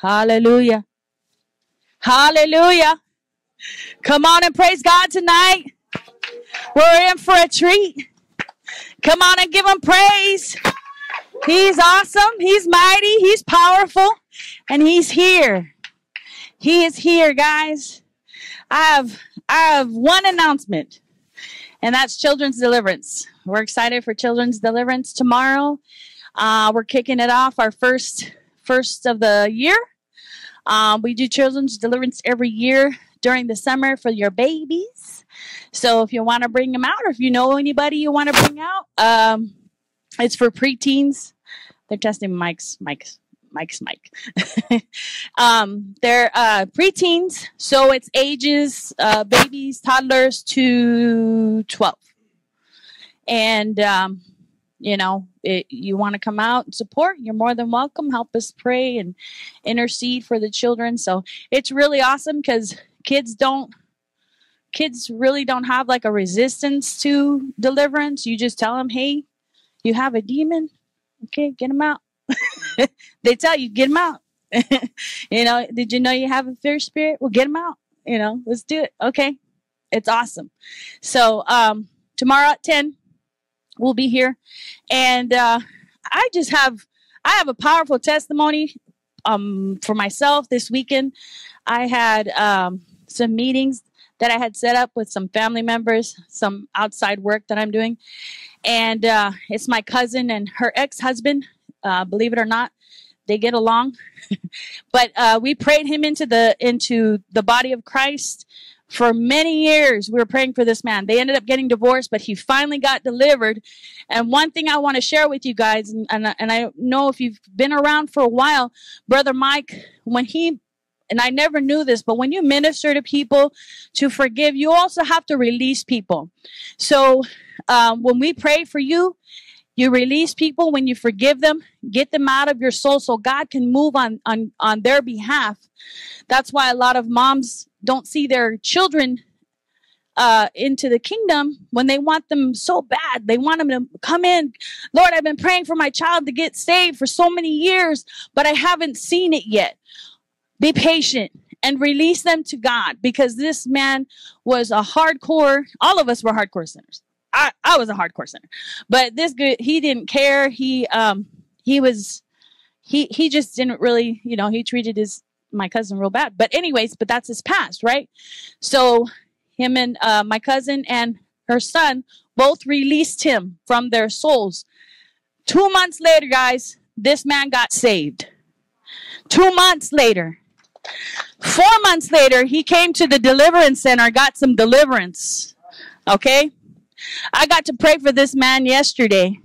Hallelujah. Hallelujah. Come on and praise God tonight. We're in for a treat. Come on and give him praise. He's awesome. He's mighty. He's powerful. And he's here. He is here, guys. I have I have one announcement. And that's children's deliverance. We're excited for children's deliverance tomorrow. Uh, we're kicking it off our first first of the year. Um, we do children's deliverance every year during the summer for your babies. So if you want to bring them out, or if you know anybody you want to bring out, um, it's for preteens. They're testing Mike's Mike's Mike's Mike. um, they're uh, preteens, so it's ages uh, babies, toddlers to twelve, and um, you know it, you want to come out and support you're more than welcome. Help us pray and intercede for the children. So it's really awesome because kids don't kids really don't have like a resistance to deliverance. You just tell them hey you have a demon. Okay get them out. They tell you get them out. You know did you know you have a fear spirit? Well get them out. You know let's do it. Okay. It's awesome. So um tomorrow at 10 will be here. And uh, I just have I have a powerful testimony um, for myself this weekend. I had um, some meetings that I had set up with some family members, some outside work that I'm doing, and uh, it's my cousin and her ex-husband. Uh, believe it or not, they get along. but uh, we prayed him into the into the body of Christ for many years we were praying for this man they ended up getting divorced but he finally got delivered and one thing i want to share with you guys and, and, and i know if you've been around for a while brother mike when he and I never knew this, but when you minister to people to forgive, you also have to release people. So um, when we pray for you, you release people when you forgive them, get them out of your soul so God can move on, on, on their behalf. That's why a lot of moms don't see their children uh, into the kingdom when they want them so bad. They want them to come in. Lord, I've been praying for my child to get saved for so many years, but I haven't seen it yet. Be patient and release them to God because this man was a hardcore, all of us were hardcore sinners. I, I was a hardcore sinner, but this good, he didn't care. He, um, he was, he, he just didn't really, you know, he treated his my cousin real bad. But anyways, but that's his past, right? So him and uh, my cousin and her son both released him from their souls. Two months later, guys, this man got saved. Two months later, four months later, he came to the deliverance center, got some deliverance. Okay? I got to pray for this man yesterday.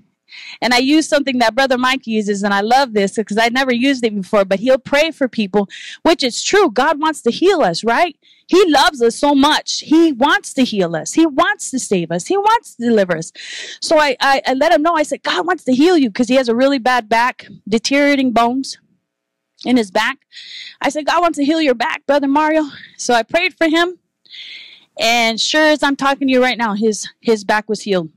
And I use something that Brother Mike uses, and I love this because I never used it before, but he'll pray for people, which is true. God wants to heal us, right? He loves us so much. He wants to heal us. He wants to save us. He wants to deliver us. So I, I, I let him know. I said, God wants to heal you because he has a really bad back, deteriorating bones in his back. I said, God wants to heal your back, Brother Mario. So I prayed for him. And sure as I'm talking to you right now, his, his back was healed.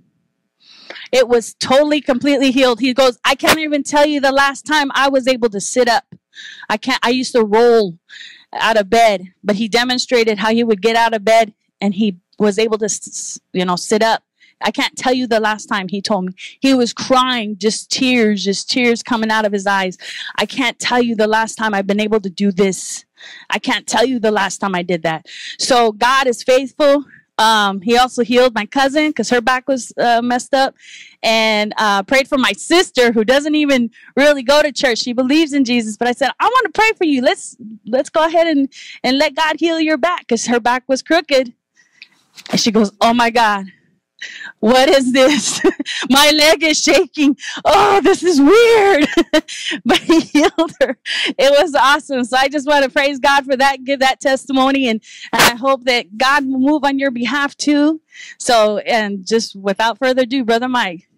It was totally, completely healed. He goes, I can't even tell you the last time I was able to sit up. I can't, I used to roll out of bed, but he demonstrated how he would get out of bed and he was able to, you know, sit up. I can't tell you the last time he told me. He was crying, just tears, just tears coming out of his eyes. I can't tell you the last time I've been able to do this. I can't tell you the last time I did that. So God is faithful. Um, he also healed my cousin because her back was uh, messed up, and uh, prayed for my sister who doesn't even really go to church. She believes in Jesus, but I said I want to pray for you. Let's let's go ahead and and let God heal your back because her back was crooked. And she goes, "Oh my God, what is this? My leg is shaking. Oh, this is weird. but he healed her. It was awesome. So I just want to praise God for that, give that testimony, and, and I hope that God will move on your behalf too. So, and just without further ado, Brother Mike.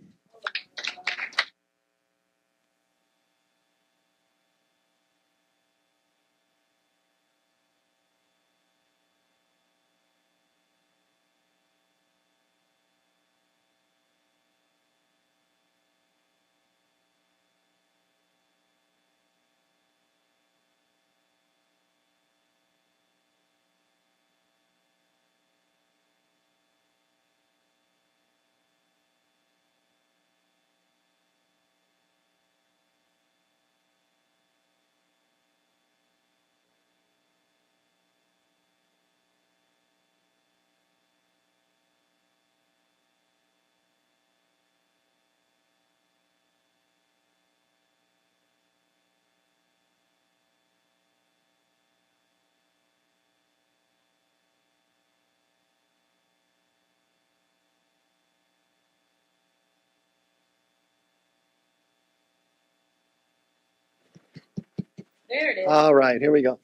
There it is. All right, here we go.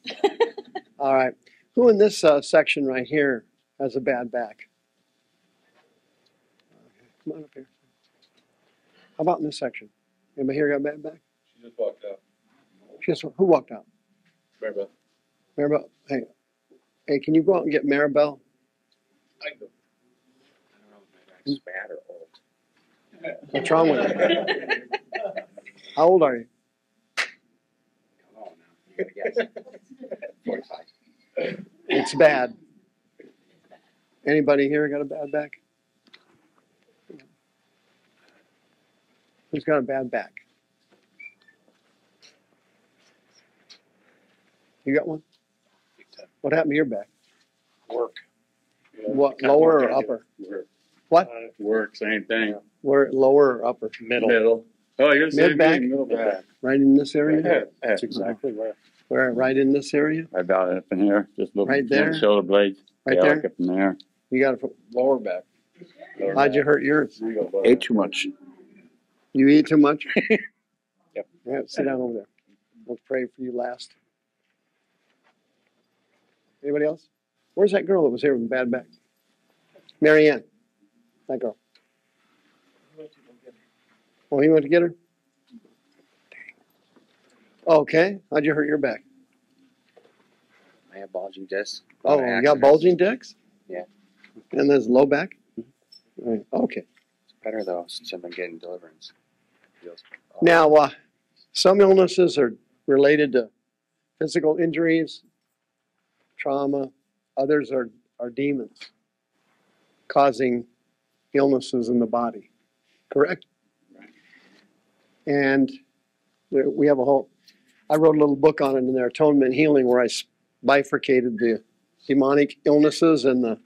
All right. Who in this uh, section right here has a bad back? Come on up here. How about in this section? Anybody here got a bad back? She just walked out. She just, who walked out? Maribel. Maribel. Hey, hey, can you go out and get Maribel? I can go. I don't know if my back's bad or old. What's wrong with her? How old are you? Come on now, you gotta guess. Forty-five. It's bad. Anybody here got a bad back? Who's got a bad back? You got one? What happened to your back? Work. What, lower or upper? Work. What? Uh, Work, same thing. Where, lower or upper? Middle. Middle. Oh, you're the same Mid-back? thing, Middle back. Right in this area? Yeah, That's exactly where. Where, right in this area? Right about up in here, just look. Right there? Shoulder blades. Right yeah, there? Like up in there. You got a, Lower back. Lower how'd you back. hurt yours? There you lower Ate too much. You eat too much? Yep. Yeah, sit down over there. We'll pray for you last. Anybody else? Where's that girl that was here with the bad back? Mary Ann. That girl. Oh, he went to get her? Okay. How'd you hurt your back? I have bulging discs. Oh, you got bulging discs? Yeah. And there's low back? Right. Okay. It's better though since I've been getting deliverance. Feels- Now, uh, some illnesses are related to physical injuries, trauma. Others are, are demons causing illnesses in the body. Correct? Right. And we have a whole, I wrote a little book on it in there, Atonement Healing, where I bifurcated the demonic illnesses and the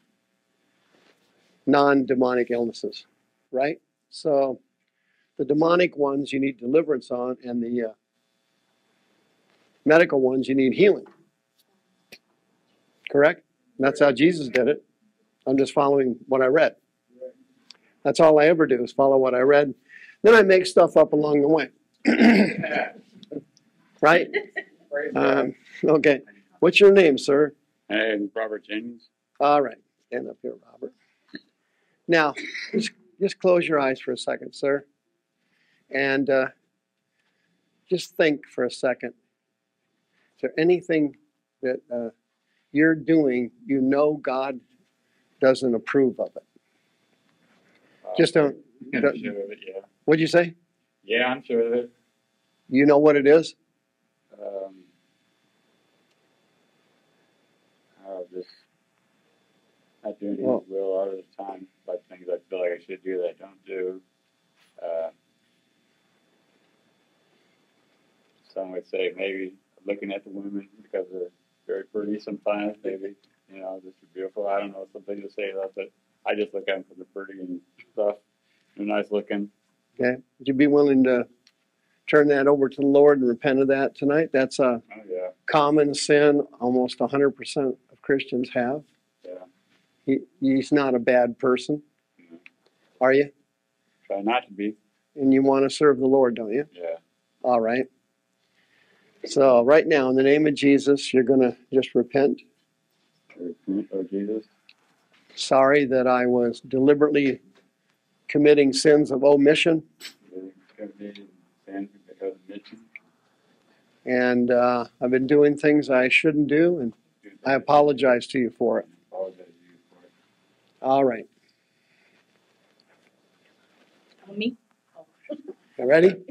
non demonic illnesses. Right? So, the demonic ones you need deliverance on, and the uh, medical ones you need healing. Correct? And that's how Jesus did it. I'm just following what I read. That's all I ever do is follow what I read. Then I make stuff up along the way. right? Um, okay. What's your name, sir? And Robert Jennings. All right. Stand up here, Robert. Now, just, just close your eyes for a second, sir. And uh, just think for a second. Is there anything that uh, you're doing you know God doesn't approve of it? Just don't. I'm don't- sure of it, yeah. What'd you say? Yeah, I'm sure of it. You know what it is? Um, I'll just not doing Well- will a lot of the time. Like things I feel like I should do that I don't do. Uh, some would say maybe looking at the women because they're very pretty sometimes. Maybe you know just beautiful. I don't know something to say about that. I just look at them because they're pretty and stuff. They're nice looking. Okay. Would you be willing to turn that over to the Lord and repent of that tonight? That's a Oh yeah, common sin almost 100% of Christians have. yeah. He, he's not a bad person, Mhm. are you? Try not to be. And you want to serve the Lord, don't you? Yeah. All right. So, right now, in the name of Jesus, you're going to just repent. Repent, Oh Jesus. Sorry that I was deliberately committing sins of omission, Sin because of mission. and uh, I've been doing things I shouldn't do, and I apologize to you for it. Apologize to you for it. All right. Me? You ready?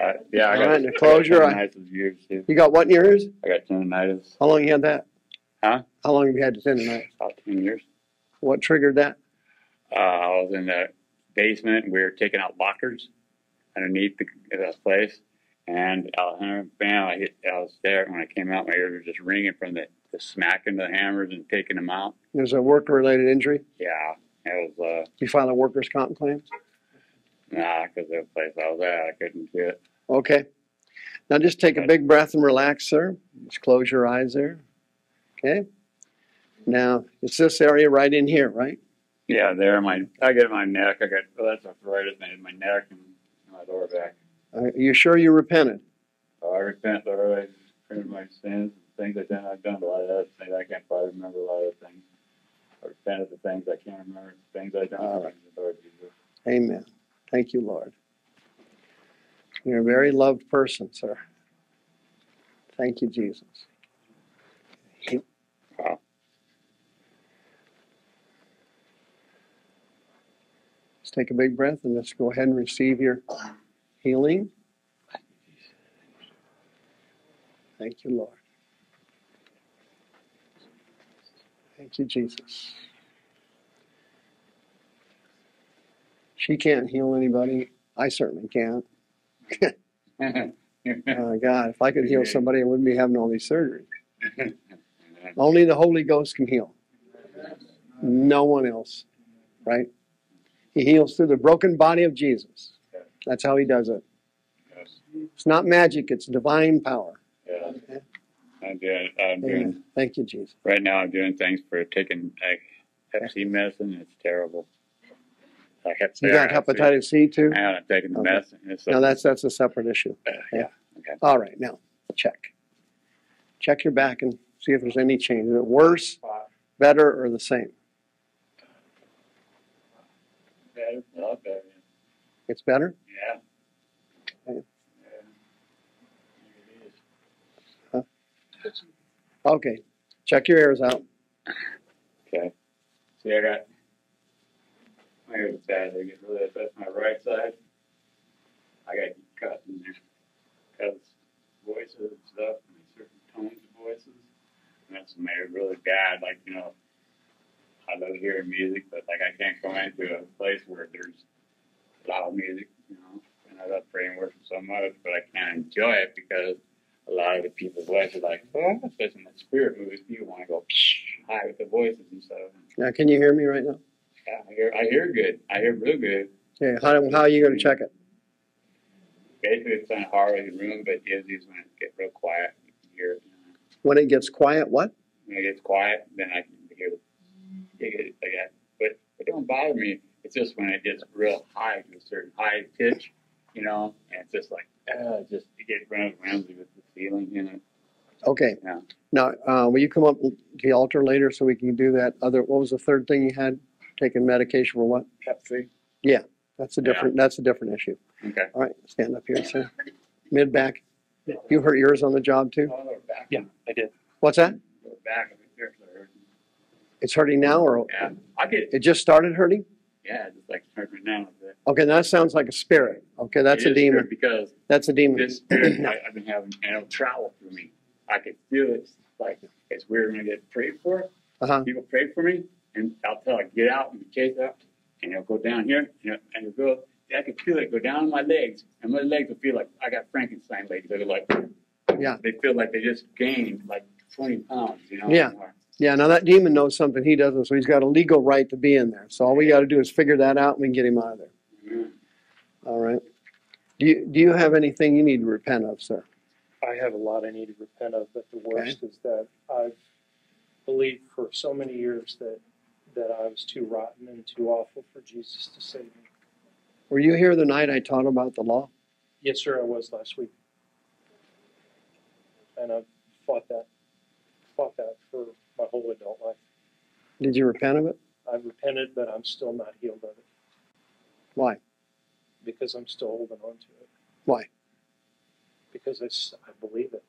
Uh, yeah, I All got. right, now close your eye. Tendonitis of years too. You got what in your ears? I got tendonitis How long you had that? Huh? How long have you had the tendonitis? about ten years. What triggered that? Uh, I was in the basement. We were taking out lockers underneath the, the place, and uh, bam! I hit. I was there when I came out. My ears were just ringing from the, the smacking the hammers and taking them out. There's a work-related injury. Yeah, it was. Uh, You file a workers' comp claim. nah, because the place I was at, I couldn't do it. Okay. Now just take a big breath and relax, sir. Just close your eyes there. Okay. Now it's this area right in here, right? Yeah, there. My I got my neck. I got well, that's arthritis in my neck and my lower back. Are you sure you repented? So I repent, Lord. repent my sins, things I've done. I've done a lot of other things. I can't probably remember a lot of things. I repent of the things I can't remember, the things I've done. All right. Lord Jesus. Amen. Thank you, Lord. You're a very loved person, sir. Thank you, Jesus. Wow. Let's take a big breath and let's go ahead and receive your healing. Thank you, Lord. Thank you, Jesus. She can't heal anybody. I certainly can't. Oh, God, if I could heal somebody, I wouldn't be having all these surgeries. Only the Holy Ghost can heal. No one else, right? He heals through the broken body of Jesus. That's how he does it. yes. It's not magic, it's divine power. Yeah. I'm doing, I'm doing, Amen. Thank you, Jesus. right now I'm doing things for taking like Hep C medicine. It's terrible. Like hep You got hepatitis C too? I haven't taken the Okay. medicine. It's No, that's that's a separate issue. Uh, yeah. Okay. All right, now check. Check your back and see if there's any change. Is it worse, better, or the same? Better, a lot better. It's better? Yeah. Okay. Yeah. Is. Okay. Check your ears out. Okay. See, I got my ears bad. I get really that's my right side. I got cut in there because voices and stuff, and certain tones of voices, and that's made it really bad. Like you know, I love hearing music, but like I can't go into a place where there's loud music, you know. And I love and worship so much, but I can't enjoy it because a lot of the people's voices are like, oh, especially in the spirit movies, people want to go high with the voices and stuff. Now, can you hear me right now? Yeah, I hear, I hear good. I hear real good. Okay. How, how are you going to check it? Basically, it's kind of hard in the room, but usually when it gets real quiet, you can hear it. You know. When it gets quiet, what? When it gets quiet, then I can hear. You it like that. But it don't bother me. It's just when it gets real high to a certain high pitch, you know, and it's just like, uh, just you get run ramsey with the feeling, you know. Okay. Yeah. Now, uh, will you come up to the altar later so we can do that other, what was the third thing you had? Taking medication for what? Hep C. That's a different, that's a different issue. Okay. All right, stand up here, sir. Mid back. You hurt yours on the job too? Oh, back. Yeah, I did. What's that? Back. I think there's a hurt. It's hurting now or Yeah. I get, it just started hurting? Yeah, it's just like hurting now. Okay, that sounds like a spirit. Okay, that's It a is demon. Because That's a demon. this spirit I, I've been having, and it'll travel through me. I can feel it. It's like it's weird when I get prayed for. Uh-huh. People pray for me, and I'll tell I get out and chase out, and it'll go down here, you know, and it'll go. I can feel it go down my legs, and my legs will feel like I got Frankenstein legs. They're like, Yeah. they feel like they just gained like 20 pounds, you know. Yeah. more. Yeah, now that demon knows something he doesn't, so he's got a legal right to be in there. So all we got to do is figure that out and we can get him out of there. Mhm. All right. Do you, do you have anything you need to repent of, sir? I have a lot I need to repent of, but the worst is that I've believed for so many years that that I was too rotten and too awful for Jesus to save me. Were you here the night I taught about the law? Yes, sir, I was last week, and I've fought that, fought that for my whole adult life. Did you repent of it? I've repented, but I'm still not healed of it Why? because I'm still holding on to it. Why? Because I, I believe it,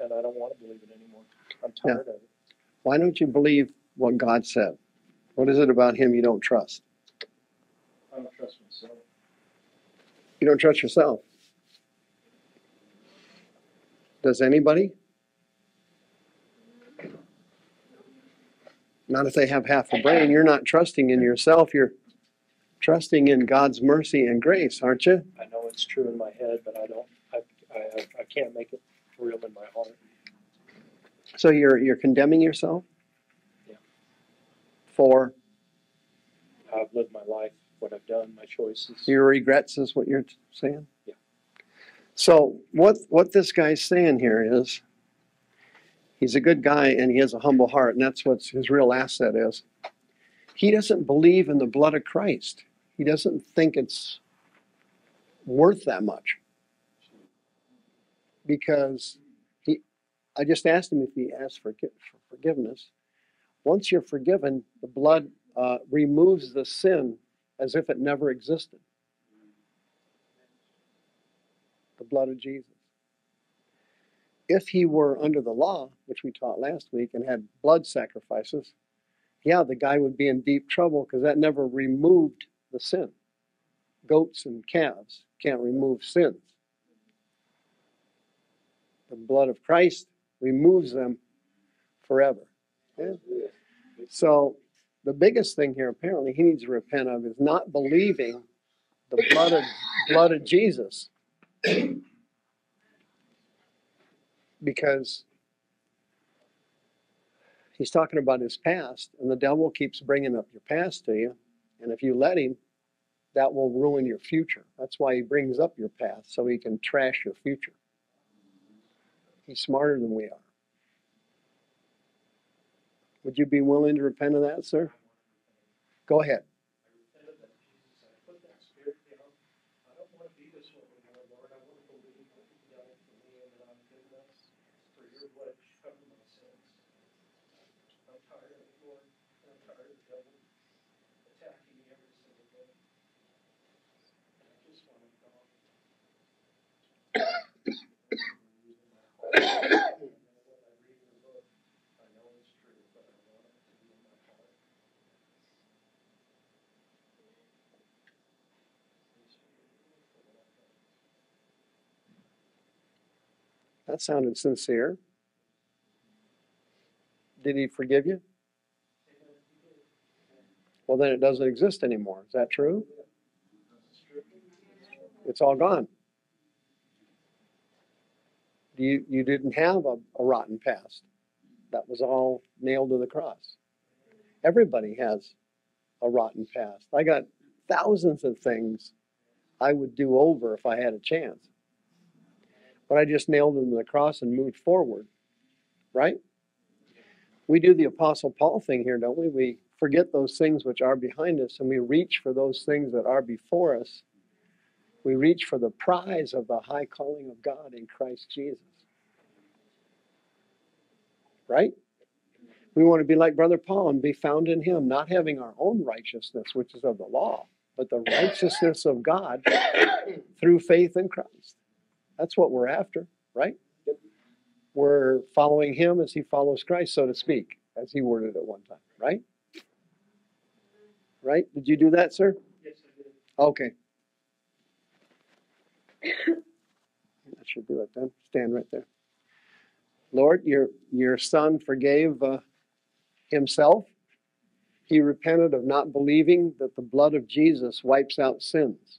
and I don't want to believe it anymore. I'm tired of it. Why don't you believe what God said? What is it about him you don't trust? I don't trust myself. You don't trust yourself. Does anybody? Not if they have half a brain. You're not trusting in yourself. You're trusting in God's mercy and grace, aren't you? I know it's true in my head, but I don't. I, I, I can't make it real in my heart. So you're you're condemning yourself Yeah. for I've lived my life, what I've done, my choices. your regrets, is what you're saying. Yeah. So what what this guy's saying here is, he's a good guy and he has a humble heart, and that's what his real asset is. He doesn't believe in the blood of Christ. He doesn't think it's worth that much because he, I just asked him if he asked for, for forgiveness. Once you're forgiven, the blood uh, removes the sin as if it never existed. The blood of Jesus. If he were under the law, which we taught last week, and had blood sacrifices, yeah, the guy would be in deep trouble because that never removed the sin. Goats and calves can't remove sins. The blood of Christ removes them forever. Yeah? So the biggest thing here apparently he needs to repent of is not believing the blood of blood of Jesus. Because he's talking about his past and the devil keeps bringing up your past to you and if you let him that will ruin your future. That's why he brings up your past so he can trash your future. He's smarter than we are. Would you be willing to repent of that sir? Go ahead I repented that Jesus, I put that spirit down. I don't want to be this way anymore, Lord. I want to believe what you've done for me and that I'm good enough for your blood to cover my sins. I'm tired of it, Lord. I'm tired of the devil attacking me every single day. And I just want to know. I know what I read in the book, I know it's true, but I want it to be in my heart. That sounded sincere. Did he forgive you? Well then it doesn't exist anymore. Is that true? It's all gone you you didn't have a, a rotten past. That was all nailed to the cross. Everybody has a rotten past. I got thousands of things i would do over if i had a chance. But i just nailed them to the cross and moved forward right? We do the apostle paul thing here don't we? We forget those things which are behind us and we reach for those things that are before us we reach for the prize of the high calling of God in Christ Jesus. Right? We want to be like Brother Paul and be found in Him, not having our own righteousness, which is of the law, but the righteousness of God through faith in Christ. That's what we're after, right? We're following Him as He follows Christ, so to speak, as He worded it one time, right? Right? Did you do that, sir? Yes, I did. Okay. That should do it then. Stand right there. Lord, your your son forgave uh, himself. He repented of not believing that the blood of Jesus wipes out sins.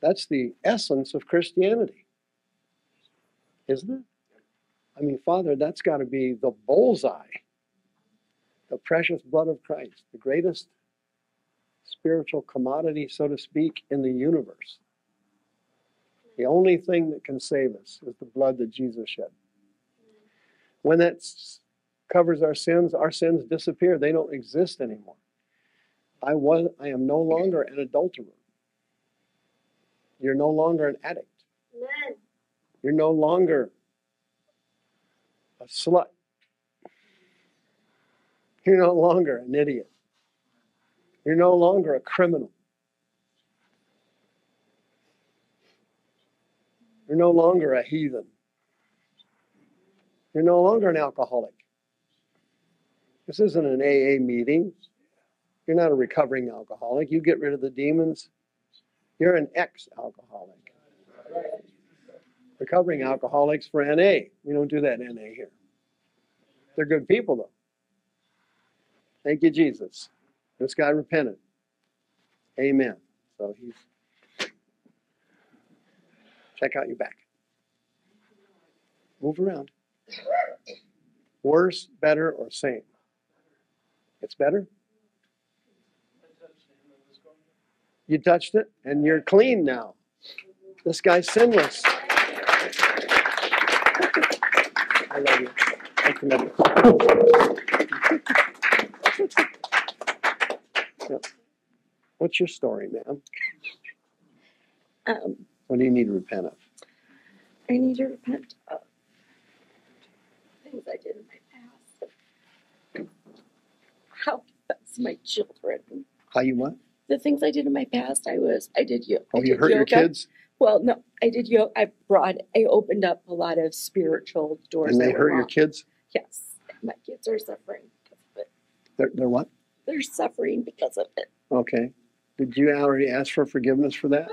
That's the essence of Christianity, isn't it? I mean, Father, that's got to be the bullseye. The precious blood of Christ, the greatest spiritual commodity, so to speak, in the universe. The only thing that can save us is the blood that Jesus shed. When that covers our sins, our sins disappear. They don't exist anymore. I was I am no longer an adulterer. You're no longer an addict. Amen. You're no longer a slut. You're no longer an idiot. You're no longer a criminal. You're no longer a heathen. You're no longer an alcoholic. This isn't an AA meeting. You're not a recovering alcoholic. You get rid of the demons. You're an ex alcoholic. Recovering alcoholics for NA. We don't do that NA here. They're good people, though. Thank you, Jesus. This guy repented. Amen. So he's. Check out your back. Move around. Worse, better, or same? It's better? I You touched it and you're clean now. This guy's sinless. I love you. Thank you, Mother. Yep. What's your story, ma'am? Um, What do you need to repent of? I need to repent of things I did in my past. How that's my children. How you what? The things I did in my past, I was, I did yo- Oh, I you hurt your kids Well, no, I did yoga. I brought, I opened up a lot of spiritual doors. and they hurt your kids? Yes, my kids are suffering because of it. They're, they're what? They're suffering because of it. Okay. Did you already ask for forgiveness for that?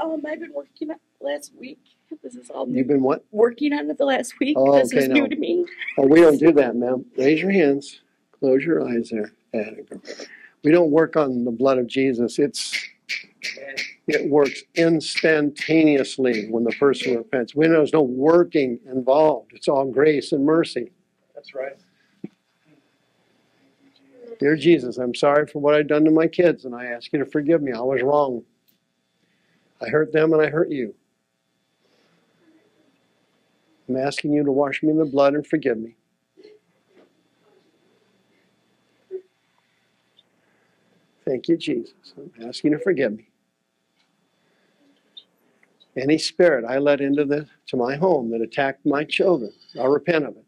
Um, I've been working on it last week. This is all new. You've been what? working on it the last week. Oh, this okay, is new to me. Oh, we don't do that, ma'am. Raise your hands. Close your eyes there. There you go. We don't work on the blood of Jesus. It's it works instantaneously when the person repents. When there's no working involved, it's all grace and mercy. That's right. Dear Jesus, I'm sorry for what I've done to my kids, and I ask you to forgive me. I was wrong. I hurt them and I hurt you. I'm asking you to wash me in the blood and forgive me. Thank you, Jesus. I'm asking you to forgive me. Any spirit I let into the to my home that attacked my children, I'll repent of it.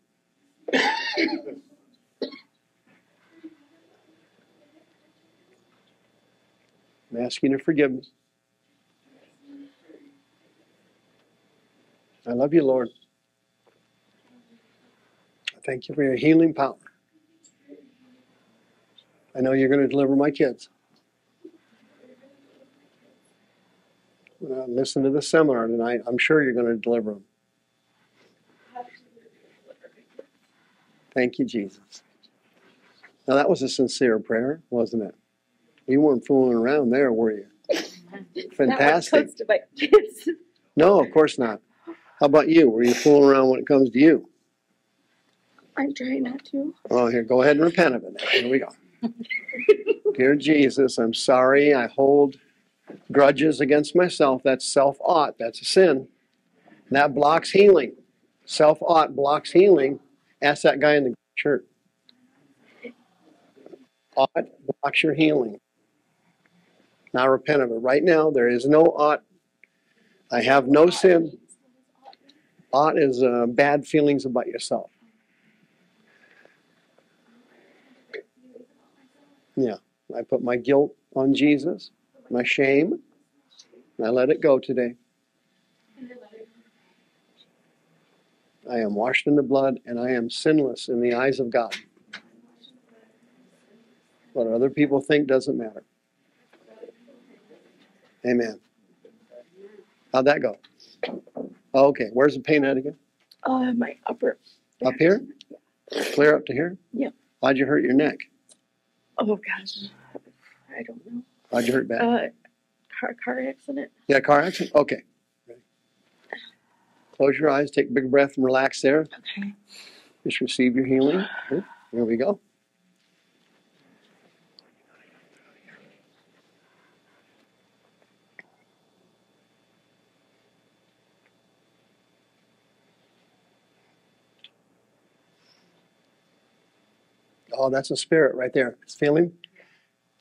I'm asking you to forgive me. I love you, Lord. Thank you for your healing power. I know you're going to deliver my kids. When I listen to the seminar tonight, I'm sure you're going to deliver them. Thank you, Jesus. Now, that was a sincere prayer, wasn't it? You weren't fooling around there, were you? Fantastic. when it comes to my kids. No, of course not. How about you? Were you fooling around when it comes to you? I'm trying not to. Oh, here, go ahead and repent of it. Here we go. Dear Jesus, I'm sorry I hold grudges against myself. That's self ought. That's a sin. That blocks healing. Self ought blocks healing. Ask that guy in the shirt. Ought blocks your healing. Now repent of it. Right now, there is no ought. I have no sin. Ought is uh, bad feelings about yourself. Yeah, I put my guilt on Jesus, my shame, and I let it go today. I am washed in the blood and I am sinless in the eyes of God. What other people think doesn't matter. Amen. How'd that go? Okay, where's the pain at again? Uh, my upper. Up here? Clear up to here? Yeah. Why'd you hurt your neck? Oh gosh, I don't know. Why'd you hurt bad? Uh, car car accident. Yeah, car accident? Okay. Close your eyes, take a big breath and relax there. Okay. Just receive your healing. Here we go. Oh, that's a spirit right there. It's feeling.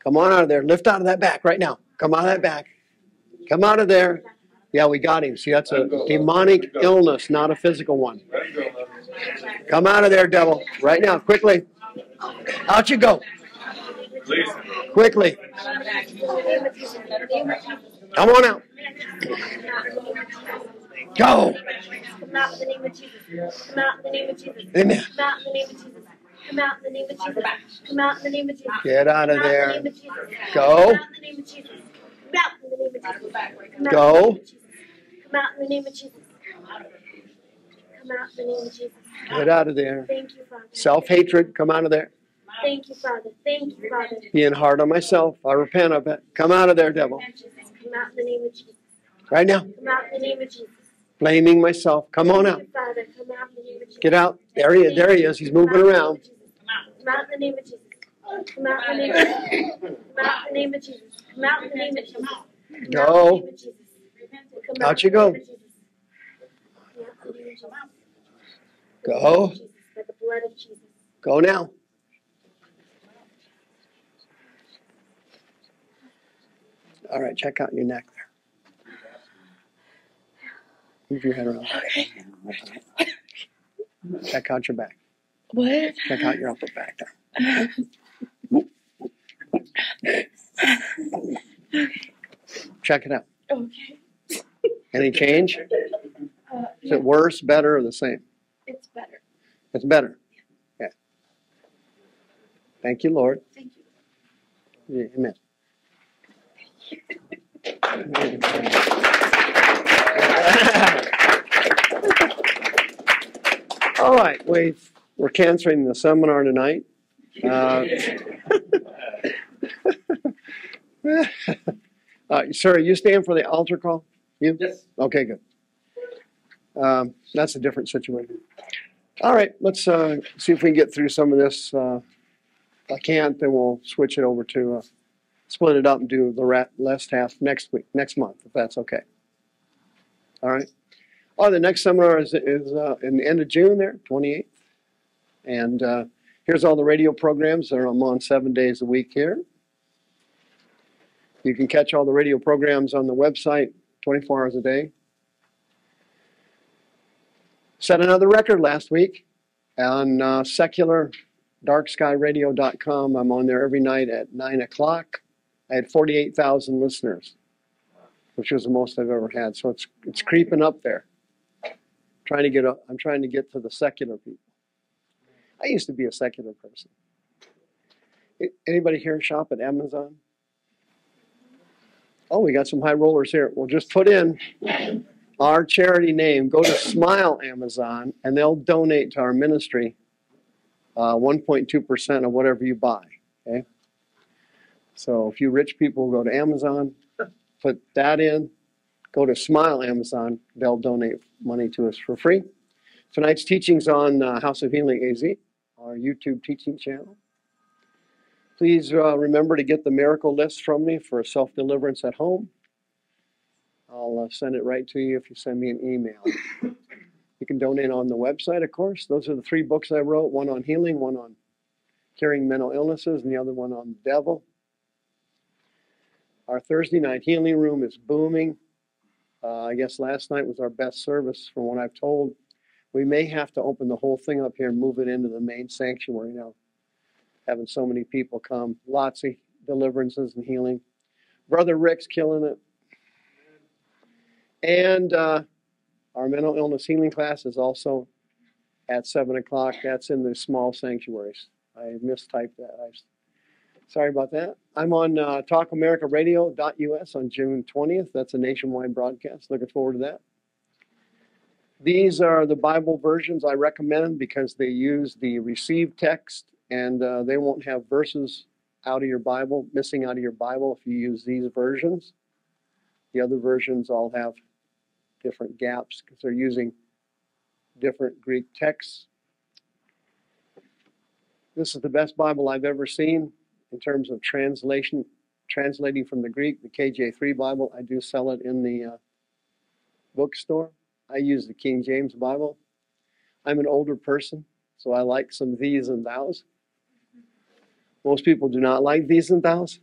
Come on out of there. Lift out of that back right now. Come out of that back. Come out of there. Yeah, we got him. See, that's a demonic illness, not a physical one. Come out of there, devil. Right now, quickly. Out you go. Quickly. Come on out. Go. Come out in the name of Jesus. Come out in the name of Jesus. Amen. Come out in the name of Jesus. Come out in the name of Jesus. Come out in the name of Jesus. Get out of Come out in the there. name of Jesus. Go. Come out in the name of Jesus. Come out in the name of Jesus. Go. in the name of Jesus. Come out in the name of Jesus. Come out in the name of Jesus. Get out of there. Thank you, Father. Self hatred, come out of there. Thank you, Father. Thank you, Father. Being hard on myself, I repent of it. Come out of there, devil. Come out in the name of Jesus. Right now. Come out in the name of Jesus. Blaming myself. Come on out. you, Father. Come out in the name of Jesus. Get out. There he is. There he is. He's moving around. Come out in the name of Jesus. Come out in the name of Jesus. Come out in the name of Jesus. Come out in the name of Jesus. Come Go. in the name of Jesus. Come Out you go. of Jesus. Come out in the name of Jesus. Go. By the blood of Jesus. Go now. All right, check out your neck. Move your head around. Okay. Check out your back. What? Check out your upper back there. Check it out. Okay. Any change? Uh, Is it worse, better, or the same? it's better. It's better. Yeah. Thank you, Lord. Thank you. Yeah, Amen. All right, we we're canceling the seminar tonight. Uh, uh, sir, you stand for the altar call? You? Yes. Okay, good. Um, that's a different situation. All right, let's uh, see if we can get through some of this. Uh, if I can't, then we'll switch it over to uh, split it up and do the last half next week, next month, if that's okay. All right. Oh, the next seminar is, is uh, in the end of June there, 28th. And uh, here's all the radio programs. I'm on seven days a week here. You can catch all the radio programs on the website 24 hours a day. Set another record last week on uh, secular darkskyradio.com. I'm on there every night at 9 o'clock. I had 48,000 listeners, which was the most I've ever had. So it's, it's creeping up there. Trying to get up, I'm trying to get to the secular people. I used to be a secular person. Anybody here shop at Amazon? Oh, we got some high rollers here. We'll just put in our charity name. Go to Smile Amazon, and they'll donate to our ministry uh, 1.2% of whatever you buy. Okay. So if you rich people go to Amazon, put that in, go to Smile Amazon, they'll donate money to us for free. Tonight's teaching's on uh, House of Healing AZ, our YouTube teaching channel. Please uh, remember to get the miracle list from me for self deliverance at home. I'll uh, send it right to you if you send me an email. You can donate on the website, of course. Those are the three books I wrote one on healing, one on curing mental illnesses, and the other one on the devil. Our Thursday night healing room is booming. Uh, I guess last night was our best service from what I've told. We may have to open the whole thing up here and move it into the main sanctuary now. Having so many people come, lots of deliverances and healing. Brother Rick's killing it. And uh, our mental illness healing class is also at 7 o'clock. That's in the small sanctuaries. I mistyped that. I, sorry about that. I'm on uh, talkamericaradio.us on June 20th. That's a nationwide broadcast. Looking forward to that. These are the Bible versions I recommend because they use the received text and uh, they won't have verses out of your Bible, missing out of your Bible if you use these versions. The other versions all have different gaps because they're using different Greek texts. This is the best Bible I've ever seen in terms of translation, translating from the Greek, the KJ3 Bible. I do sell it in the uh, bookstore. I use the King James Bible. I'm an older person, so I like some thees and thous. Most people do not like thees and thous.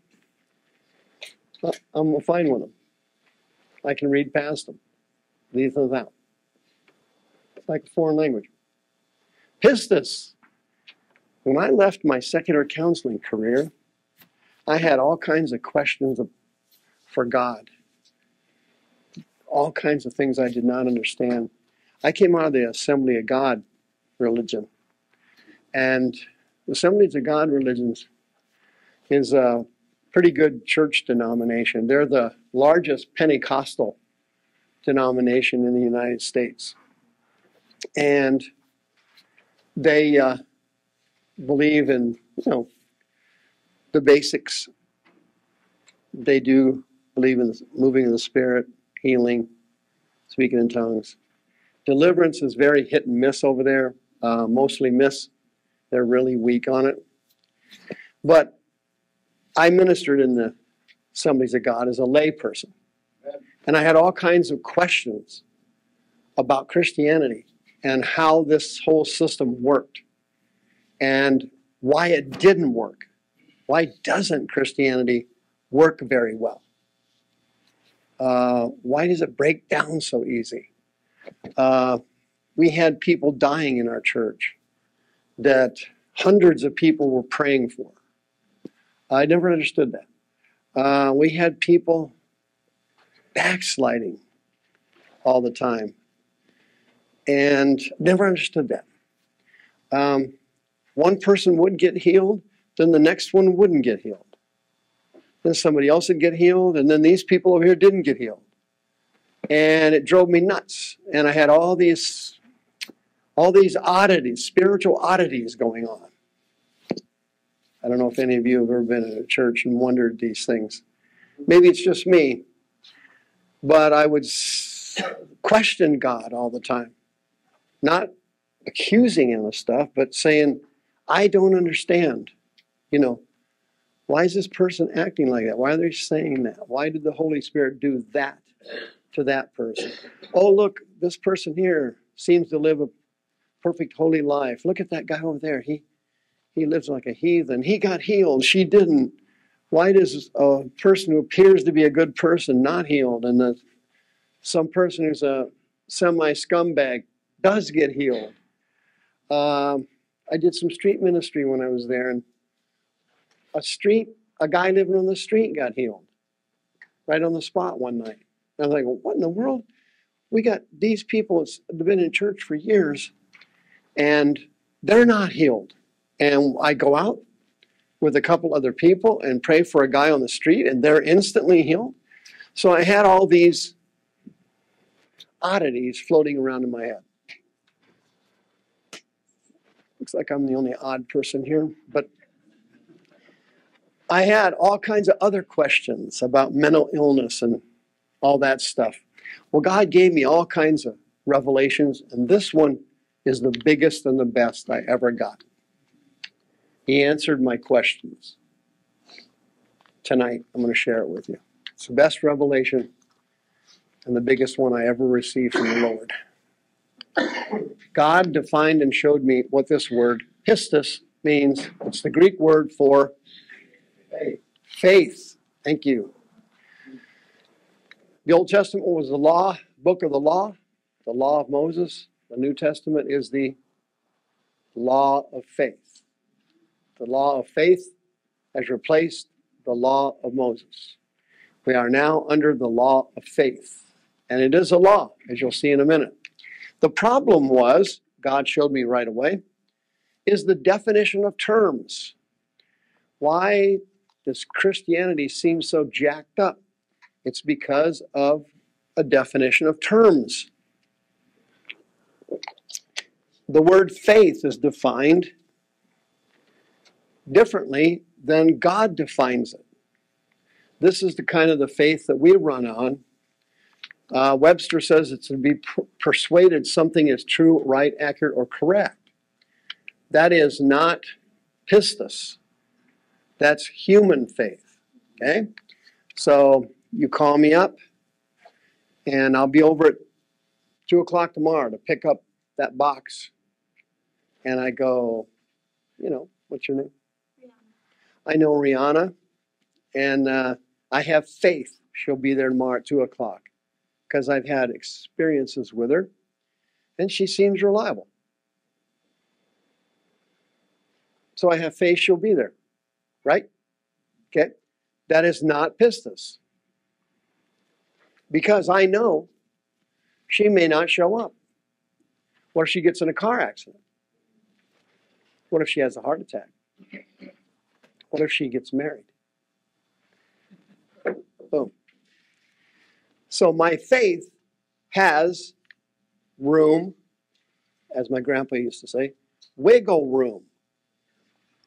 But I'm fine with them. I can read past them. Thees and thou. It's like a foreign language. Pistis. When I left my secular counseling career, I had all kinds of questions of, for God. All kinds of things I did not understand. I came out of the Assembly of God religion. And the Assemblies of God religions is a pretty good church denomination. They're the largest Pentecostal denomination in the United States. And they uh, believe in, you know, the basics. They do believe in moving in the spirit, healing, speaking in tongues. Deliverance is very hit and miss over there, uh, mostly miss. They're really weak on it. But I ministered in the Assemblies of God as a layperson. And I had all kinds of questions about Christianity and how this whole system worked and why it didn't work. Why doesn't Christianity work very well? Uh, why does it break down so easy? Uh, we had people dying in our church that hundreds of people were praying for. I never understood that. Uh, we had people backsliding all the time, and never understood that. Um, one person would get healed, then the next one wouldn't get healed. Then somebody else would get healed, and then these people over here didn't get healed. And it drove me nuts. And I had all these all these oddities, spiritual oddities going on. I don't know if any of you have ever been in a church and wondered these things. Maybe it's just me, but I would question God all the time. Not accusing him of stuff, but saying, I don't understand. You know, why is this person acting like that? Why are they saying that? Why did the Holy Spirit do that to that person? Oh, look, this person here seems to live a perfect holy life. Look at that guy over there. He he lives like a heathen. He got healed. She didn't. Why does a person who appears to be a good person not healed, and the, some person who's a semi scumbag does get healed? Um, I did some street ministry when I was there, and a street, a guy living on the street got healed right on the spot one night. And I was like, what in the world? We got these people that have been in church for years, and they're not healed. And I go out with a couple other people and pray for a guy on the street, and they're instantly healed. So I had all these oddities floating around in my head. Looks like I'm the only odd person here, but I had all kinds of other questions about mental illness and all that stuff. Well, God gave me all kinds of revelations, and this one is the biggest and the best I ever got. He answered my questions. Tonight, I'm going to share it with you. It's the best revelation and the biggest one I ever received from the Lord. God defined and showed me what this word, pistis, means. It's the Greek word for faith. Thank you. The Old Testament was the law, book of the law, the law of Moses. The New Testament is the law of faith. The law of faith has replaced the law of Moses. We are now under the law of faith. And it is a law, as you'll see in a minute. The problem was, God showed me right away, is the definition of terms. Why does Christianity seem so jacked up? It's because of a definition of terms. The word faith is defined differently than God defines it. This is the kind of the faith that we run on. Uh, Webster says it's to be per- persuaded something is true, right, accurate, or correct. That is not pistis. That's human faith. Okay? So you call me up, and I'll be over at 2 o'clock tomorrow to pick up that box. And I go, you know, what's your name? I know Rihanna, and uh, I have faith she'll be there tomorrow at 2 o'clock because I've had experiences with her, and she seems reliable. So I have faith she'll be there, right? Okay? That is not pistis. Because I know she may not show up. What if she gets in a car accident? What if she has a heart attack? What if she gets married? Boom. So my faith has room, as my grandpa used to say, wiggle room.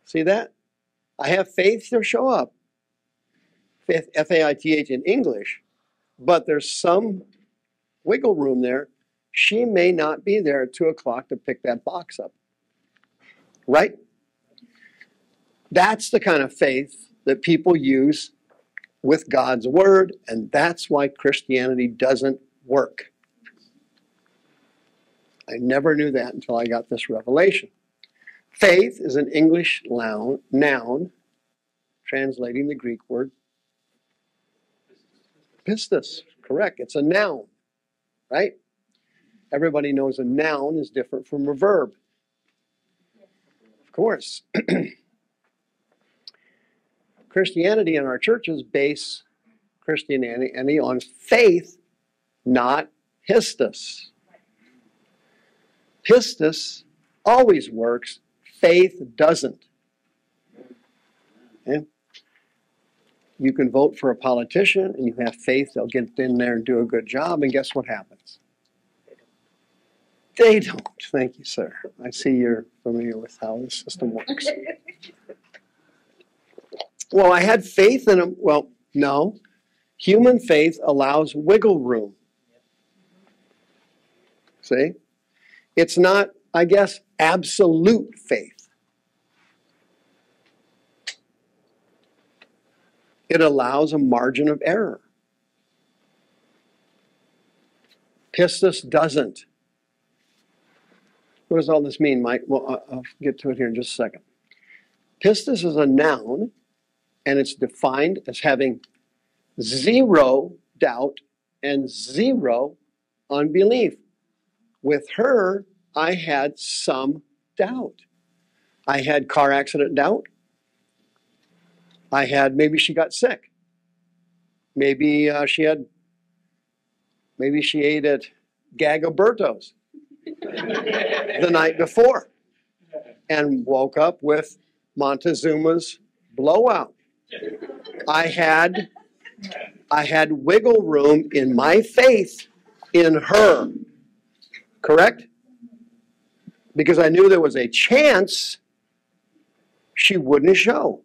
See that? I have faith to show up. Faith, F A I T H in English, but there's some wiggle room there. She may not be there at 2 o'clock to pick that box up. Right? That's the kind of faith that people use with God's word, and that's why Christianity doesn't work. I never knew that until I got this revelation. Faith is an English noun, translating the Greek word pistis. Correct. It's a noun, right? Everybody knows a noun is different from a verb. Of course. Christianity in our churches base Christianity on faith, not pistis. Pistis always works, faith doesn't. Okay? You can vote for a politician and you have faith they'll get in there and do a good job, and guess what happens? They don't. Thank you, sir. I see you're familiar with how the system works. Well, I had faith in him. Well, no. Human faith allows wiggle room. See? It's not, I guess, absolute faith. It allows a margin of error. Pistis doesn't. What does all this mean, Mike? Well, I'll get to it here in just a second. Pistis is a noun, and it's defined as having zero doubt and zero unbelief. With her, I had some doubt. I had car accident doubt. I had maybe she got sick. Maybe uh, she had, maybe she ate at Gagaberto's the night before and woke up with Montezuma's blowout. I had I had wiggle room in my faith in her. Correct? Because I knew there was a chance she wouldn't show.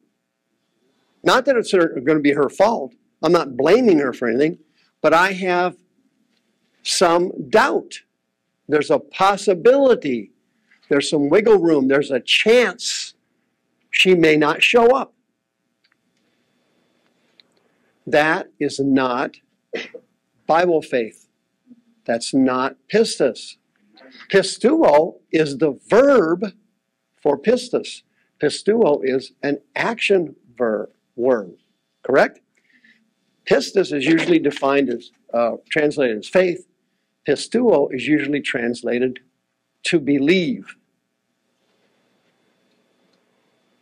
Not that it's going to be her fault. I'm not blaming her for anything, but I have some doubt. There's a possibility. There's some wiggle room. There's a chance she may not show up. That is not Bible faith. That's not pistis. Pistuo is the verb for pistis. Pistuo is an action verb word, correct? Pistis is usually defined as uh, translated as faith. Pistuo is usually translated to believe.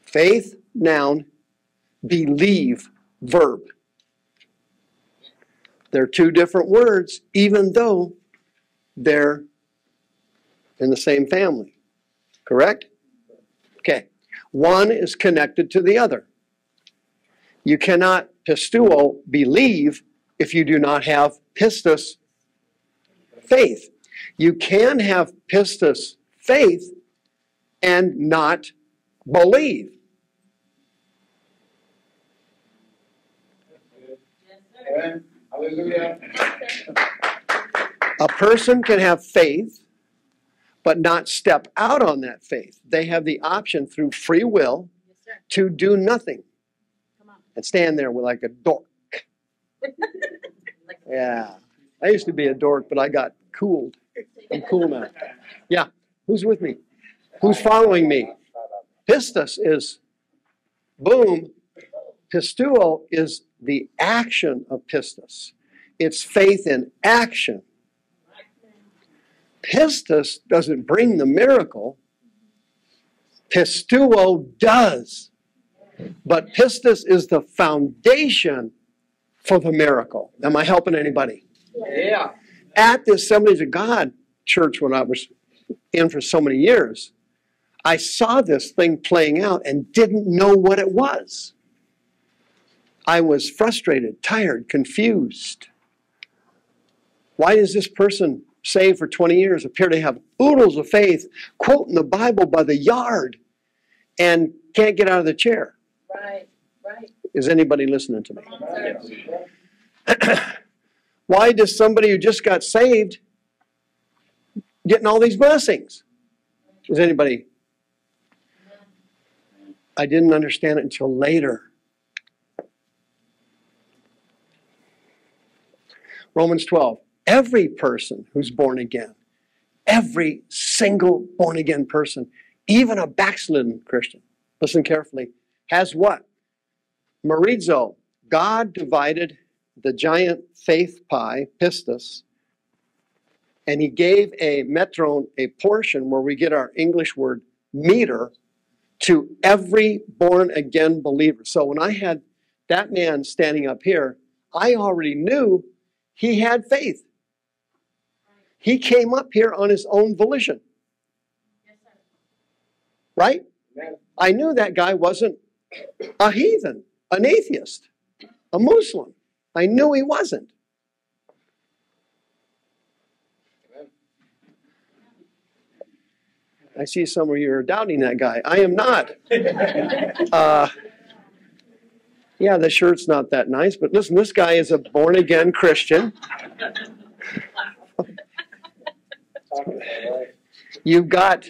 Faith, noun, believe, verb. They're two different words, even though they're in the same family. Correct? Okay. One is connected to the other. You cannot pistuo believe if you do not have pistis faith. You can have pistis faith and not believe. Amen. Hallelujah. A person can have faith, but not step out on that faith. They have the option through free will to do nothing and stand there with like a dork. yeah. I used to be a dork, but I got cooled. I'm cool now. Yeah. Who's with me? Who's following me? Pistis is boom. Pistuo is the action of pistis. It's faith in action. Pistis doesn't bring the miracle. Pistuo does. But pistis is the foundation for the miracle. Am I helping anybody? Yeah. At the Assemblies of God church when I was in for so many years, I saw this thing playing out and didn't know what it was. I was frustrated, tired, confused. Why is this person saved for 20 years appear to have oodles of faith, quoting the Bible by the yard, and can't get out of the chair? Right, right. Is anybody listening to me? On. Why does somebody who just got saved getting all these blessings? Is anybody? I didn't understand it until later. Romans 12. Every person who's born again, every single born again person, even a backslidden Christian, listen carefully, has what? Marizo. God divided the giant faith pie, pistis, and he gave a metron, a portion where we get our English word meter, to every born again believer. So when I had that man standing up here, I already knew he had faith. He came up here on his own volition, right? I knew that guy wasn't a heathen, an atheist, a Muslim. I knew he wasn't. I see some of you are doubting that guy. I am not. Uh, yeah, the shirt's not that nice, but listen, this guy is a born again Christian. You've got,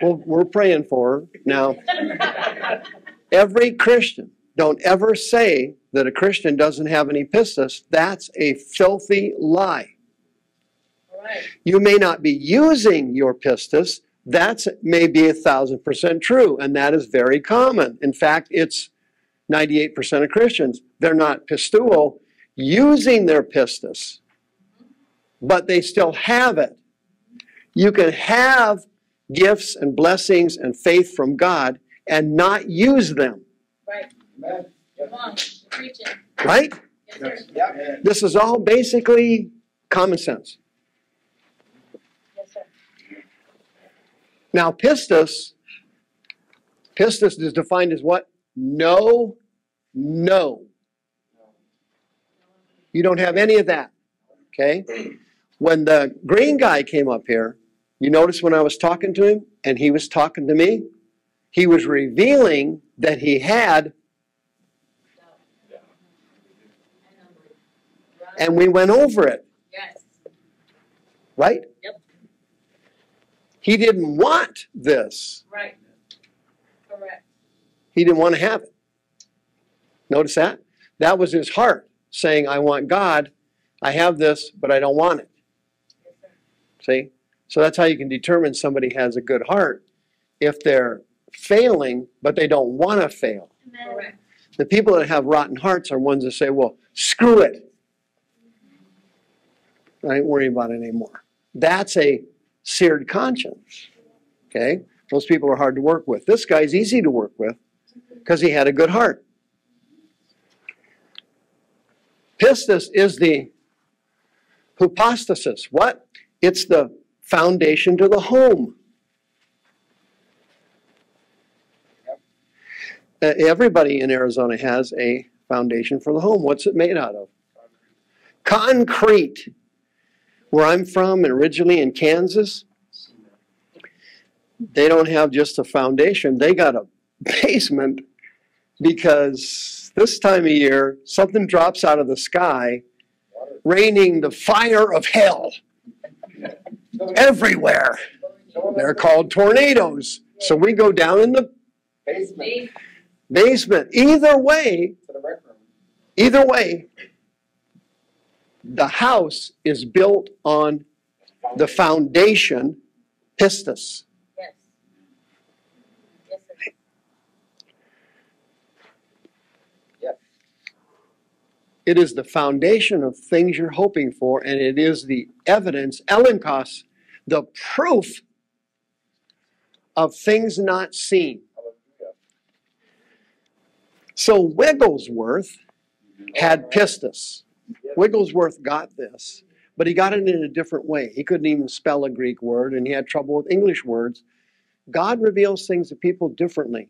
well, we're praying for her. Now, every Christian, don't ever say that a Christian doesn't have any pistis. That's a filthy lie. You may not be using your pistis. That's maybe a thousand percent true, and that is very common. In fact, it's 98% of Christians. They're not pistual using their pistis, but they still have it. You can have gifts and blessings and faith from God and not use them, Right, Amen. come on, preaching. right? Yes, sir. This is all basically common sense. Yes, sir. Now, pistis, pistis is defined as what? No, no. You don't have any of that. Okay? When the green guy came up here, you notice when I was talking to him and he was talking to me, he was revealing that he had, and we went over it, Yes, right? Yep. He didn't want this. right. Correct. He didn't want to have it. Notice that? That was his heart saying, I want God. I have this, but I don't want it. See? So that's how you can determine somebody has a good heart if they're failing, but they don't want to fail. The people that have rotten hearts are ones that say, well, screw it. I ain't worrying about it anymore. That's a seared conscience. Okay? Those people are hard to work with. This guy's easy to work with because he had a good heart. Pistis is the hypostasis. What? It's the foundation to the home. Uh, Everybody in Arizona has a foundation for the home. What's it made out of? Concrete. Where I'm from, originally in Kansas, they don't have just a foundation, they got a basement because this time of year, something drops out of the sky, raining the fire of hell everywhere. They're called tornadoes. So we go down in the Basement. Either way, either way, the house is built on the foundation pistis. Yes. Yes, sir. It is the foundation of things you're hoping for, and it is the evidence, elenkos, the proof of things not seen. So Wigglesworth had pistis. Wigglesworth got this, but he got it in a different way. He couldn't even spell a Greek word, and he had trouble with English words. God reveals things to people differently.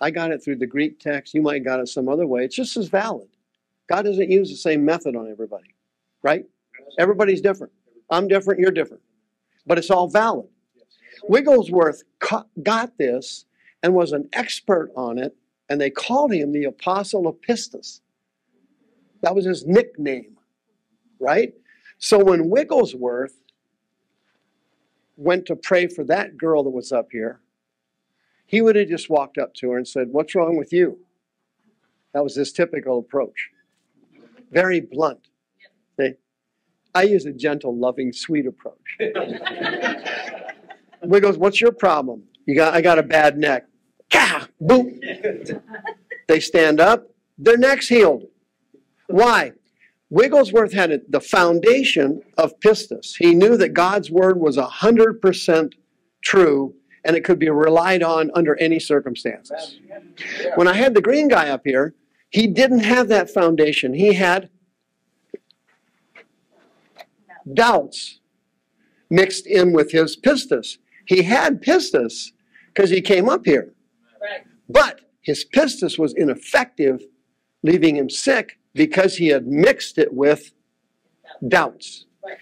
I got it through the Greek text. You might got it some other way. It's just as valid. God doesn't use the same method on everybody, right? Everybody's different. I'm different. You're different, but it's all valid. Wigglesworth got this and was an expert on it, and they called him the Apostle of Pistis. That was his nickname, right? So when Wigglesworth went to pray for that girl that was up here, he would have just walked up to her and said, What's wrong with you? That was his typical approach. Very blunt. See? I use a gentle, loving, sweet approach. Wiggles, what's your problem? You got I got a bad neck. Gah! Boom! They stand up, their neck's healed. Why? Wigglesworth had it- the foundation of pistis. He knew that God's word was a 100% true and it could be relied on under any circumstances. When I had the green guy up here, he didn't have that foundation. He had doubts mixed in with his pistis. He had pistis because he came up here. Right. But his pistis was ineffective, leaving him sick because he had mixed it with doubts. Right.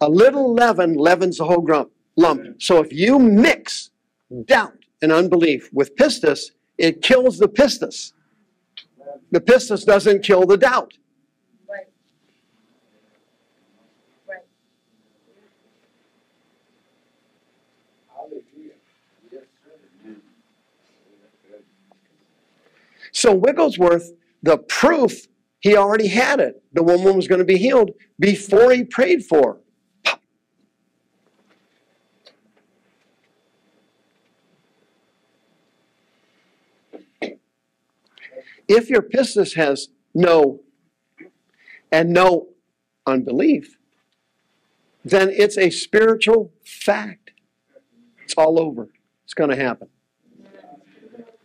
A little leaven leavens the whole grump, lump. So if you mix doubt and unbelief with pistis, it kills the pistis. The pistis doesn't kill the doubt. Right. Right. So Wigglesworth, the proof, he already had it. The woman was going to be healed before he prayed for her. If your pistis has no and no unbelief, then it's a spiritual fact. It's all over. It's going to happen.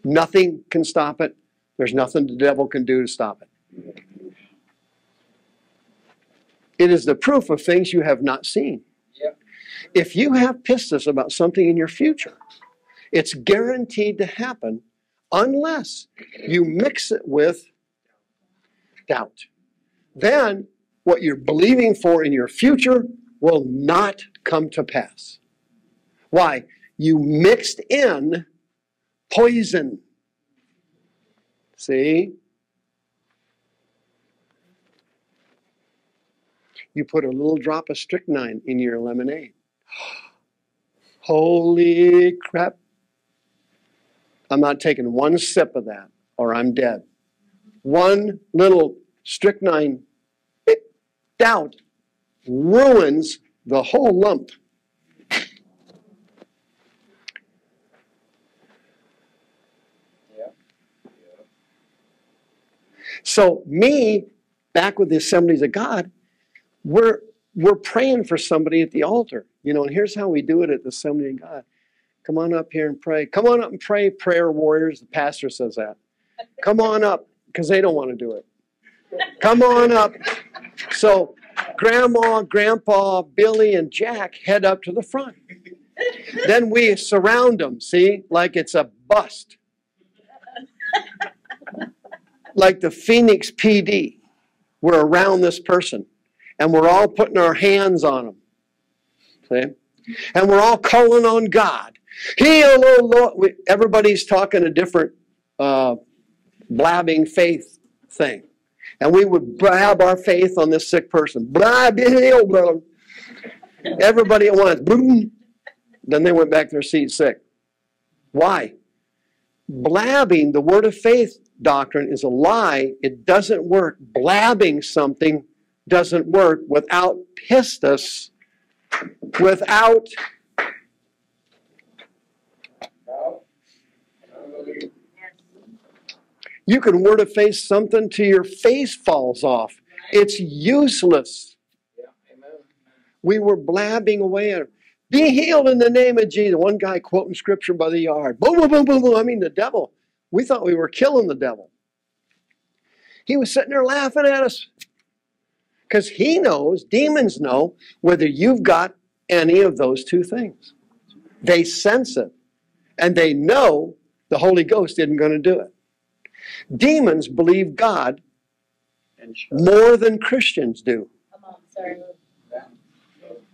Nothing can stop it. There's nothing the devil can do to stop it. It is the proof of things you have not seen. Yep. If you have pistis about something in your future, it's guaranteed to happen unless you mix it with doubt. Then what you're believing for in your future will not come to pass. Why? You mixed in poison. See? You put a little drop of strychnine in your lemonade. Holy crap. I'm not taking one sip of that or I'm dead. One little strychnine doubt ruins the whole lump. So me, back with the Assemblies of God, we're we're praying for somebody at the altar. You know, and here's how we do it at the Assembly of God. Come on up here and pray. Come on up and pray, prayer warriors. The pastor says that. Come on up, because they don't want to do it. Come on up. So grandma, grandpa, Billy, and Jack head up to the front. Then we surround them, see, like it's a bust. Like the Phoenix PD. We're around this person. And we're all putting our hands on them. See? And we're all calling on God. Heal, oh Lord. Everybody's talking a different uh, blabbing faith thing. And we would blab our faith on this sick person. Blab, heal, brother. Everybody at once. Boom. Then they went back to their seat sick. Why? Blabbing, the word of faith doctrine, is a lie. It doesn't work. Blabbing something doesn't work without pistis, without Now, hallelujah. You can word of face something to your face falls off. It's useless. We were blabbing away. Be healed in the name of Jesus. One guy quoting scripture by the yard. Boom, boom, boom, boom, boom. I mean, the devil. We thought we were killing the devil. He was sitting there laughing at us because he knows, demons know, whether you've got any of those two things. They sense it and they know the Holy Ghost isn't going to do it. Demons believe God more than Christians do. Come on, sorry.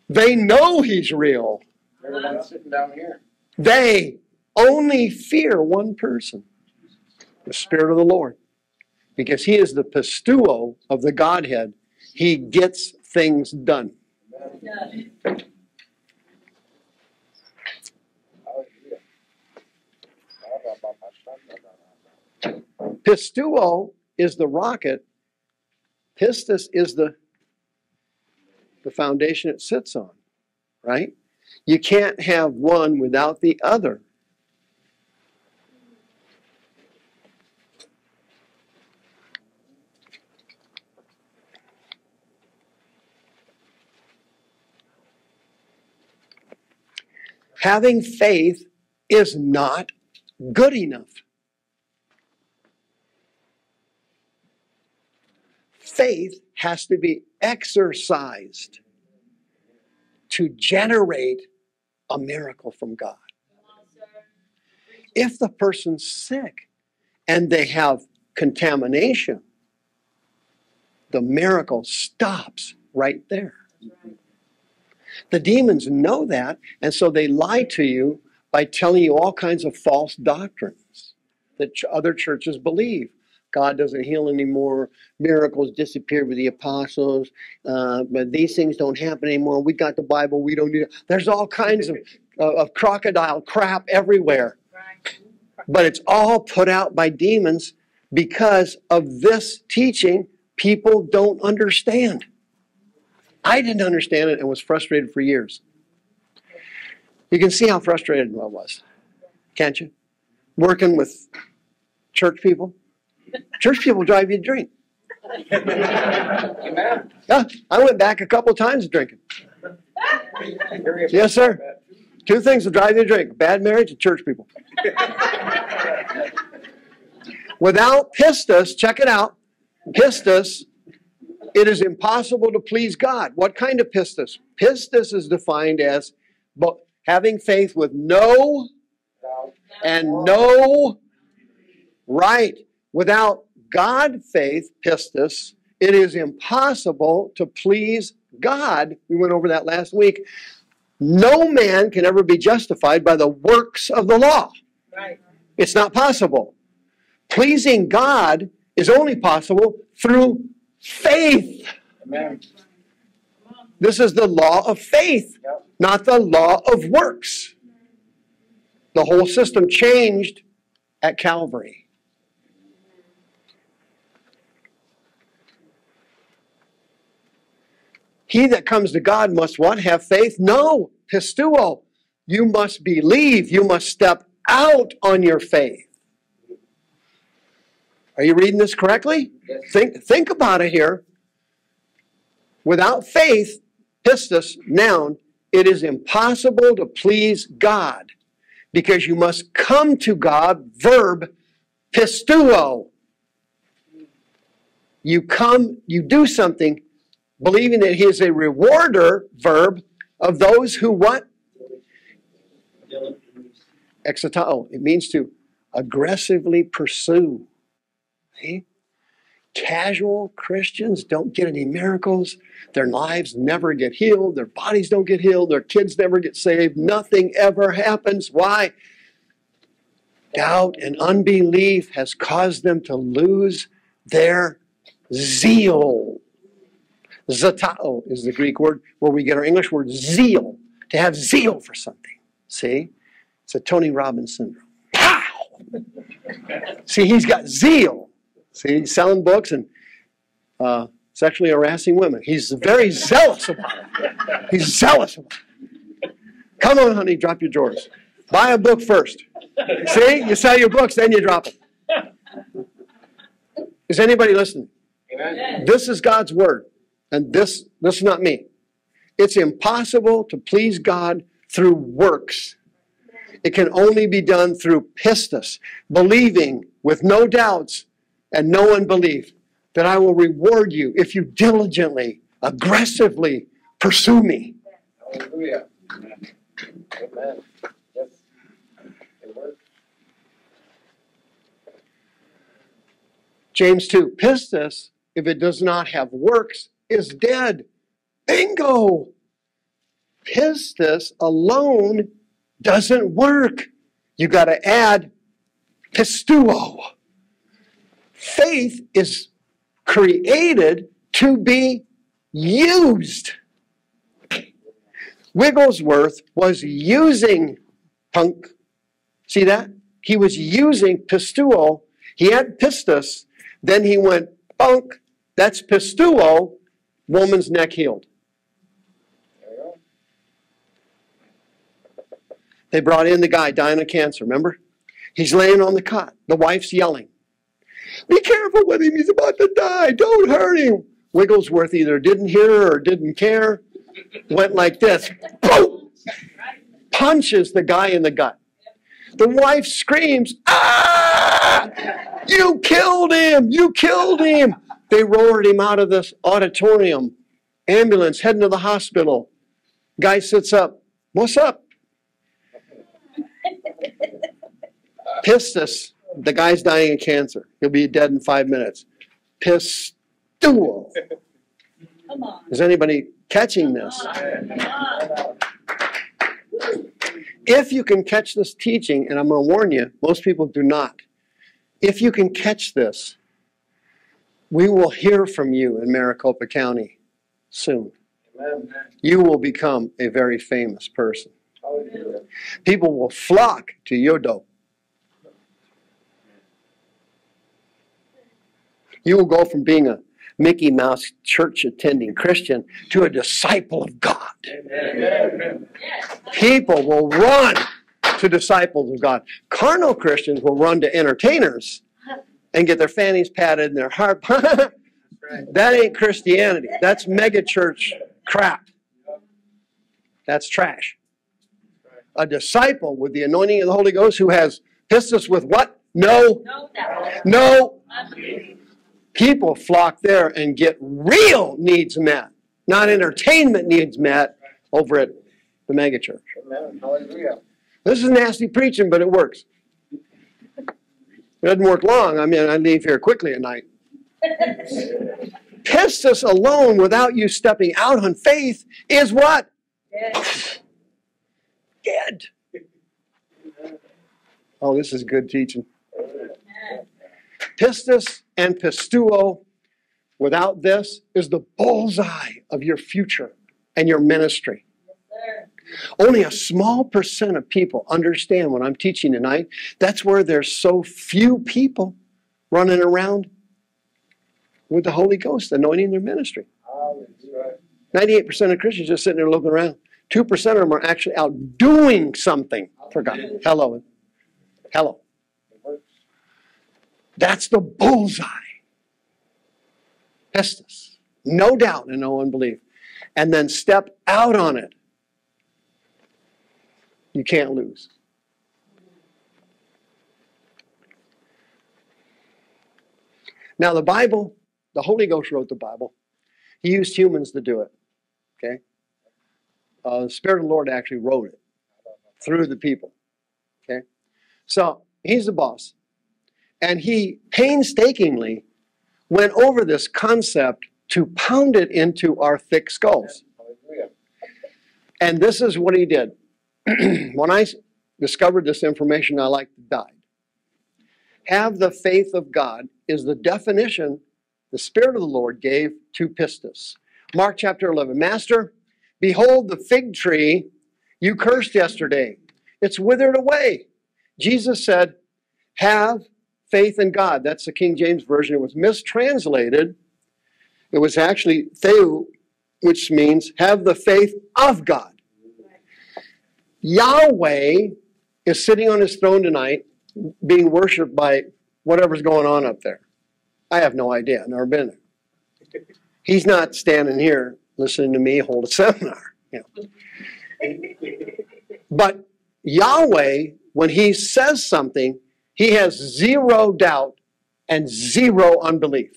They know He's real. Everyone sitting down here. They only fear one person the Spirit of the Lord. Because He is the pistuo of the Godhead. He gets things done. Pistuo is the rocket. Pistis is the, the foundation it sits on, right? You can't have one without the other. Having faith is not good enough. Faith has to be exercised to generate a miracle from God. If the person's sick and they have contamination, the miracle stops right there. The demons know that, and so they lie to you by telling you all kinds of false doctrines that other churches believe. God doesn't heal anymore. Miracles disappeared with the apostles. Uh, but these things don't happen anymore. We got the Bible. We don't need it. There's all kinds of, of of crocodile crap everywhere. But it's all put out by demons because of this teaching people don't understand. I didn't understand it and was frustrated for years. You can see how frustrated I was, can't you? Working with church people. Church people drive you to drink. Amen. Yeah, I went back a couple times drinking. Yes, sir. Two things will drive you to drink bad marriage and church people. Without pistis, check it out. Pistis, it is impossible to please God. What kind of pistis? Pistis is defined as having faith with no and no right. Without God faith, pistis, it is impossible to please God. We went over that last week. No man can ever be justified by the works of the law. Right. It's not possible. Pleasing God is only possible through faith. Amen. This is the law of faith, Yep. not the law of works. The whole system changed at Calvary. He that comes to God must what? Have faith? No. Pistuo. You must believe. You must step out on your faith. Are you reading this correctly? Yes. Think, think about it here. Without faith, pistis, noun, it is impossible to please God because you must come to God, verb, pistuo. You come, you do something, believing that He is a rewarder, verb, of those who what? Exitao. It means to aggressively pursue. See? Casual Christians don't get any miracles. Their lives never get healed. Their bodies don't get healed. Their kids never get saved. Nothing ever happens. Why? Doubt and unbelief has caused them to lose their zeal. Zatao is the Greek word where we get our English word zeal, to have zeal for something. See? It's a Tony Robbins syndrome. Pow! See, he's got zeal. See, he's selling books and uh, sexually harassing women. He's very zealous about it. He's zealous about it. Come on, honey, drop your drawers. Buy a book first. See, you sell your books, then you drop them. Is anybody listening? Amen. This is God's word, and this this is not me. It's impossible to please God through works. It can only be done through pistis, believing with no doubts and no unbelief that I will reward you if you diligently, aggressively pursue me. Hallelujah. Amen. Yes. James 2, pistis, if it does not have works, is dead. Bingo! Pistis alone doesn't work. You got to add pistuo. Faith is created to be used. Wigglesworth was using punk. See that? He was using pistuo. He had pistis. Then he went punk. That's pistuo. Woman's neck healed. They brought in the guy dying of cancer, remember? He's laying on the cot. The wife's yelling, Be careful with him. He's about to die. Don't hurt him. Wigglesworth either didn't hear or didn't care. Went like this. Boom! punches the guy in the gut. The wife screams, Ah! You killed him! You killed him! They roared him out of this auditorium. Ambulance heading to the hospital. Guy sits up. What's up? Pistis. The guy's dying of cancer. He'll be dead in five minutes. Pistuo. Come on. Is anybody catching this? If you can catch this teaching, and I'm going to warn you, most people do not. If you can catch this, we will hear from you in Maricopa County soon. Amen. You will become a very famous person. Hallelujah. People will flock to your dope. You will go from being a Mickey Mouse church attending Christian to a disciple of God. Amen. People will run to disciples of God. Carnal Christians will run to entertainers and get their fannies patted and their heart. that ain't Christianity. That's megachurch crap. That's trash. A disciple with the anointing of the Holy Ghost who has pistis with what? No, No doubt. no. Unbelief. People flock there and get real needs met, not entertainment needs met over at the megachurch. This is nasty preaching, but it works. It doesn't work long. I mean, I leave here quickly at night. Pistis alone, without you stepping out on faith, is what? Yes. Dead. Oh, this is good teaching. Pistis and pistuo, without this, is the bullseye of your future and your ministry. Only a small percent of people understand what I'm teaching tonight. That's where there's so few people running around with the Holy Ghost anointing their ministry. 98% of Christians just sitting there looking around. 2% of them are actually out doing something for God. Hello. Hello. That's the bullseye. Pistis. No doubt and no unbelief. And then step out on it. You can't lose. Now, the Bible, the Holy Ghost wrote the Bible. He used humans to do it. Okay? Uh, the Spirit of the Lord actually wrote it through the people. Okay? So, he's the boss. And he painstakingly went over this concept to pound it into our thick skulls. And this is what he did. when I discovered this information, I like died. Have the faith of God is the definition the Spirit of the Lord gave to pistis. Mark chapter 11. Master, behold the fig tree you cursed yesterday. It's withered away. Jesus said, Have faith in God. That's the King James Version. It was mistranslated. It was actually theu, which means have the faith of God. Yahweh is sitting on his throne tonight, being worshiped by whatever's going on up there. I have no idea. I've never been there. He's not standing here listening to me hold a seminar. You know. But Yahweh, when he says something, he has zero doubt and zero unbelief.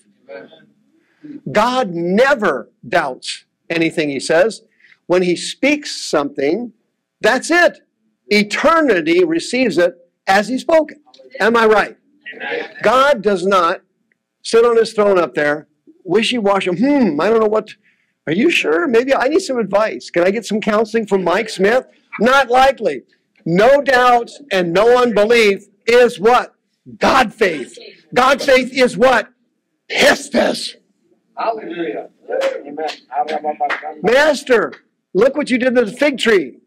God never doubts anything he says. When he speaks something, that's it. Eternity receives it as he spoke it. Am I right? God does not sit on his throne up there, wishy washy, hmm, I don't know what. Are you sure? Maybe I need some advice. Can I get some counseling from Mike Smith? Not likely. No doubt and no unbelief is what? God faith. God faith is what? Pistis. Hallelujah. Master, look what you did to the fig tree.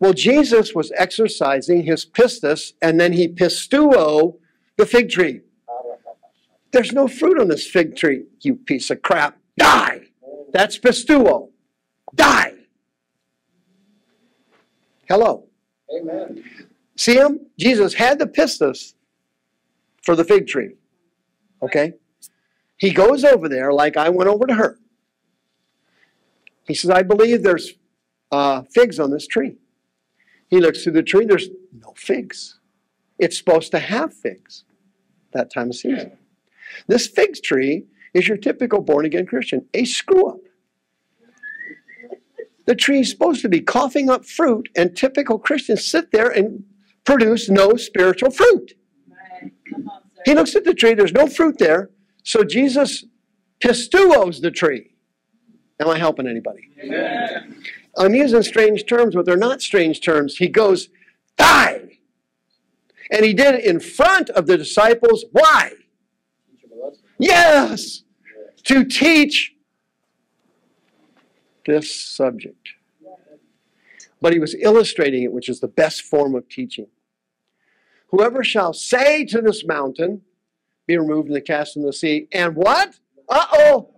Well, Jesus was exercising his pistis and then he pistuo the fig tree. There's no fruit on this fig tree, you piece of crap. Die! That's pistuo. Die! Hello. Amen. See him? Jesus had the pistis for the fig tree. Okay? He goes over there like I went over to her. He says, I believe there's uh, figs on this tree. He looks through the tree, there's no figs. It's supposed to have figs that time of season. This fig tree is your typical born again Christian, a screw up. The tree is supposed to be coughing up fruit, and typical Christians sit there and produce no spiritual fruit. He looks at the tree, there's no fruit there, so Jesus pistuos the tree. Am I helping anybody? I'm using strange terms, but they're not strange terms. He goes, Die! And he did it in front of the disciples. Why? Yes! To teach this subject. But he was illustrating it, which is the best form of teaching. Whoever shall say to this mountain, be removed and cast in the sea, and what? Uh oh!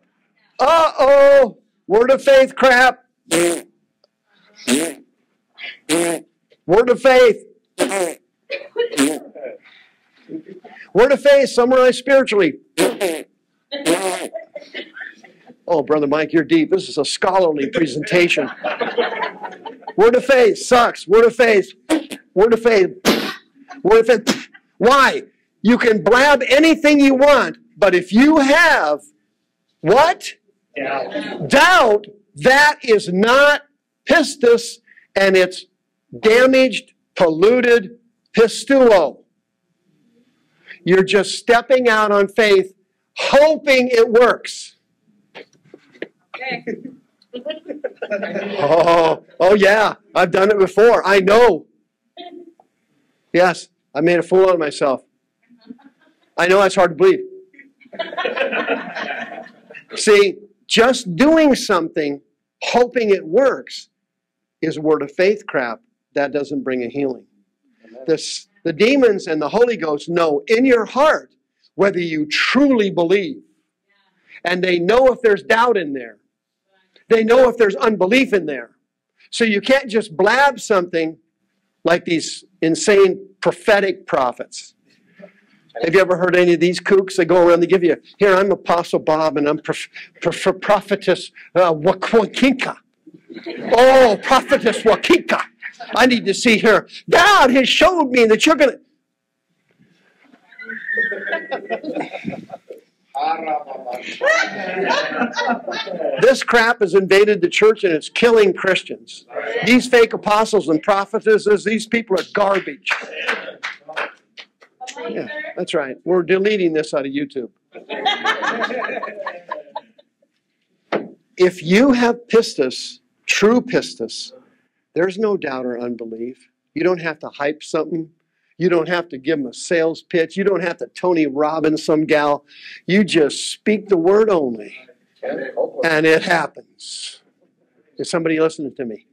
Uh oh! Word of faith crap! Word of faith. Word of faith summarized spiritually. Oh, Brother Mike, you're deep. This is a scholarly presentation. Word of faith sucks. Word of faith. Word of faith. Word of faith. Why? You can blab anything you want, but if you have what? Doubt. Doubt, that is not pistis, and it's damaged, polluted pistuo. You're just stepping out on faith, hoping it works. Oh, oh yeah, I've done it before. I know. Yes, I made a fool out of myself. I know that's hard to believe. See, just doing something, hoping it works, is a word of faith crap. That doesn't bring a healing. This, the demons and the Holy Ghost know in your heart whether you truly believe. And they know if there's doubt in there. They know if there's unbelief in there. So you can't just blab something like these insane prophetic prophets. Have you ever heard any of these kooks? They go around, they give you, here, I'm Apostle Bob and I'm prof- prof- prophetess uh. Oh, prophetess Wakika, I need to see her. God has showed me that you're going to. This crap has invaded the church and it's killing Christians. These fake apostles and prophetesses, these people are garbage. Yeah, that's right. We're deleting this out of YouTube. If you have pistis, true pistis, there's no doubt or unbelief. You don't have to hype something. You don't have to give them a sales pitch. You don't have to Tony Robbins some gal. You just speak the word only, and it happens. Is somebody listening to me?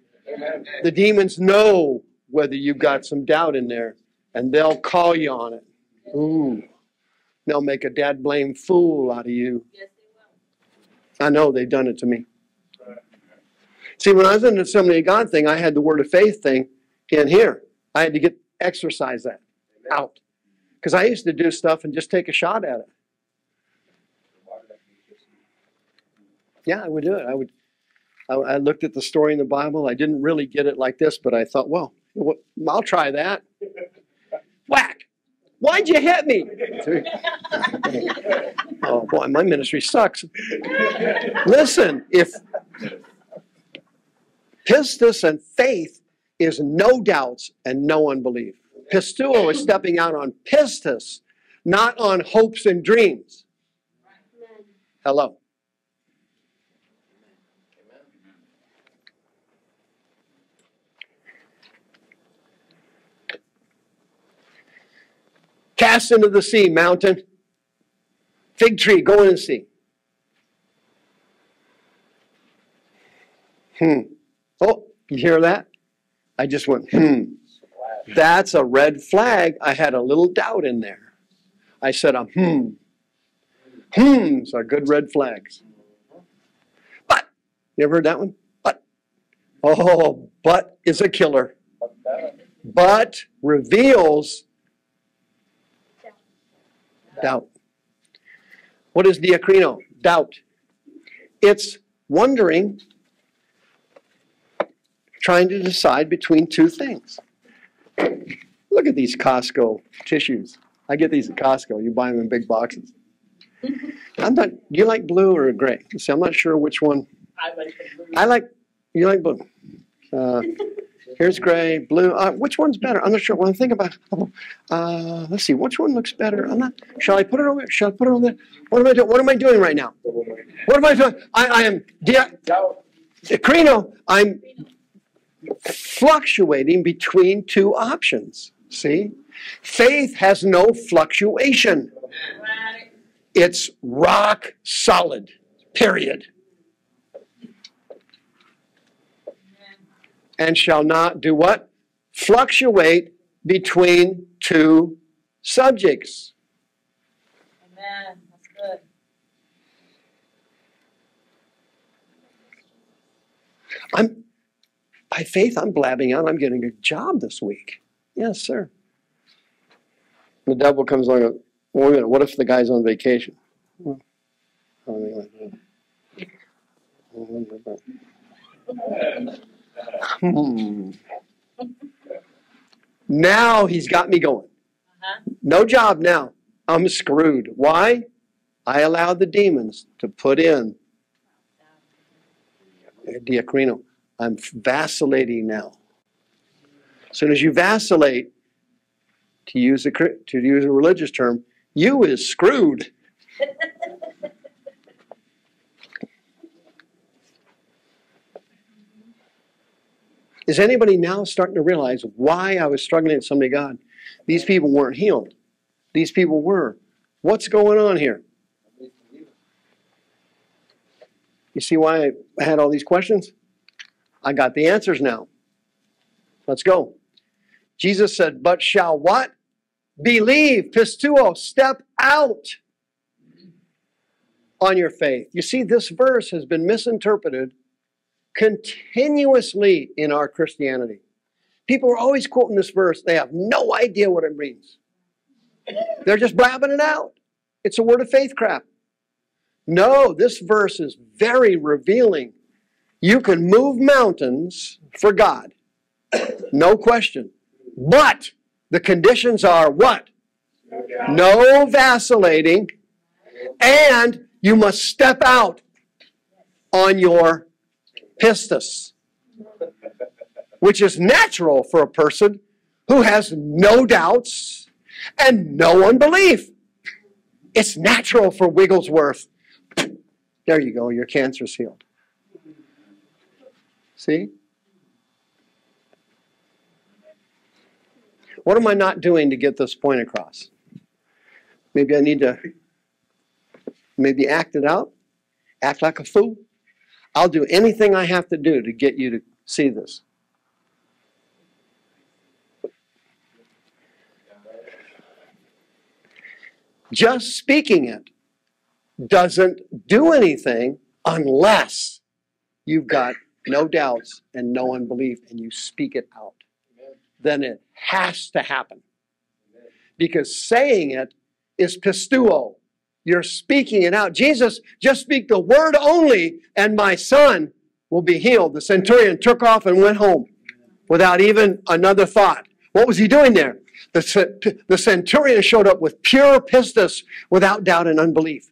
The demons know whether you've got some doubt in there, and they'll call you on it. Ooh, they'll make a dad blame fool out of you. I know they've done it to me. See, when I was in the Assembly of God thing, I had the Word of Faith thing in here. I had to get exercise that out because I used to do stuff and just take a shot at it. Yeah, I would do it. I would. I, I looked at the story in the Bible. I didn't really get it like this, but I thought, well, well I'll try that. Whack! Why'd you hit me? oh boy, my ministry sucks. Listen, if pistis and faith is no doubts and no unbelief. Pistuo is stepping out on pistis, not on hopes and dreams. Hello. Cast into the sea, mountain. Fig tree, go in the sea. Hmm. Oh, you hear that? I just went, hmm. That's a red flag. I had a little doubt in there. I said, um, hmm. Hmms are good red flags. But, you ever heard that one? But. Oh, but is a killer. But reveals doubt. What is diacrino? Doubt. It's wondering, trying to decide between two things. Look at these Costco tissues. I get these at Costco. You buy them in big boxes. I'm not. Do you like blue or gray? See, I'm not sure which one. I like blue. I like. You like blue. Uh, here's gray, blue. Uh, which one's better? I'm not sure. When I think about, uh, let's see, which one looks better? I'm not. Shall I put it over? Shall I put it over there? What am I doing? What am I doing right now? What am I doing? I, I am. dia- Crino, I'm fluctuating between two options. See? Faith has no fluctuation. It's rock solid. Period. And shall not do what? Fluctuate between two subjects. Amen. That's good. I'm by faith, I'm blabbing out. I'm getting a job this week. Yes, sir. The devil comes along. and, Wait a minute. What if the guy's on vacation? Well, Hmm. Now he's got me going. Uh-huh. No job now. I'm screwed. Why? I allowed the demons to put in Diacrino. I'm vacillating now. As soon as you vacillate, to use a to use a religious term, you is screwed. Is anybody now starting to realize why I was struggling at Sunday God? These people weren't healed. These people were. What's going on here? You see why I had all these questions? I got the answers now. Let's go. Jesus said, But shall what? Believe, pistuo, step out on your faith. You see, this verse has been misinterpreted continuously in our Christianity. People are always quoting this verse, they have no idea what it means. They're just blabbing it out. It's a word of faith crap. No, this verse is very revealing. You can move mountains for God, no question. But the conditions are what? No vacillating, and you must step out on your pistis, which is natural for a person who has no doubts and no unbelief. It's natural for Wigglesworth. There you go, your cancer's healed. See? What am I not doing to get this point across? Maybe I need to maybe act it out, act like a fool. I'll do anything I have to do to get you to see this. Just speaking it doesn't do anything unless you've got no doubts and no unbelief and you speak it out. Then it has to happen. Because saying it is pistuo. You're speaking it out. Jesus, just speak the word only, and my son will be healed. The centurion took off and went home without even another thought. What was he doing there? The, the centurion showed up with pure pistis without doubt and unbelief.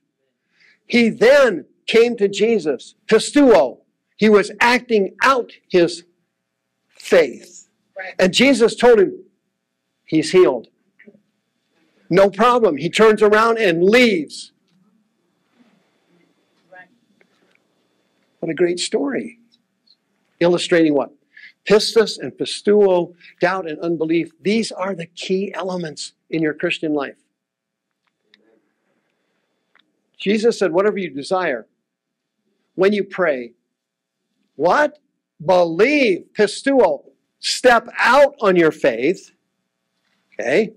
He then came to Jesus, pistuo. He was acting out his faith. And Jesus told him, He's healed. No problem. He turns around and leaves. Right. What a great story. Illustrating what? Pistis and pistuo, doubt and unbelief, these are the key elements in your Christian life. Jesus said, whatever you desire, when you pray, what? Believe, pistuo, step out on your faith, okay,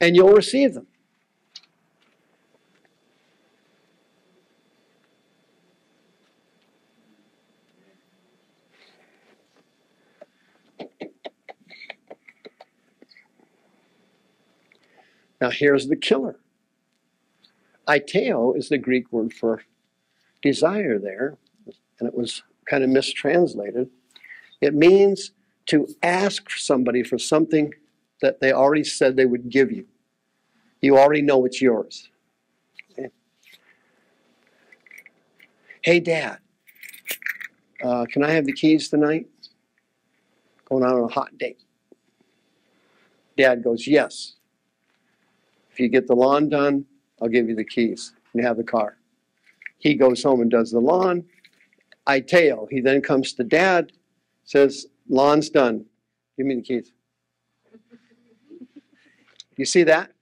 and you'll receive them. Now, here's the killer. Aiteo is the Greek word for desire there, and it was kind of mistranslated. It means to ask somebody for something that they already said they would give you. You already know it's yours. Okay? Hey, Dad, uh, can I have the keys tonight? Going out on a hot date. Dad goes, Yes. If you get the lawn done, I'll give you the keys and have the car. He goes home and does the lawn. Aiteo. He then comes to dad, says, Lawn's done. Give me the keys. You see that?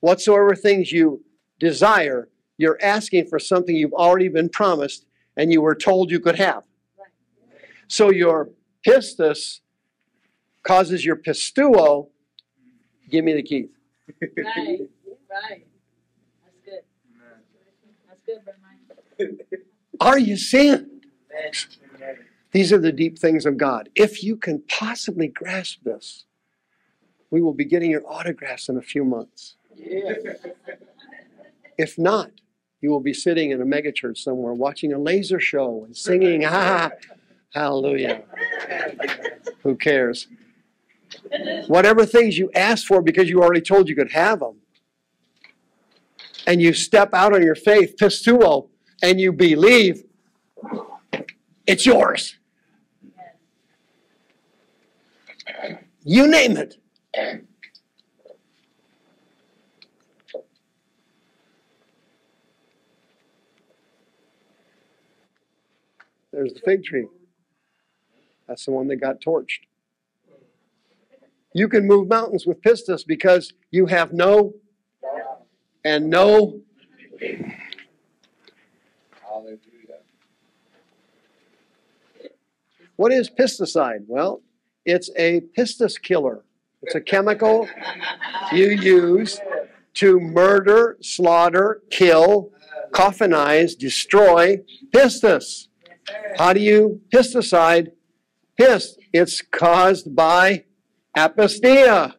Whatsoever things you desire, you're asking for something you've already been promised and you were told you could have. So your pistis causes your pistuo, give me the keys. Right, right. That's good. That's good, Brother Are you seeing? These are the deep things of God. If you can possibly grasp this, we will be getting your autographs in a few months. If not, you will be sitting in a megachurch somewhere watching a laser show and singing, ah, hallelujah. Who cares? Whatever things you asked for because you already told you could have them, and you step out on your faith, pistuo, and you believe, it's yours. You name it. There's the fig tree. That's the one that got torched. You can move mountains with pistis because you have no and no. What is pesticide? Well, it's a pistis killer. It's a chemical you use to murder, slaughter, kill, coffinize, destroy pistis. How do you pesticide? Pist. It's caused by apostia,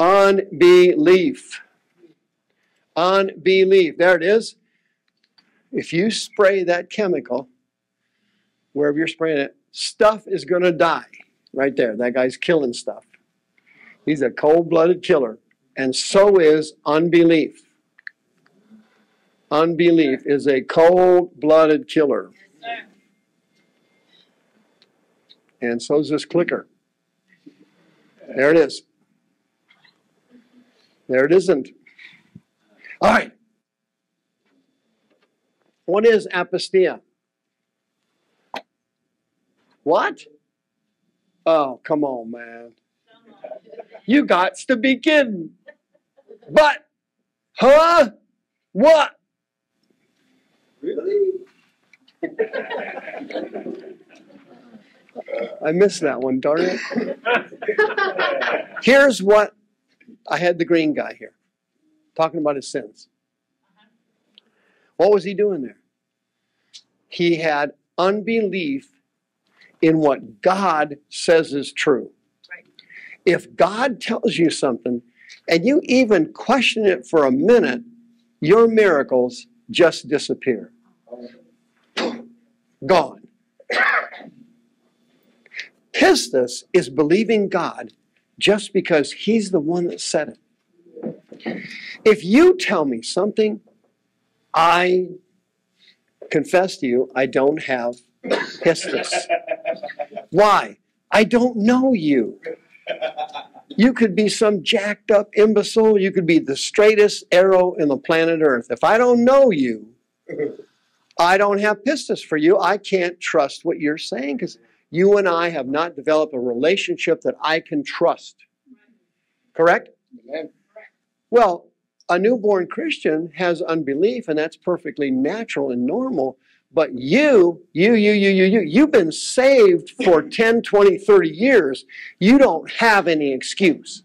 unbelief. Unbelief. There it is. If you spray that chemical, wherever you're spraying it, stuff is going to die. Right there. That guy's killing stuff. He's a cold blooded killer. And so is unbelief. Unbelief is a cold blooded killer. And so is this clicker. There it is. There it isn't. All right. What is apostia? What? Oh, come on, man. You got to be kidding. But, huh? What? Really? I missed that one, darn it. Here's what I had the green guy here talking about his sins. What was he doing there? He had unbelief in what God says is true. If God tells you something and you even question it for a minute, your miracles just disappear. Gone. Pistis is believing God just because He's the one that said it. If you tell me something, I confess to you, I don't have pistis. Why? I don't know you. You could be some jacked up imbecile. You could be the straightest arrow in the planet Earth. If I don't know you, I don't have pistis for you. I can't trust what you're saying because you and I have not developed a relationship that I can trust. Correct? Amen. Well, a newborn Christian has unbelief, and that's perfectly natural and normal. But you, you, you, you, you, you, you've been saved for 10, 20, 30 years. You don't have any excuse.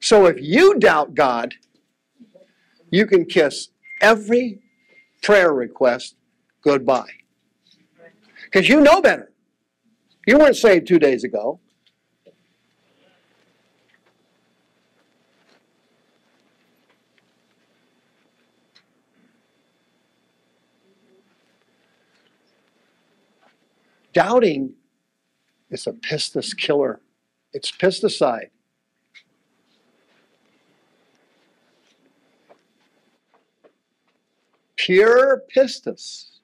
So if you doubt God, you can kiss every prayer request goodbye. Because you know better. You weren't saved two days ago. Doubting is a pistis killer. It's pesticide. Pure pistis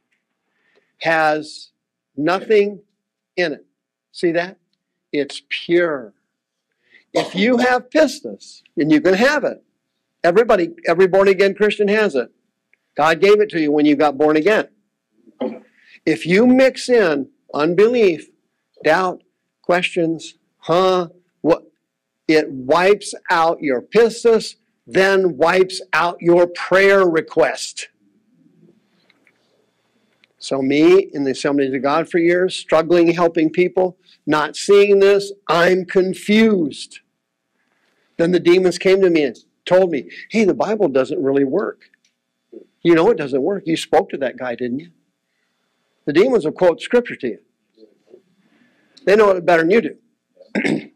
has nothing in it. See that? It's pure. If you have pistis, and you can have it, everybody, every born again Christian has it. God gave it to you when you got born again. If you mix in unbelief, doubt, questions, huh, what, it wipes out your pistis, then wipes out your prayer request. So, me in the Assemblies of God for years, struggling helping people, not seeing this, I'm confused. Then the demons came to me and told me, hey, the Bible doesn't really work. You know it doesn't work. You spoke to that guy, didn't you? The demons will quote scripture to you. They know it better than you do.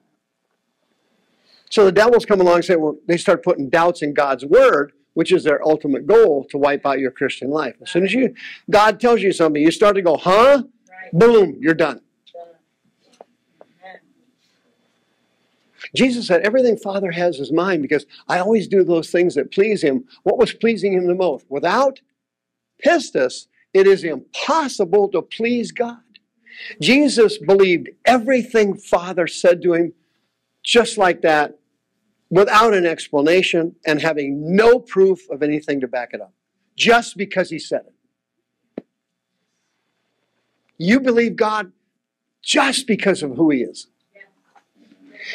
so the devils come along and say, well, they start putting doubts in God's word, which is their ultimate goal to wipe out your Christian life. As soon as you God tells you something, you start to go, huh? Right. Boom, you're done. Jesus said, Everything Father has is mine because I always do those things that please Him. What was pleasing Him the most? Without pistis, it is impossible to please God. Jesus believed everything Father said to Him just like that, without an explanation and having no proof of anything to back it up, just because He said it. You believe God just because of who He is.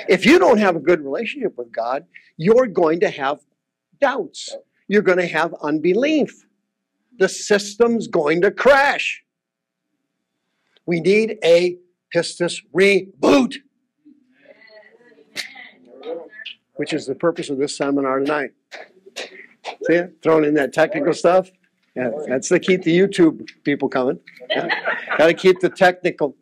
If you don't have a good relationship with God, you're going to have doubts. You're going to have unbelief. The system's going to crash. We need a pistis reboot, which is the purpose of this seminar tonight. See it? Throwing in that technical stuff. Yeah, that's to keep the YouTube people coming. Got to keep the technical.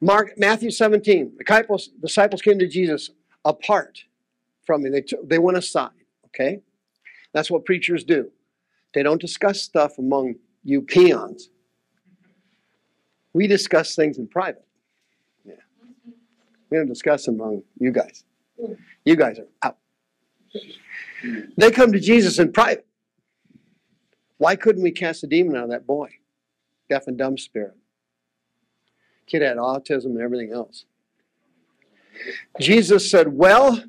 Mark Matthew 17. The disciples, disciples came to Jesus apart from him. They, they went aside. Okay? That's what preachers do. They don't discuss stuff among you peons. We discuss things in private. Yeah. We don't discuss among you guys. You guys are out. They come to Jesus in private. Why couldn't we cast a demon out of that boy? Deaf and dumb spirit. Kid had autism and everything else. Jesus said, Well,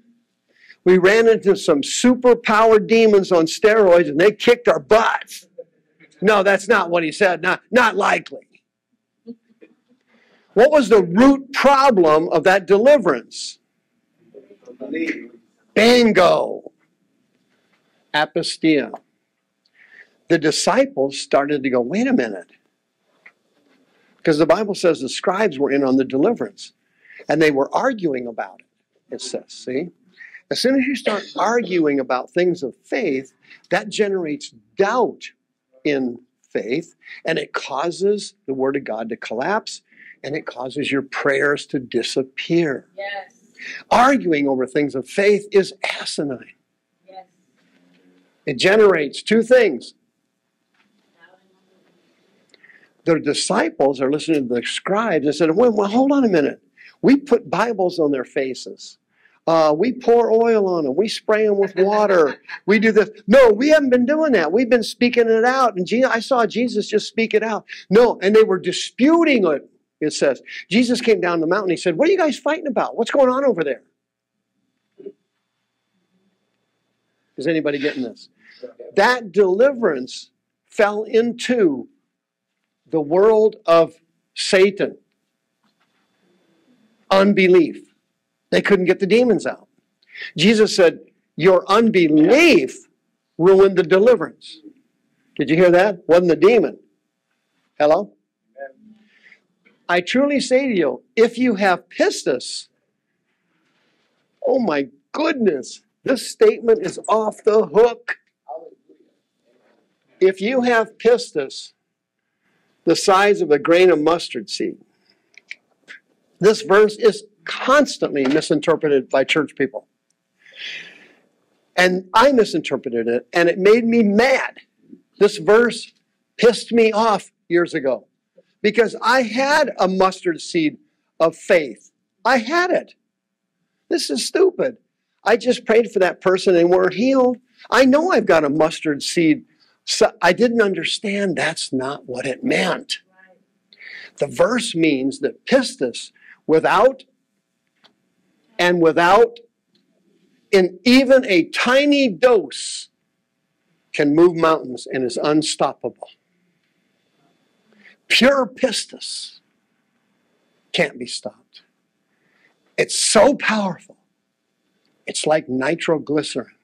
we ran into some superpowered demons on steroids and they kicked our butts. No, that's not what he said. Not, not likely. What was the root problem of that deliverance? Bingo. Apostia. The disciples started to go, wait a minute. Because the Bible says the scribes were in on the deliverance and they were arguing about it, it says. See? As soon as you start arguing about things of faith, that generates doubt in faith and it causes the Word of God to collapse and it causes your prayers to disappear. Yes. Arguing over things of faith is asinine. Yes. It generates two things. The disciples are listening to the scribes and said, well, well hold on a minute. We put Bibles on their faces. Uh, we pour oil on them. We spray them with water. we do this. No, we haven't been doing that. We've been speaking it out. And I saw Jesus just speak it out. No, and they were disputing it, it says. Jesus came down the mountain. He said, What are you guys fighting about? What's going on over there? Is anybody getting this? That deliverance fell into the world of Satan. Unbelief. They couldn't get the demons out. Jesus said, Your unbelief ruined the deliverance. Did you hear that? Wasn't the demon. Hello? I truly say to you, if you have pistis, oh my goodness, this statement is off the hook. If you have pistis the size of a grain of mustard seed, this verse is constantly misinterpreted by church people. And I misinterpreted it, and it made me mad. This verse pissed me off years ago because I had a mustard seed of faith. I had it. This is stupid. I just prayed for that person and weren't healed. I know I've got a mustard seed. So I didn't understand that's not what it meant. The verse means that pistis, without and without in even a tiny dose, can move mountains and is unstoppable. Pure pistis can't be stopped. It's so powerful. It's like nitroglycerin.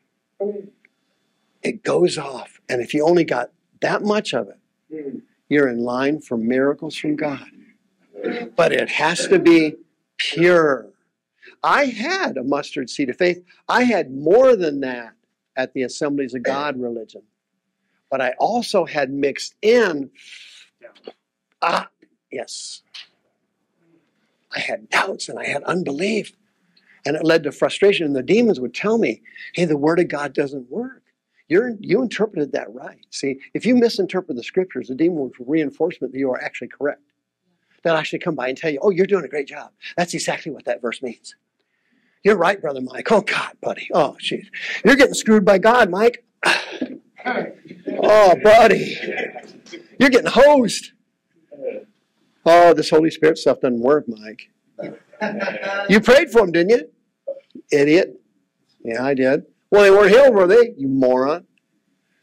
It goes off. And if you only got that much of it, you're in line for miracles from God. But it has to be pure. I had a mustard seed of faith. I had more than that at the Assemblies of God religion. But I also had mixed in, ah, yes, I had doubts and I had unbelief. And it led to frustration. And the demons would tell me, hey, the word of God doesn't work. You're, you interpreted that right. See, if you misinterpret the scriptures, the demon will reinforcement that you are actually correct. They'll actually come by and tell you, oh, you're doing a great job. That's exactly what that verse means. You're right, Brother Mike. Oh, God, buddy. Oh, jeez. You're getting screwed by God, Mike. oh, buddy. You're getting hosed. Oh, this Holy Spirit stuff doesn't work, Mike. You prayed for him, didn't you? Idiot. Yeah, I did. Well, they weren't healed, were they? You moron.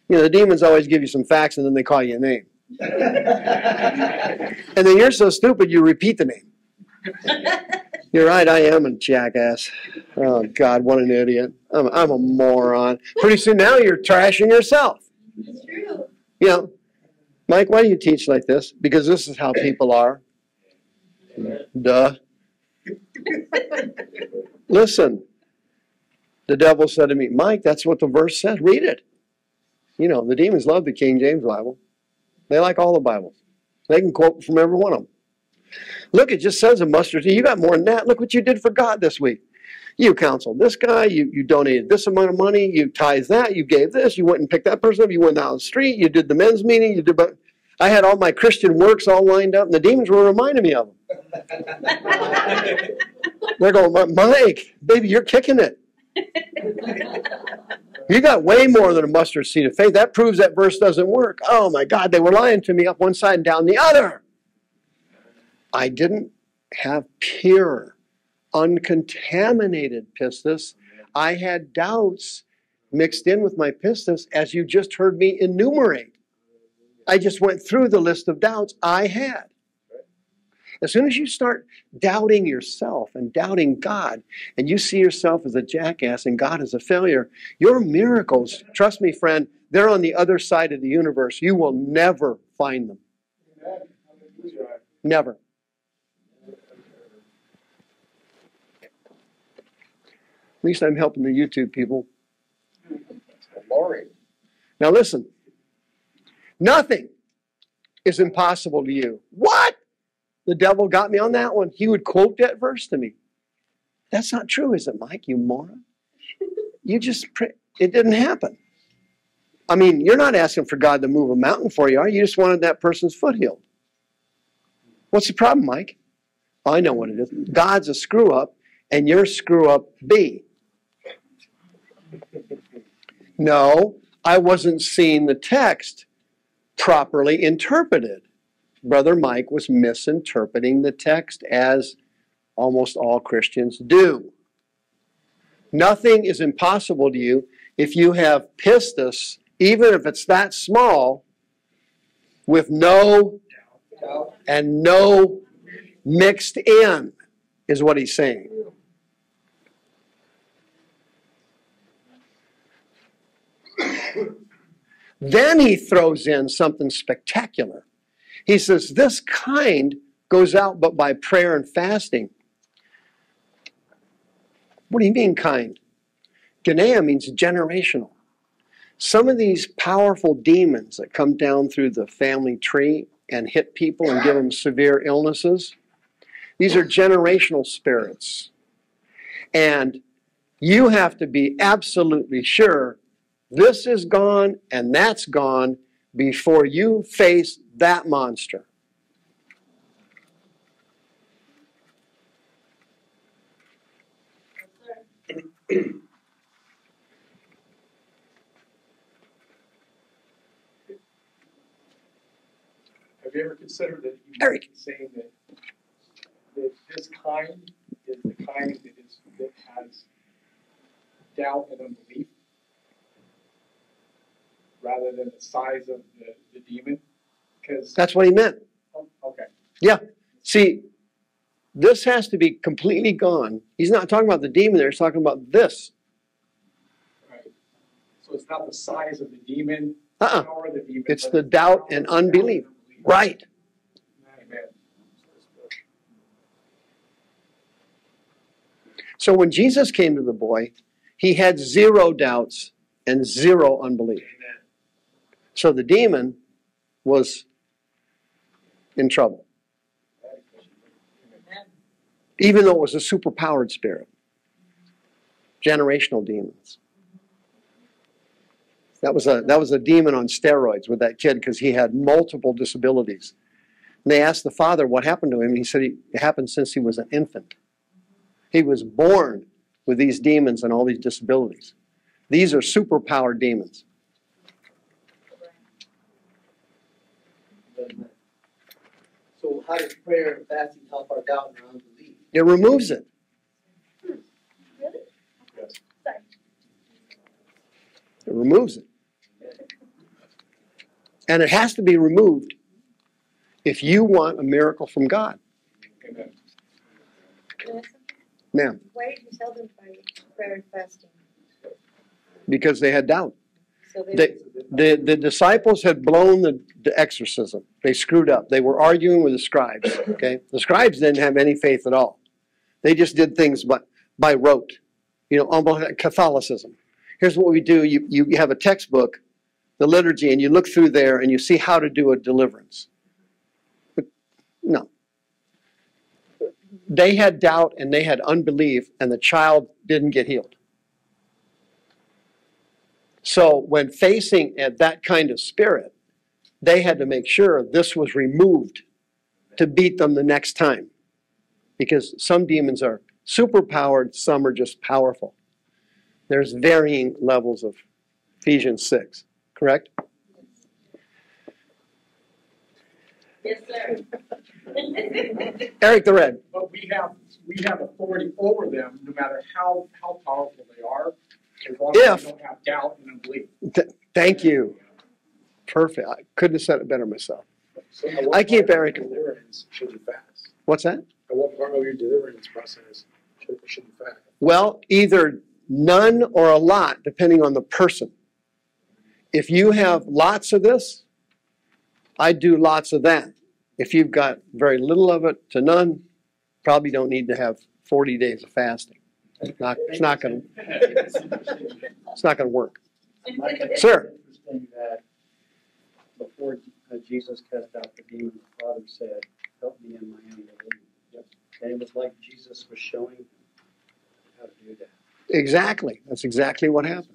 You know, the demons always give you some facts and then they call you a name. and then you're so stupid you repeat the name. You're right, I am a jackass. Oh, God, what an idiot. I'm, I'm a moron. Pretty soon now you're trashing yourself. It's true. You know, Mike, why do you teach like this? Because this is how people are. Duh. Listen, the devil said to me, Mike, that's what the verse says. Read it. You know, the demons love the King James Bible. They like all the Bibles. They can quote from every one of them. Look, it just says a mustard seed. You got more than that. Look what you did for God this week. You counseled this guy. You, you donated this amount of money. You tithed that. You gave this. You went and picked that person up. You went down the street. You did the men's meeting. You did. But I had all my Christian works all lined up, and the demons were reminding me of them. They're going, Mike, baby, you're kicking it. You got way more than a mustard seed of faith. That proves that verse doesn't work. Oh my God, they were lying to me up one side and down the other. I didn't have pure, uncontaminated pistis. I had doubts mixed in with my pistis, as you just heard me enumerate. I just went through the list of doubts I had. As soon as you start doubting yourself and doubting God, and you see yourself as a jackass and God as a failure, your miracles, trust me, friend, they're on the other side of the universe. You will never find them. Never. Least I'm helping the YouTube people. Glory. Now listen, nothing is impossible to you. What? The devil got me on that one. He would quote that verse to me. That's not true, is it, Mike? You moron. You just pray. It didn't happen. I mean, you're not asking for God to move a mountain for you, are you? You just wanted that person's foot healed. What's the problem, Mike? I know what it is. God's a screw up, and you're screw up B. No, I wasn't seeing the text properly interpreted. Brother Mike was misinterpreting the text as almost all Christians do. Nothing is impossible to you if you have pistis, even if it's that small, with no and no mixed in, is what he's saying. Then he throws in something spectacular. He says, This kind goes out but by prayer and fasting. What do you mean, kind? Genea means generational. Some of these powerful demons that come down through the family tree and hit people and give them severe illnesses, these are generational spirits. And you have to be absolutely sure this is gone and that's gone before you face that monster. Have you ever considered that you Eric. saying that, that this kind is the kind that is that has doubt and unbelief? Rather than the size of the, the demon? Because, That's what he meant. oh, okay, Yeah. See, this has to be completely gone. He's not talking about the demon there, he's talking about this. right. So it's not the size of the demon, Uh-uh. the demon. It's the doubt and unbelief. doubt and unbelief. Right. Amen. So when Jesus came to the boy, he had zero doubts and zero unbelief. So the demon was in trouble, even though it was a superpowered spirit. Generational demons. That was a that was a demon on steroids with that kid because he had multiple disabilities. And they asked the father what happened to him. He said he, it happened since he was an infant. He was born with these demons and all these disabilities. These are superpowered demons. So how does prayer and fasting help our doubt and our unbelief? It removes it. Hmm, really? Yes. Sorry. It removes it. And it has to be removed if you want a miracle from God. Amen. Can I ask something? Ma'am, Why did you tell them by prayer and fasting? because they had doubt. The, the disciples had blown the, the exorcism. They screwed up. They were arguing with the scribes. Okay? The scribes didn't have any faith at all. They just did things by, by rote. You know, almost Catholicism. Here's what we do you, you have a textbook, the liturgy, and you look through there and you see how to do a deliverance. But no. They had doubt and they had unbelief, and the child didn't get healed. So when facing at that kind of spirit, they had to make sure this was removed to beat them the next time. Because some demons are super powered, some are just powerful. There's varying levels of Ephesians 6, correct? Yes, sir. Eric the Red, But we have, we have authority over them, no matter how, how powerful they are, as long as If- don't have doubt and unbelief. th- thank you. Perfect. I couldn't have said it better myself. So I keep Eric- Deliverance should you fast? What's that? At what part of your deliverance process should, should you fast? Well, either none or a lot, depending on the person. If you have lots of this, I do lots of that. If you've got very little of it to none, probably don't need to have 40 days of fasting. It's not, it's not going to it's not going to work. Mike, I think Sir. interesting that before uh, Jesus cast out the demon, the Father said, "Help me in my unbelief." And it was like Jesus was showing him how to do that. Exactly. That's exactly what happened.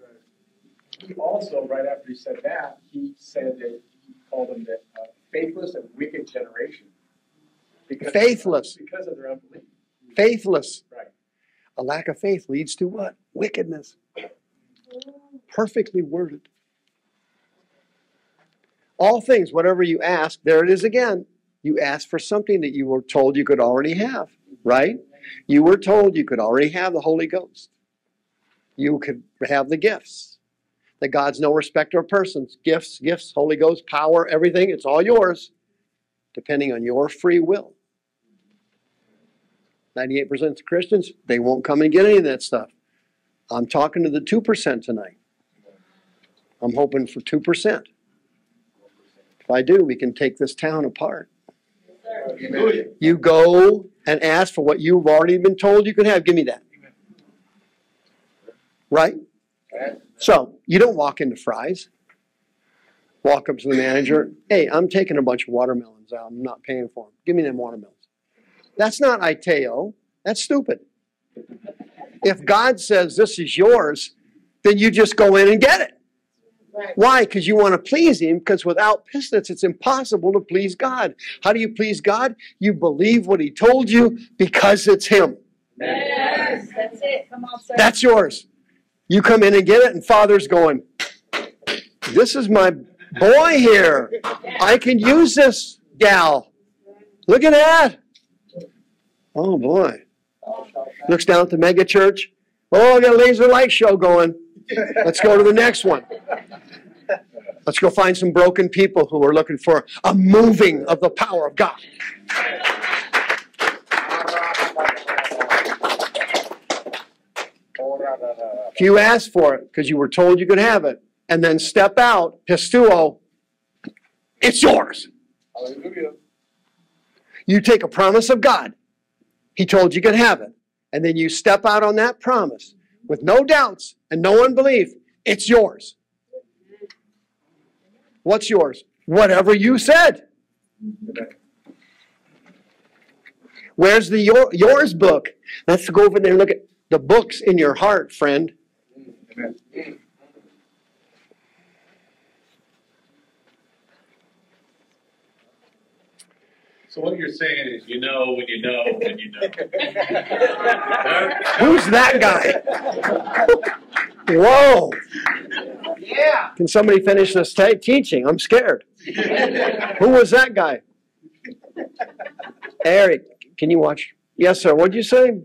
He also, right after he said that, he said that he called them the uh, faithless and wicked generation. Because Faithless. Because of their unbelief. Faithless. Right. A lack of faith leads to what? Wickedness. Perfectly worded. All things, whatever you ask, there it is again. You ask for something that you were told you could already have, right? You were told you could already have the Holy Ghost. You could have the gifts. That God's no respecter of persons. Gifts, gifts, Holy Ghost, power, everything, it's all yours, depending on your free will. 98% of Christians, they won't come and get any of that stuff. I'm talking to the 2% tonight. I'm hoping for 2%. If I do, we can take this town apart. Amen. You go and ask for what you've already been told you can have. Give me that. Right? So, you don't walk into Fry's. Walk up to the manager. Hey, I'm taking a bunch of watermelons out. I'm not paying for them. Give me them watermelons. That's not Aiteo. That's stupid. If God says this is yours, then you just go in and get it. right. Why? Because you want to please Him, because without pistis, it's impossible to please God. How do you please God? You believe what He told you because it's Him. Yes, that's it. it. Come on, sir. That's yours. You come in and get it, and Father's going, This is my boy here. I can use this gal. Look at that. Oh boy. Looks down at the mega church. Oh, I got a laser light show going. Let's go to the next one. Let's go find some broken people who are looking for a moving of the power of God. If you ask for it because you were told you could have it, and then step out, pistuo, it's yours. Hallelujah. You take a promise of God. He told you could have it. And then you step out on that promise with no doubts and no unbelief. It's yours. What's yours? Whatever you said. Where's the your, yours book? Let's go over there and look at the books in your heart, friend. Amen. So what you're saying is, you know when you know when you know. Who's that guy? Whoa. Yeah. Can somebody finish this ta- teaching? I'm scared. Who was that guy? Eric, can you watch? Yes, sir. What'd you say?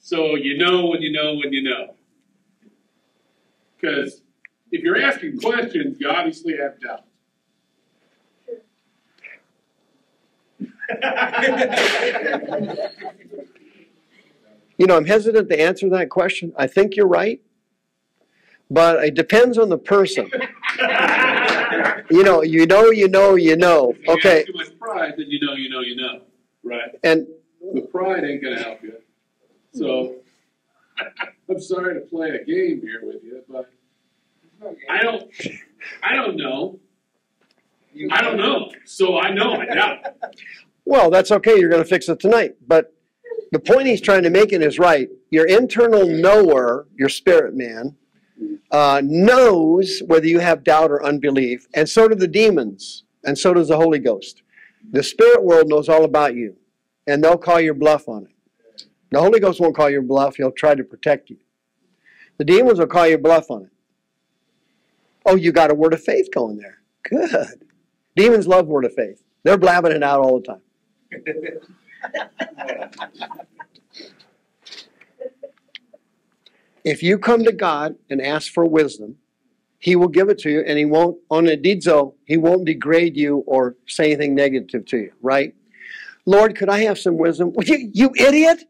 So you know when you know when you know. Because if you're asking questions, you obviously have doubts. You know, I'm hesitant to answer that question. I think you're right, but it depends on the person. You know, you know, you know, you know. If you Okay, too much pride, then you know, you know, you know. Right? and The pride ain't gonna help you. So I'm sorry to play a game here with you, but I don't I don't know. I don't know. So I know I doubt. Well, that's okay. You're going to fix it tonight. But the point he's trying to make it is right. Your internal knower, your spirit man, uh, knows whether you have doubt or unbelief, and so do the demons, and so does the Holy Ghost. The spirit world knows all about you, and they'll call your bluff on it. The Holy Ghost won't call your bluff, he'll try to protect you. The demons will call your bluff on it. Oh, you got a word of faith going there. Good. Demons love word of faith. They're blabbing it out all the time. If you come to God and ask for wisdom, He will give it to you, and He won't, oneidizo, He won't degrade you or say anything negative to you, right? Lord, could I have some wisdom? Well, you, you idiot!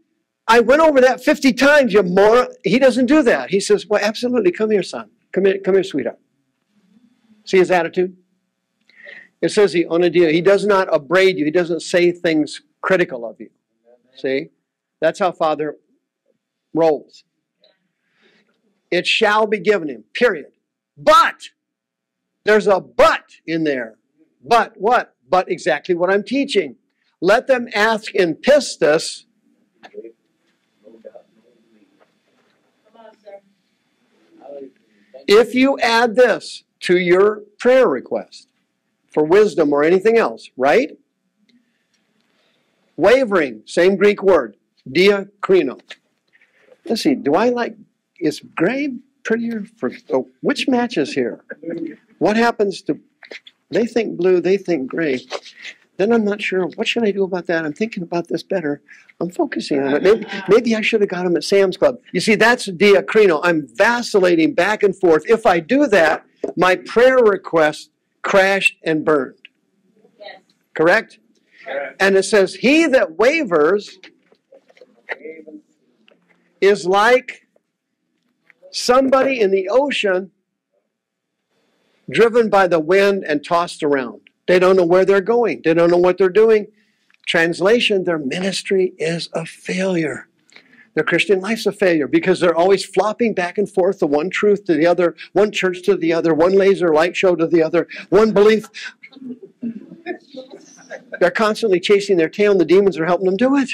I went over that 50 times, you moron. He doesn't do that. He says, Well, absolutely. Come here, son. Come here, come here, sweetheart. See his attitude? It says he on a deal. He does not upbraid you. He doesn't say things critical of you. See? That's how Father rolls. It shall be given him, period. But, there's a but in there. But what? But exactly what I'm teaching. Let them ask in pistis, if you add this to your prayer request for wisdom or anything else, right? Wavering, same Greek word, diakrino. Let's see, do I like, is gray prettier for, oh, which matches here? What happens to, they think blue, they think gray. Then I'm not sure, what should I do about that? I'm thinking about this better. I'm focusing on it. Maybe, maybe I should have got them at Sam's Club. You see, that's diakrino. I'm vacillating back and forth. If I do that, my prayer request crashed and burned. Yes. Correct? And it says, He that wavers is like somebody in the ocean driven by the wind and tossed around. They don't know where they're going, they don't know what they're doing. Translation, their ministry is a failure. Their Christian life's a failure because they're always flopping back and forth the one truth to the other, one church to the other, one laser light show to the other, one belief. They're constantly chasing their tail, and the demons are helping them do it.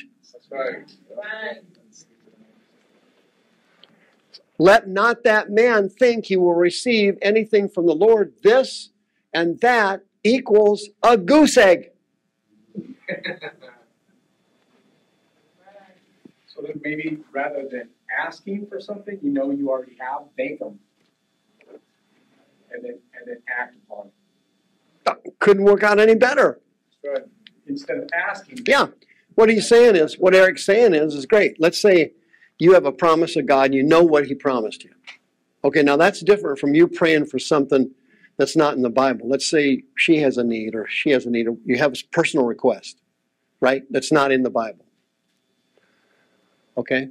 Let not that man think he will receive anything from the Lord. This and that equals a goose egg. So maybe rather than asking for something you know you already have, thank them. And then, and then act upon it. Couldn't work out any better. Right. Instead of asking. Yeah. What he's saying is, what Eric's saying is, is great. Let's say you have a promise of God, you know what he promised you. Okay, now that's different from you praying for something that's not in the Bible. Let's say she has a need or she has a need, or you have a personal request, right? That's not in the Bible. Okay?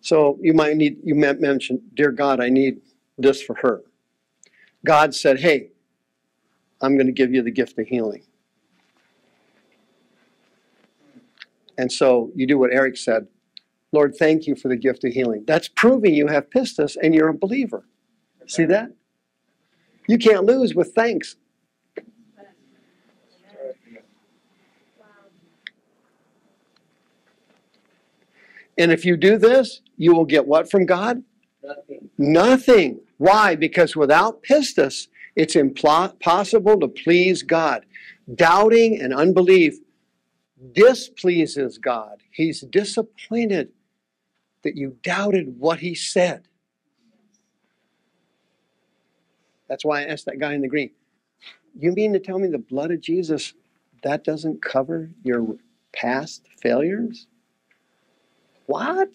So you might need, you might mention, Dear God, I need this for her. God said, Hey, I'm going to give you the gift of healing. And so you do what Eric said Lord, thank you for the gift of healing. That's proving you have pistis and you're a believer. See that? You can't lose with thanks. And if you do this, you will get what from God? Nothing. Nothing. Why? Because without pistis, it's impossible to please God. Doubting and unbelief displeases God. He's disappointed that you doubted what He said. That's why I asked that guy in the green, You mean to tell me the blood of Jesus, that doesn't cover your past failures? What?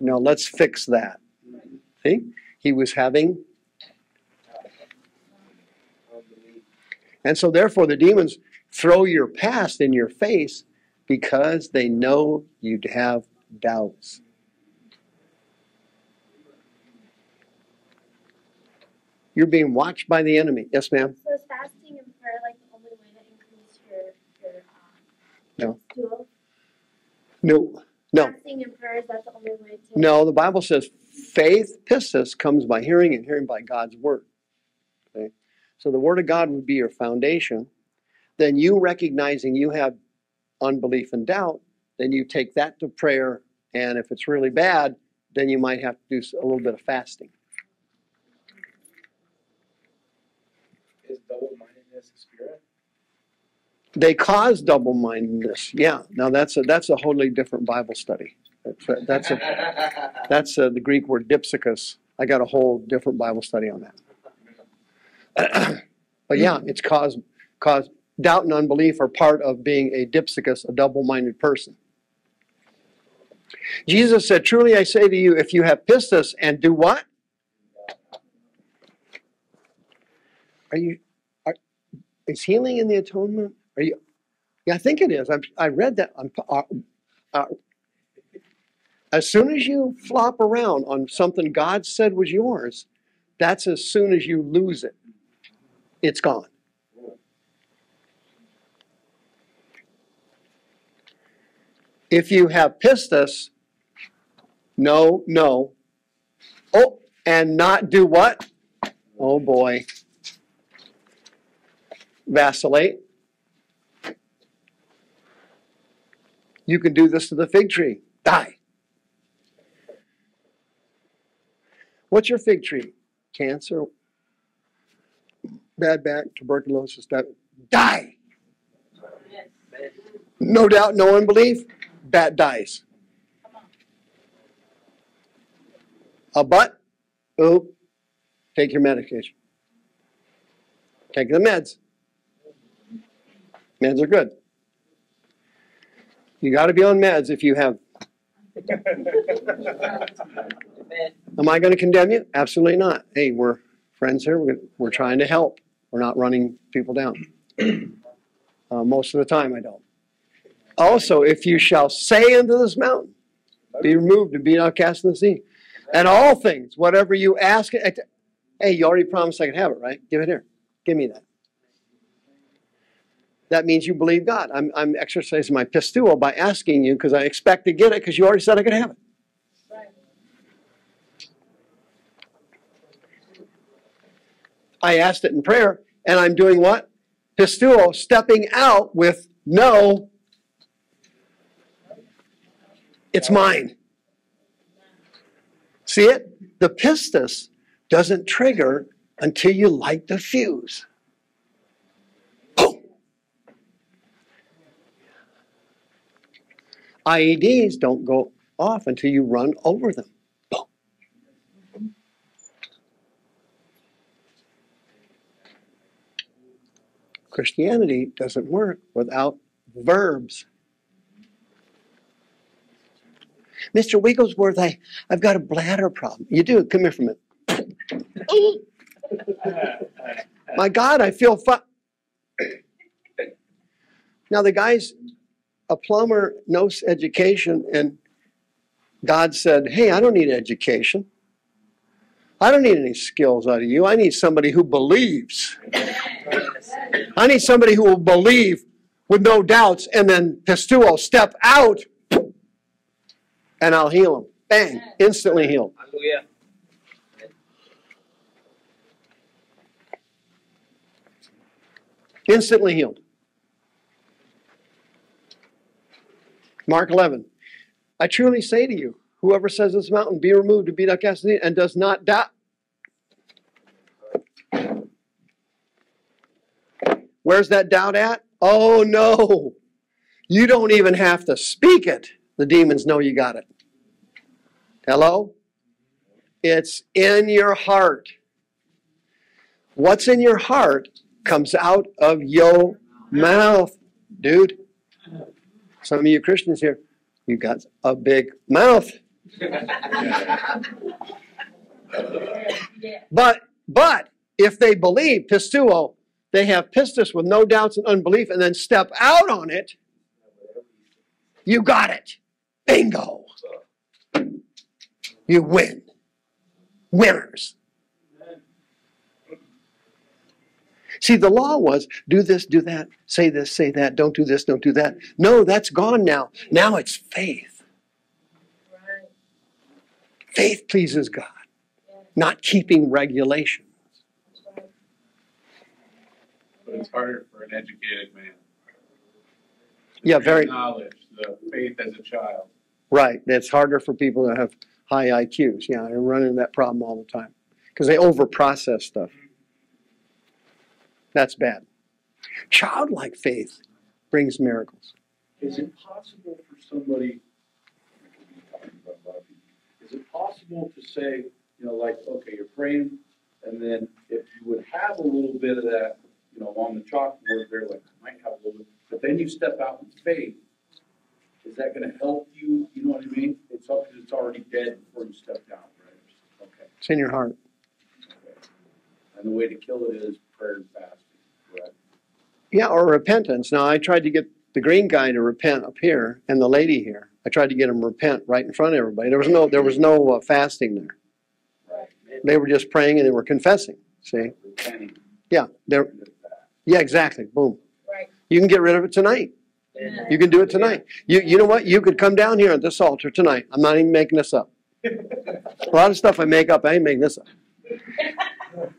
No, let's fix that. See? He was having. And so, therefore, the demons throw your past in your face because they know you'd have doubts. You're being watched by the enemy. Yes, ma'am? So is fasting and prayer like the only way to increase your your um, No. duo? No. No. Fasting and prayer is that the only way to? No, the Bible says faith, pistis, comes by hearing and hearing by God's word. Okay? So the word of God would be your foundation. Then you recognizing you have unbelief and doubt, then you take that to prayer. And if it's really bad, then you might have to do a little bit of fasting. Is double mindedness a spirit? They cause double-mindedness. Yeah. Now that's a that's a wholly different Bible study. That's a, that's a that's a, the Greek word dipsychos. I got a whole different Bible study on that. but yeah, it's cause cause doubt and unbelief are part of being a dipsychos, a double-minded person. Jesus said, "Truly I say to you, if you have pistis and do what? Are you? Are, is healing in the atonement? Are you? Yeah, I think it is. I, I read that. Uh, uh, as soon as you flop around on something God said was yours, that's as soon as you lose it. It's gone. If you have pistis, no, no. Oh, and not do what? Oh boy. Vacillate. You can do this to the fig tree. Die. What's your fig tree? Cancer, bad back, tuberculosis, that, die. No doubt, no unbelief, bat dies. A butt, oop, take your medication. Take the meds. Meds are good. You got to be on meds if you have. Am I going to condemn you? Absolutely not. Hey, we're friends here. We're, we're trying to help. We're not running people down. Uh, most of the time, I don't. Also, if you shall say unto this mountain, be removed and be not cast in the sea. And all things, whatever you ask, hey, you already promised I could have it, right? Give it here. Give me that. That means you believe God. I'm, I'm exercising my pistuo by asking you because I expect to get it because you already said I could have it. I asked it in prayer, and I'm doing what? Pistuo, stepping out with no, it's mine. See it? The pistis doesn't trigger until you light the fuse. IEDs don't go, off until you run over them. Boom. Christianity doesn't work without verbs. Mr. Wigglesworth, I, I've got a bladder problem. You do? Come here for a minute. My God, I feel fun. Now, the guy's a plumber, no education, and God said, Hey, I don't need education. I don't need any skills out of you. I need somebody who believes. I need somebody who will believe with no doubts, and then pistuo, step out, and I'll heal him. Bang, instantly healed. Hallelujah. Instantly healed. Mark 11. I truly say to you, whoever says this mountain, be removed, to be not cast and does not doubt. Where's that doubt at? Oh no. You don't even have to speak it. The demons know you got it. Hello? It's in your heart. What's in your heart comes out of your mouth, dude. Some of you Christians here, you got a big mouth. But but if they believe pistuo, they have pistis with no doubts and unbelief, and then step out on it, you got it. Bingo. You win. Winners. See, the law was do this, do that, say this, say that, don't do this, don't do that. No, that's gone now. Now it's faith. Faith pleases God, not keeping regulations. But it's harder for an educated man. Yeah, very Knowledge, the faith as a child. right. It's harder for people that have high IQs. Yeah, I run into that problem all the time because they overprocess stuff. That's bad. Childlike faith brings miracles. Is it possible for somebody, is it possible to say, you know, like, okay, you're praying, and then if you would have a little bit of that, you know, on the chalkboard there, like, I might have a little bit, but then you step out in faith, is that gonna help you, you know what I mean? It's, al- it's already dead before you step down, right? Okay, It's in your heart. okay. And the way to kill it is prayer and fasting, right? Yeah, or repentance. Now, I tried to get the green guy to repent up here, and the lady here. I tried to get him to repent right in front of everybody. There was no, there was no uh, fasting there. Right. They were just praying and they were confessing. See? Repenting. Yeah, they're, yeah, exactly. Boom. Right. You can get rid of it tonight. You can do it tonight. You, you know what? You could come down here at this altar tonight. I'm not even making this up. A lot of stuff I make up, I ain't making this up.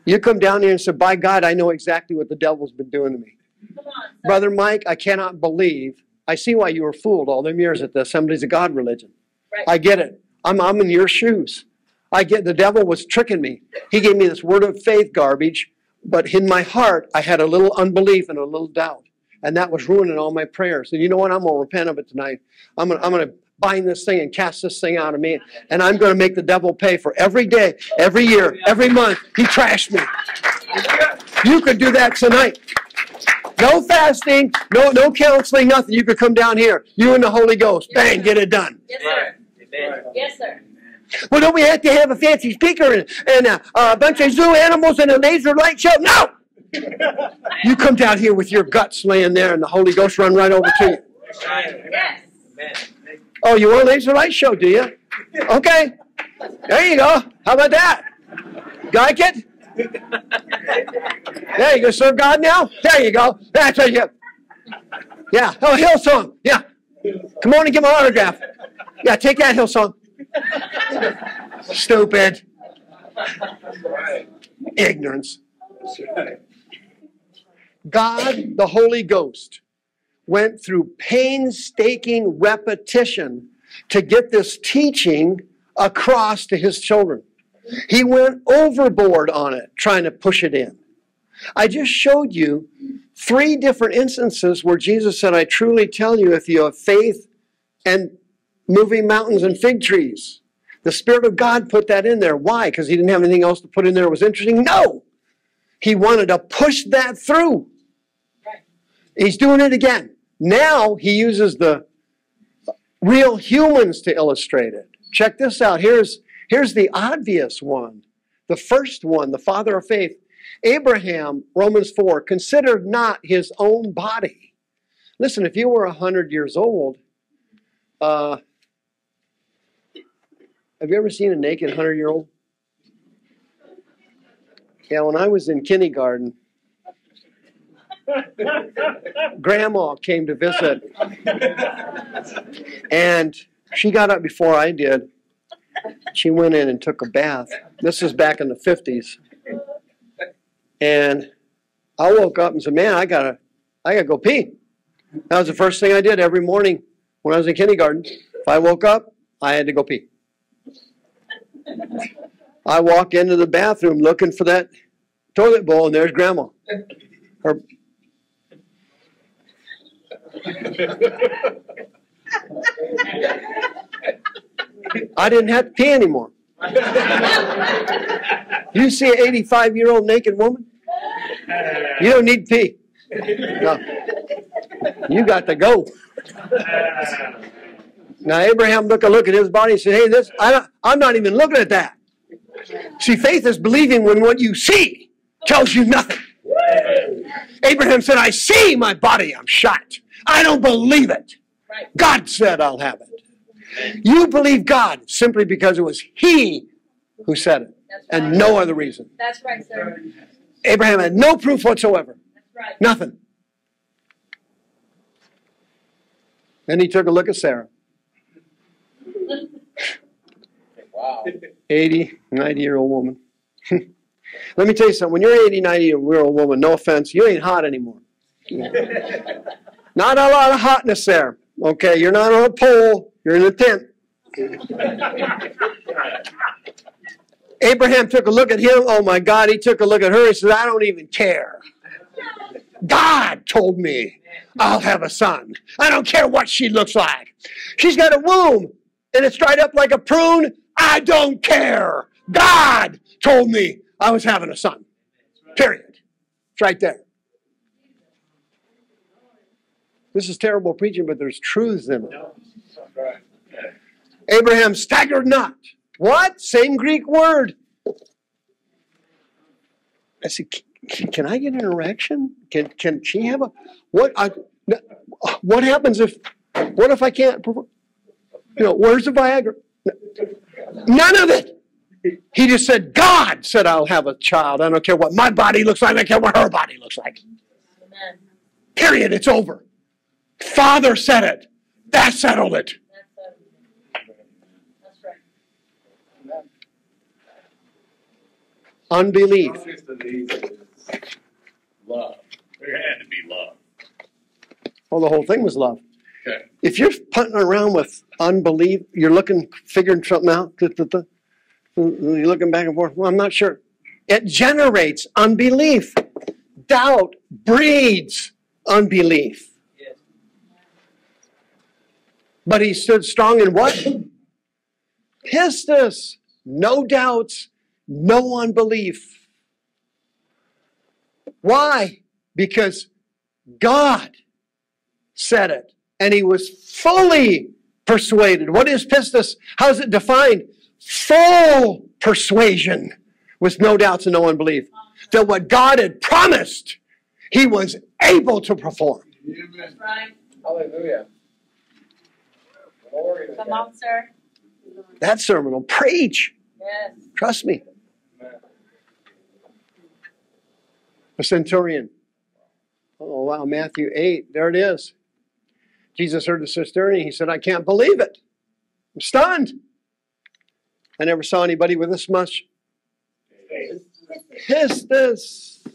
You come down here and say, By God, I know exactly what the devil's been doing to me. On. Brother Mike, I cannot believe. I see why you were fooled all them years at the Assemblies of God religion. Right. I get it. I'm, I'm in your shoes. I get the devil was tricking me. He gave me this word of faith garbage, but in my heart, I had a little unbelief and a little doubt. And that was ruining all my prayers. And you know what? I'm going to repent of it tonight. I'm going to, I'm going to bind this thing and cast this thing out of me. And I'm going to make the devil pay for every day, every year, every month. He trashed me. You could do that tonight. No fasting, no no counseling, nothing. You could come down here. You and the Holy Ghost. Bang, get it done. Yes, sir. Amen. Yes, sir. Well, don't we have to have a fancy speaker and, and uh, a bunch of zoo animals and a laser light show? No! You come down here with your guts laying there and the Holy Ghost run right over to you. Yes. Oh, you want a laser light show, do you? Okay. There you go. How about that? Like it? There you go. Serve God now? There you go. That's what you Yeah. Oh, Hillsong. Yeah. Come on and give my autograph. Yeah, take that, Hillsong. Stupid. Ignorance. God, the Holy Ghost, went through painstaking repetition to get this teaching across to his children. He went overboard on it, trying to push it in. I just showed you three different instances where Jesus said, I truly tell you, if you have faith and moving mountains and fig trees. The Spirit of God put that in there. Why? Because he didn't have anything else to put in there that was interesting? No. He wanted to push that through. He's doing it again. Now he uses the real humans to illustrate it. Check this out. Here's, here's the obvious one. The first one, the father of faith. Abraham, Romans 4, considered not his own body. Listen, if you were 100 years old, uh, have you ever seen a naked 100 year old? Yeah, when I was in kindergarten, grandma came to visit and she got up before I did. She went in and took a bath. This is back in the 50s. And I woke up and said, Man, I gotta I gotta go pee. That was the first thing I did every morning when I was in kindergarten. If I woke up, I had to go pee. I walk into the bathroom looking for that toilet bowl, and there's grandma. Her I didn't have to pee anymore. You see an 85 year old naked woman? You don't need to pee. No. You got to go. Now Abraham took a look at his body and said, Hey, this I don't, I'm not even looking at that. See, faith is believing when what you see tells you nothing. Abraham said, I see my body, I'm shot. I don't believe it. God said I'll have it. You believe God simply because it was He who said it, and no other reason. That's right, sir. Abraham had no proof whatsoever. That's right. Nothing. Then he took a look at Sarah. Wow. 80, 90 year old woman. Let me tell you something. When you're 80, 90 year old woman, no offense, you ain't hot anymore. Not a lot of hotness there. Okay, you're not on a pole, you're in a tent. Abraham took a look at him. Oh my God, he took a look at her. He said, I don't even care. God told me I'll have a son. I don't care what she looks like. She's got a womb and it's dried up like a prune. I don't care. God told me I was having a son. Period. It's right there. This is terrible preaching, but there's truths in it. Abraham staggered not. What? Same Greek word. I said, can I get an erection? Can can she have a what? I, what happens if what if I can't? perform? You know, where's the Viagra? None of it. He just said, God said I'll have a child. I don't care what my body looks like. I don't care what her body looks like. Amen. Period. It's over. Father said it. That settled it. That's, uh, that's right. Unbelief. Love. There had to be love. Well, the whole thing was love. Okay. If you're punting around with unbelief, you're looking, figuring something out, you're looking back and forth, well, I'm not sure. It generates unbelief. Doubt breeds unbelief. But he stood strong in what? Pistis. No doubts, no unbelief. Why? Because God said it, and he was fully persuaded. What is pistis? How is it defined? Full persuasion with no doubts and no unbelief. That what God had promised, he was able to perform. That's right. Hallelujah. Glory Come on, sir. That sermon will preach. Yes. Trust me. A centurion. Oh, wow. Matthew 8. There it is. Jesus heard the centurion. He said, I can't believe it. I'm stunned. I never saw anybody with this much pistis.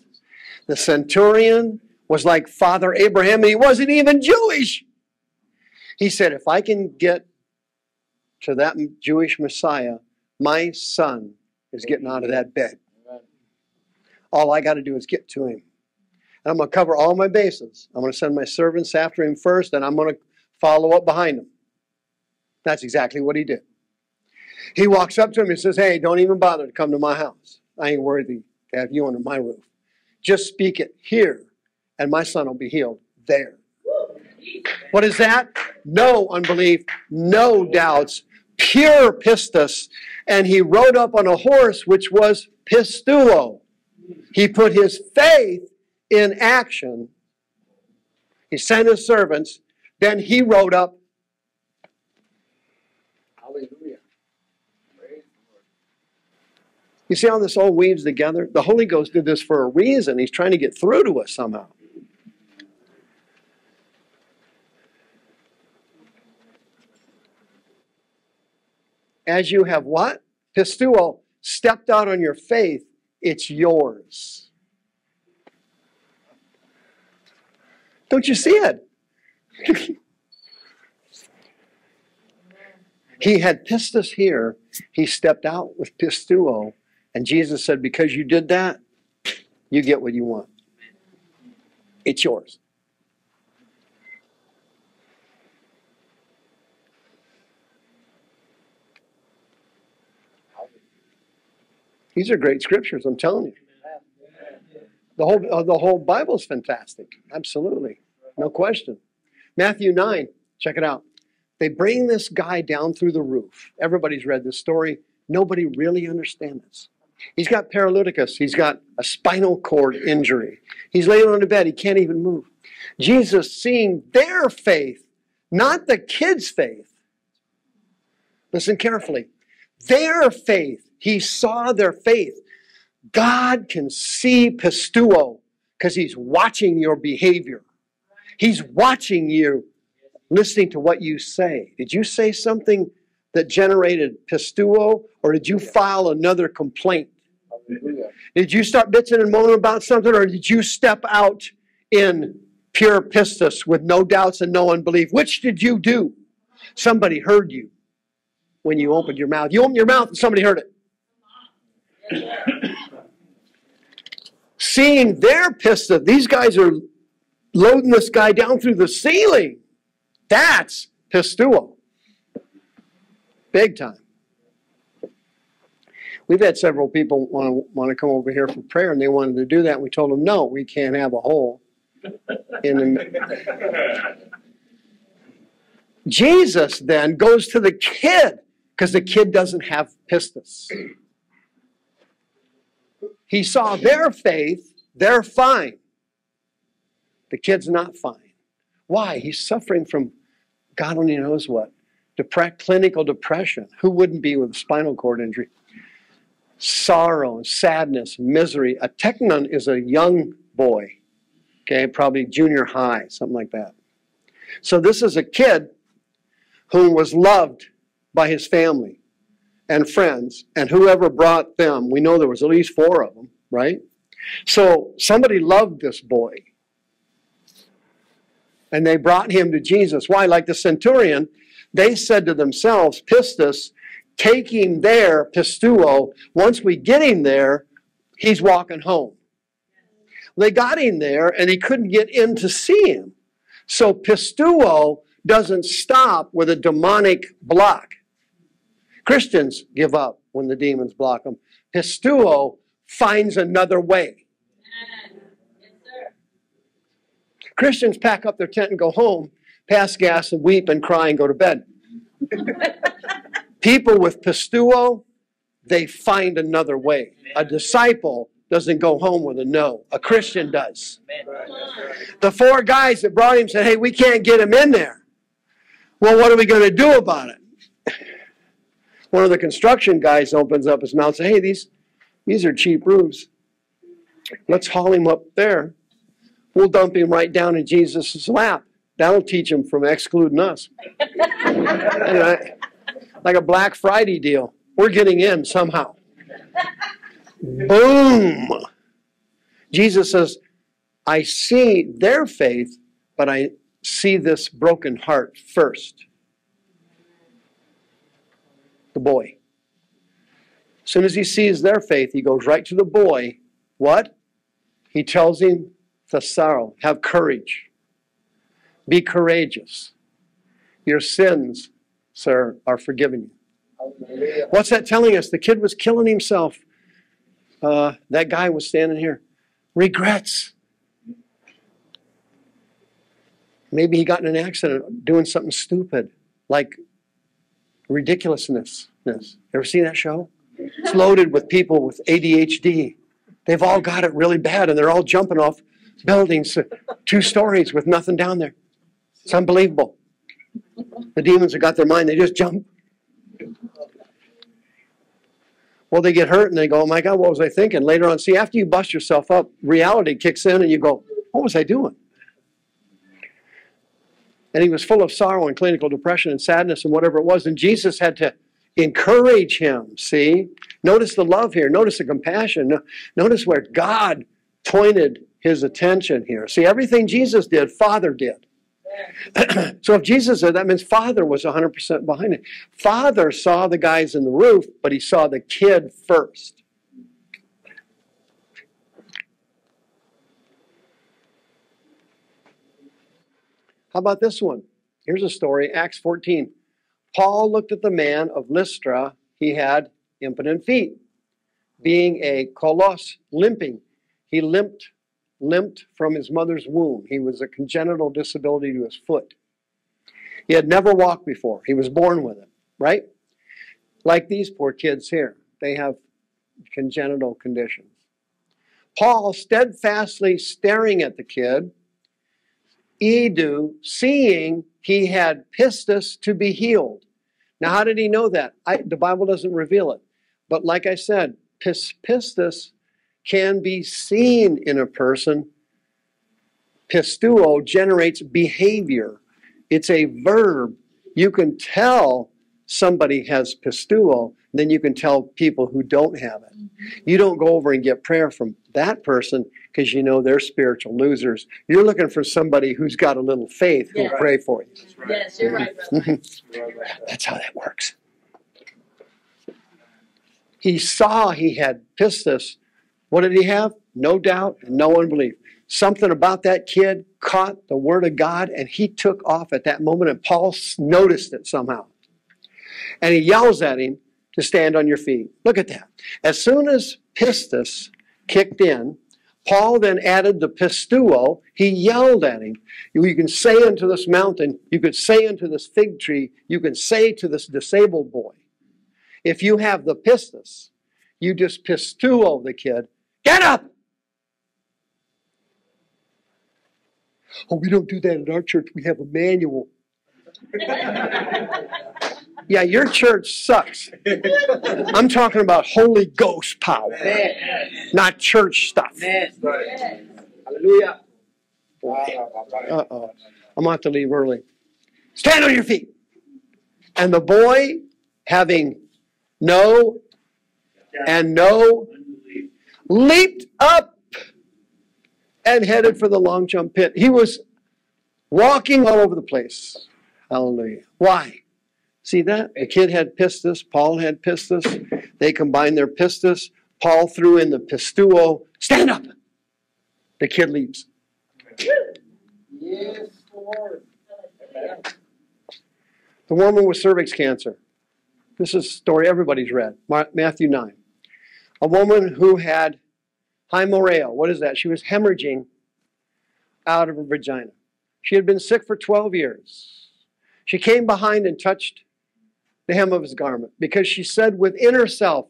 The centurion was like Father Abraham, and he wasn't even Jewish. He said, If I can get to that Jewish Messiah, my son is getting out of that bed. All I got to do is get to him. And I'm going to cover all my bases. I'm going to send my servants after him first, and I'm going to follow up behind him. That's exactly what he did. He walks up to him and says, Hey, don't even bother to come to my house. I ain't worthy to have you under my roof. Just speak it here, and my son will be healed there. What is that? No unbelief, no doubts, pure pistis. And he rode up on a horse which was pistuo. He put his faith in action. He sent his servants. Then he rode up. Hallelujah. You see how this all weaves together? The Holy Ghost did this for a reason. He's trying to get through to us somehow. As you have what? Pistuo, stepped out on your faith, it's yours. Don't you see it? he had pistis here. He stepped out with pistuo. And Jesus said, Because you did that, you get what you want. It's yours. These are great scriptures, I'm telling you. The whole, uh, the whole Bible is fantastic. Absolutely. No question. Matthew 9, check it out. They bring this guy down through the roof. Everybody's read this story. Nobody really understands this. He's got paralyticus. He's got a spinal cord injury. He's laying on the bed. He can't even move. Jesus, seeing their faith, not the kid's faith. Listen carefully. Their faith. He saw their faith. God can see pistuo because he's watching your behavior. He's watching you, listening to what you say. Did you say something that generated pistuo, or did you file another complaint? Did you start bitching and moaning about something, or did you step out in pure pistis with no doubts and no unbelief? Which did you do? Somebody heard you when you opened your mouth. You opened your mouth and somebody heard it. Seeing their pistis, these guys are loading this guy down through the ceiling. That's pistuo. Big time. We've had several people want to, want to come over here for prayer, and they wanted to do that. We told them, no, we can't have a hole in the. Jesus then goes to the kid because the kid doesn't have pistis. He saw their faith, they're fine. The kid's not fine. Why? He's suffering from God only knows what. Depre- clinical depression. Who wouldn't be with a spinal cord injury? Sorrow sadness, misery. A teknon is a young boy, okay, probably junior high, something like that. So this is a kid who was loved by his family and friends and whoever brought them. We know there was at least four of them, right? So somebody loved this boy. And they brought him to Jesus. Why? Like the centurion, they said to themselves, Pistis, take him there, pistuo. Once we get him there, he's walking home. They got him there and he couldn't get in to see him. So pistuo doesn't stop with a demonic block. Christians give up when the demons block them. Pistuo finds another way. Christians pack up their tent and go home, pass gas and weep and cry and go to bed. People with pistuo, they find another way. A disciple doesn't go home with a no. A Christian does. The four guys that brought him said, Hey, we can't get him in there. Well, what are we going to do about it? One of the construction guys opens up his mouth and says, Hey, these, these are cheap roofs. Let's haul him up there. We'll dump him right down in Jesus' lap. That'll teach him from excluding us. Like a Black Friday deal. We're getting in somehow. Boom. Jesus says, I see their faith, but I see this broken heart first. The boy. As soon as he sees their faith, he goes right to the boy. What? He tells him, Thesaro, have courage. Be courageous. Your sins sir, are forgiven you. What's that telling us? The kid was killing himself. Uh, that guy was standing here. Regrets. Maybe he got in an accident doing something stupid, like ridiculousness. Ever seen that show? It's loaded with people with ADHD. They've all got it really bad, and they're all jumping off buildings, uh, two stories with nothing down there. It's unbelievable. The demons have got their mind, they just jump. Well, they get hurt and they go, Oh my God, what was I thinking? Later on, see, after you bust yourself up, reality kicks in and you go, What was I doing? And he was full of sorrow and clinical depression and sadness and whatever it was. And Jesus had to encourage him, see? Notice the love here. Notice the compassion. Notice where God pointed his attention here. See, everything Jesus did, Father did. so if Jesus did, that means Father was 100% behind it. Father saw the guys in the roof, but he saw the kid first. How about this one? Here's a story, Acts 14. Paul looked at the man of Lystra. He had impotent feet, being a kolos, limping. He limped, limped from his mother's womb. He was a congenital disability to his foot. He had never walked before. He was born with it, right? Like these poor kids here. They have congenital conditions. Paul steadfastly staring at the kid, Edu, seeing he had pistis to be healed. Now, how did he know that? I, the Bible doesn't reveal it. But like I said, pis, pistis can be seen in a person. Pistuo generates behavior. It's a verb. You can tell somebody has pistuo, then you can tell people who don't have it. Mm-hmm. You don't go over and get prayer from that person because you know they're spiritual losers. You're looking for somebody who's got a little faith who'll Yeah. pray for you. Yes, you're right. That's how that works. He saw he had pistis. What did he have? No doubt and no unbelief. Something about that kid caught the word of God and he took off at that moment, and Paul noticed it somehow. And he yells at him to stand on your feet. Look at that. As soon as pistis kicked in, Paul then added the pistuo. He yelled at him. You can say unto this mountain, you could say unto this fig tree, you can say to this disabled boy. If you have the pistis, you just pistuo the kid. Get up! Oh, we don't do that in our church. We have a manual. Yeah, your church sucks. I'm talking about Holy Ghost power, not church stuff. Hallelujah. Uh oh. I'm going to have to leave early. Stand on your feet. And the boy, having no and no, leaped up and headed for the long jump pit. He was walking all over the place. Hallelujah. Why? See that? A kid had pistis. Paul had pistis. They combined their pistis. Paul threw in the pistuo. Stand up. The kid leaps. Yes, Lord. The woman with cervix cancer. This is a story everybody's read. Matthew 9. A woman who had hemorrhea. What is that? She was hemorrhaging out of her vagina. She had been sick for 12 years. She came behind and touched the hem of his garment because she said within herself,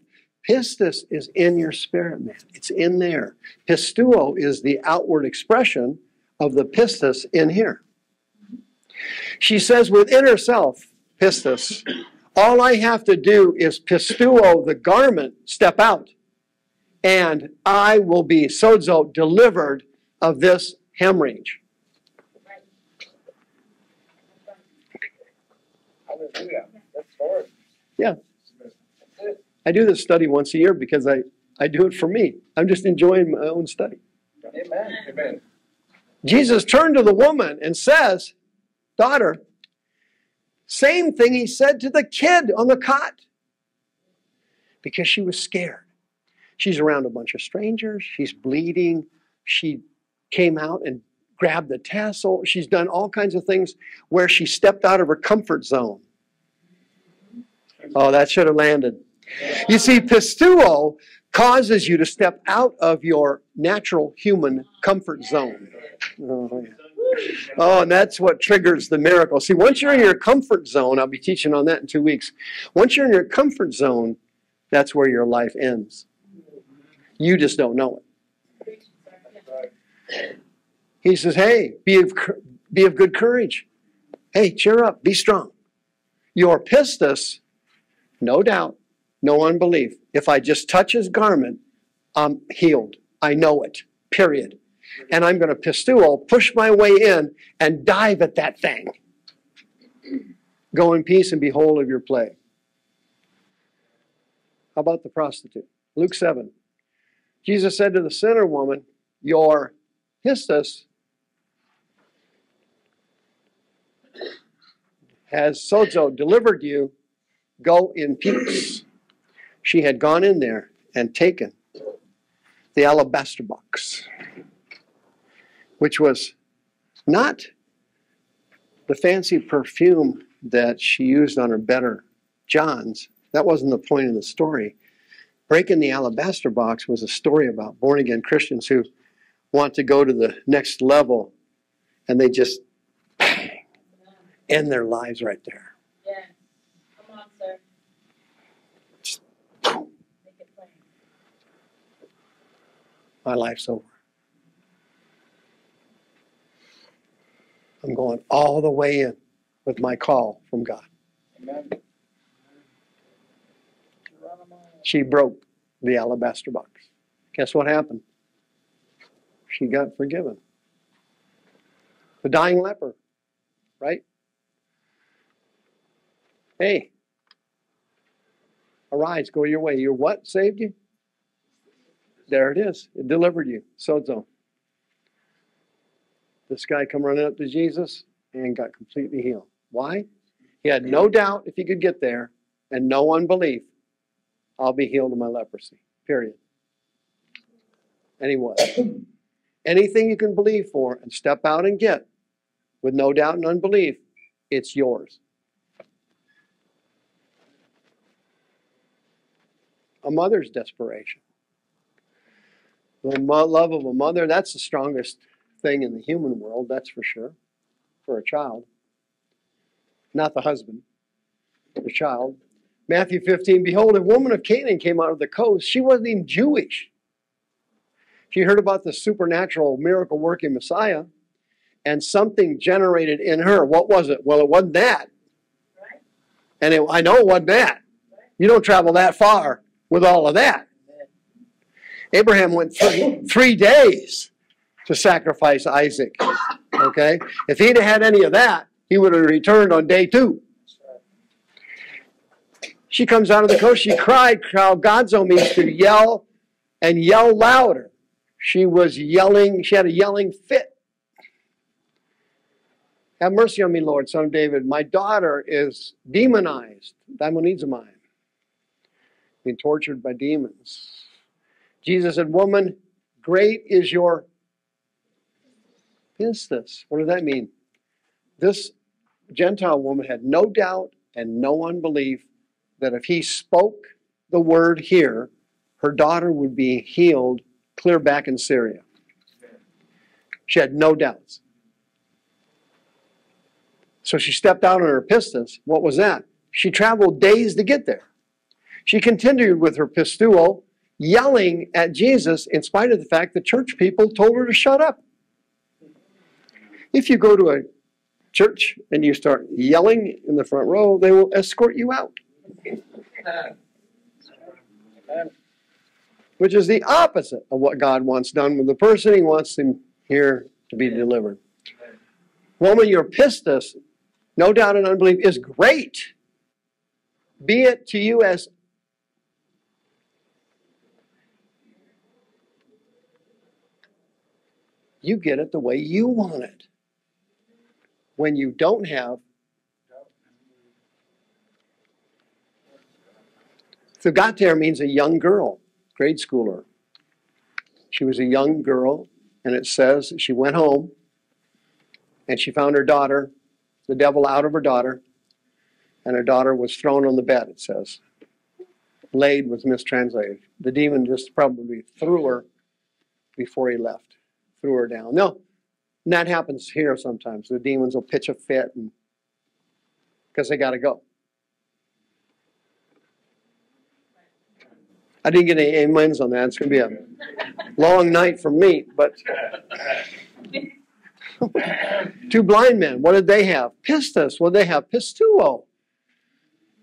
Pistis is in your spirit, man. It's in there. Pistuo is the outward expression of the pistis in here. She says within herself, pistis, all I have to do is pistuo the garment, step out, and I will be sozo delivered of this hemorrhage. Hallelujah. Yeah. I do this study once a year because I, I do it for me. I'm just enjoying my own study. Amen. Amen. Jesus turned to the woman and says, Daughter, same thing he said to the kid on the cot because she was scared. She's around a bunch of strangers. She's bleeding. She came out and grabbed the tassel. She's done all kinds of things where she stepped out of her comfort zone. Oh, that should have landed. You see, pistuo causes you to step out of your natural human comfort zone. Oh, and that's what triggers the miracle. See, once you're in your comfort zone, I'll be teaching on that in two weeks. Once you're in your comfort zone, that's where your life ends. You just don't know it. He says, Hey, be of, be of good courage. Hey, cheer up, be strong. Your pistis, no doubt, no unbelief. If I just touch his garment, I'm healed. I know it, period. And I'm going to pistuo, push my way in, and dive at that thing. Go in peace and be whole of your plague. How about the prostitute? Luke 7. Jesus said to the sinner woman, Your pistis has sozo delivered you, go in peace. She had gone in there and taken the alabaster box, which was not the fancy perfume that she used on her better Johns. That wasn't the point of the story. Breaking the alabaster box was a story about born again Christians who want to go to the next level and they just bang, end their lives right there. Yeah. Come on, sir. Make it plain. My life's over. I'm going all the way in with my call from God. Amen. She broke the alabaster box. Guess what happened? She got forgiven. The dying leper, right? Hey, arise, go your way. Your what saved you? There it is. It delivered you. Sozo. This guy come running up to Jesus and got completely healed. Why? He had no doubt if he could get there and no unbelief. I'll be healed of my leprosy. Period. And he was. Anything you can believe for and step out and get with no doubt and unbelief, it's yours. A mother's desperation. The love of a mother, that's the strongest thing in the human world, that's for sure, for a child. Not the husband, the child. Matthew 15, behold, a woman of Canaan came out of the coast. She wasn't even Jewish. She heard about the supernatural miracle working Messiah, and something generated in her. What was it? Well, it wasn't that. And it, I know it wasn't that. You don't travel that far with all of that. Abraham went three, three days to sacrifice Isaac. Okay? If he'd had any of that, he would have returned on day two. She comes out of the coast. She cried. Calgadzo means to yell and yell louder. She was yelling. She had a yelling fit. Have mercy on me, Lord, son of David. My daughter is demonized. Daimonidzamai. Being tortured by demons. Jesus said, Woman, great is your pistis. What does that mean? This Gentile woman had no doubt and no unbelief that if he spoke the word here, her daughter would be healed clear back in Syria. She had no doubts. So she stepped out on her pistis. What was that? She traveled days to get there. She continued with her pistuo, yelling at Jesus in spite of the fact that church people told her to shut up. If you go to a church and you start yelling in the front row, they will escort you out. Which is the opposite of what God wants done with the person. He wants them here to be delivered. Woman, your pistis, no doubt and unbelief, is great. Be it to you as you get it the way you want it. When you don't have So got there means a young girl, grade schooler. She was a young girl, and it says she went home and she found her daughter, the devil out of her daughter, and her daughter was thrown on the bed, it says. Laid was mistranslated. The demon just probably threw her before he left, threw her down. No, and that happens here sometimes. The demons will pitch a fit and because they got to go. I didn't get any amens on that. It's going to be a long night for me, but two blind men, what did they have? Pistis. What did they have? Pistuo.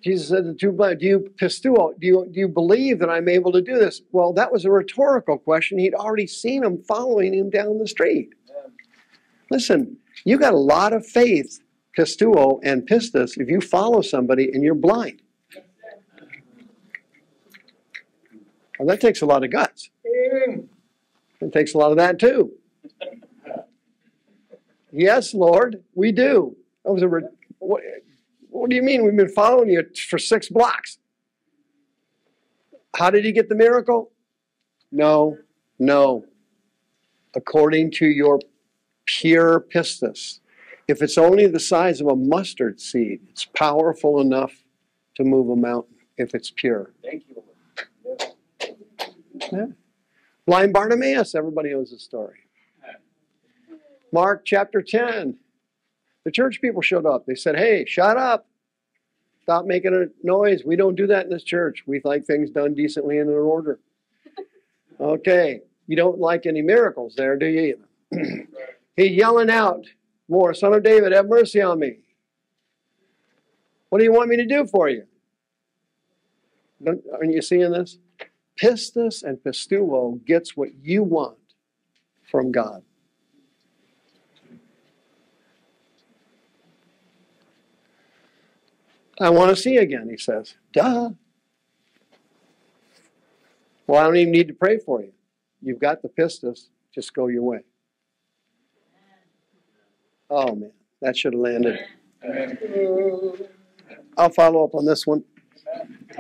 Jesus said to two blind, do you pistuo? Do you do you believe that I'm able to do this? Well, that was a rhetorical question. He'd already seen him following him down the street. Listen, you got a lot of faith, pistuo and pistis, if you follow somebody and you're blind. Well, that takes a lot of guts. It takes a lot of that too. Yes, Lord, we do. That was a what do you mean? We've been following you for six blocks. How did he get the miracle? No, no. According to your pure pistis. If it's only the size of a mustard seed, it's powerful enough to move a mountain if it's pure. Thank you, Yeah. Blind Bartimaeus, everybody knows the story. Mark chapter 10. The church people showed up. They said, Hey, shut up. Stop making a noise. We don't do that in this church. We like things done decently and in order. Okay. You don't like any miracles there, do you? He's yelling out more, Son of David, have mercy on me. What do you want me to do for you? Don't- Aren't you seeing this? Pistis and pistuo gets what you want from God. I want to see again, he says. Duh. Well, I don't even need to pray for you. You've got the pistis. Just go your way. Oh, man. That should have landed. I'll follow up on this one.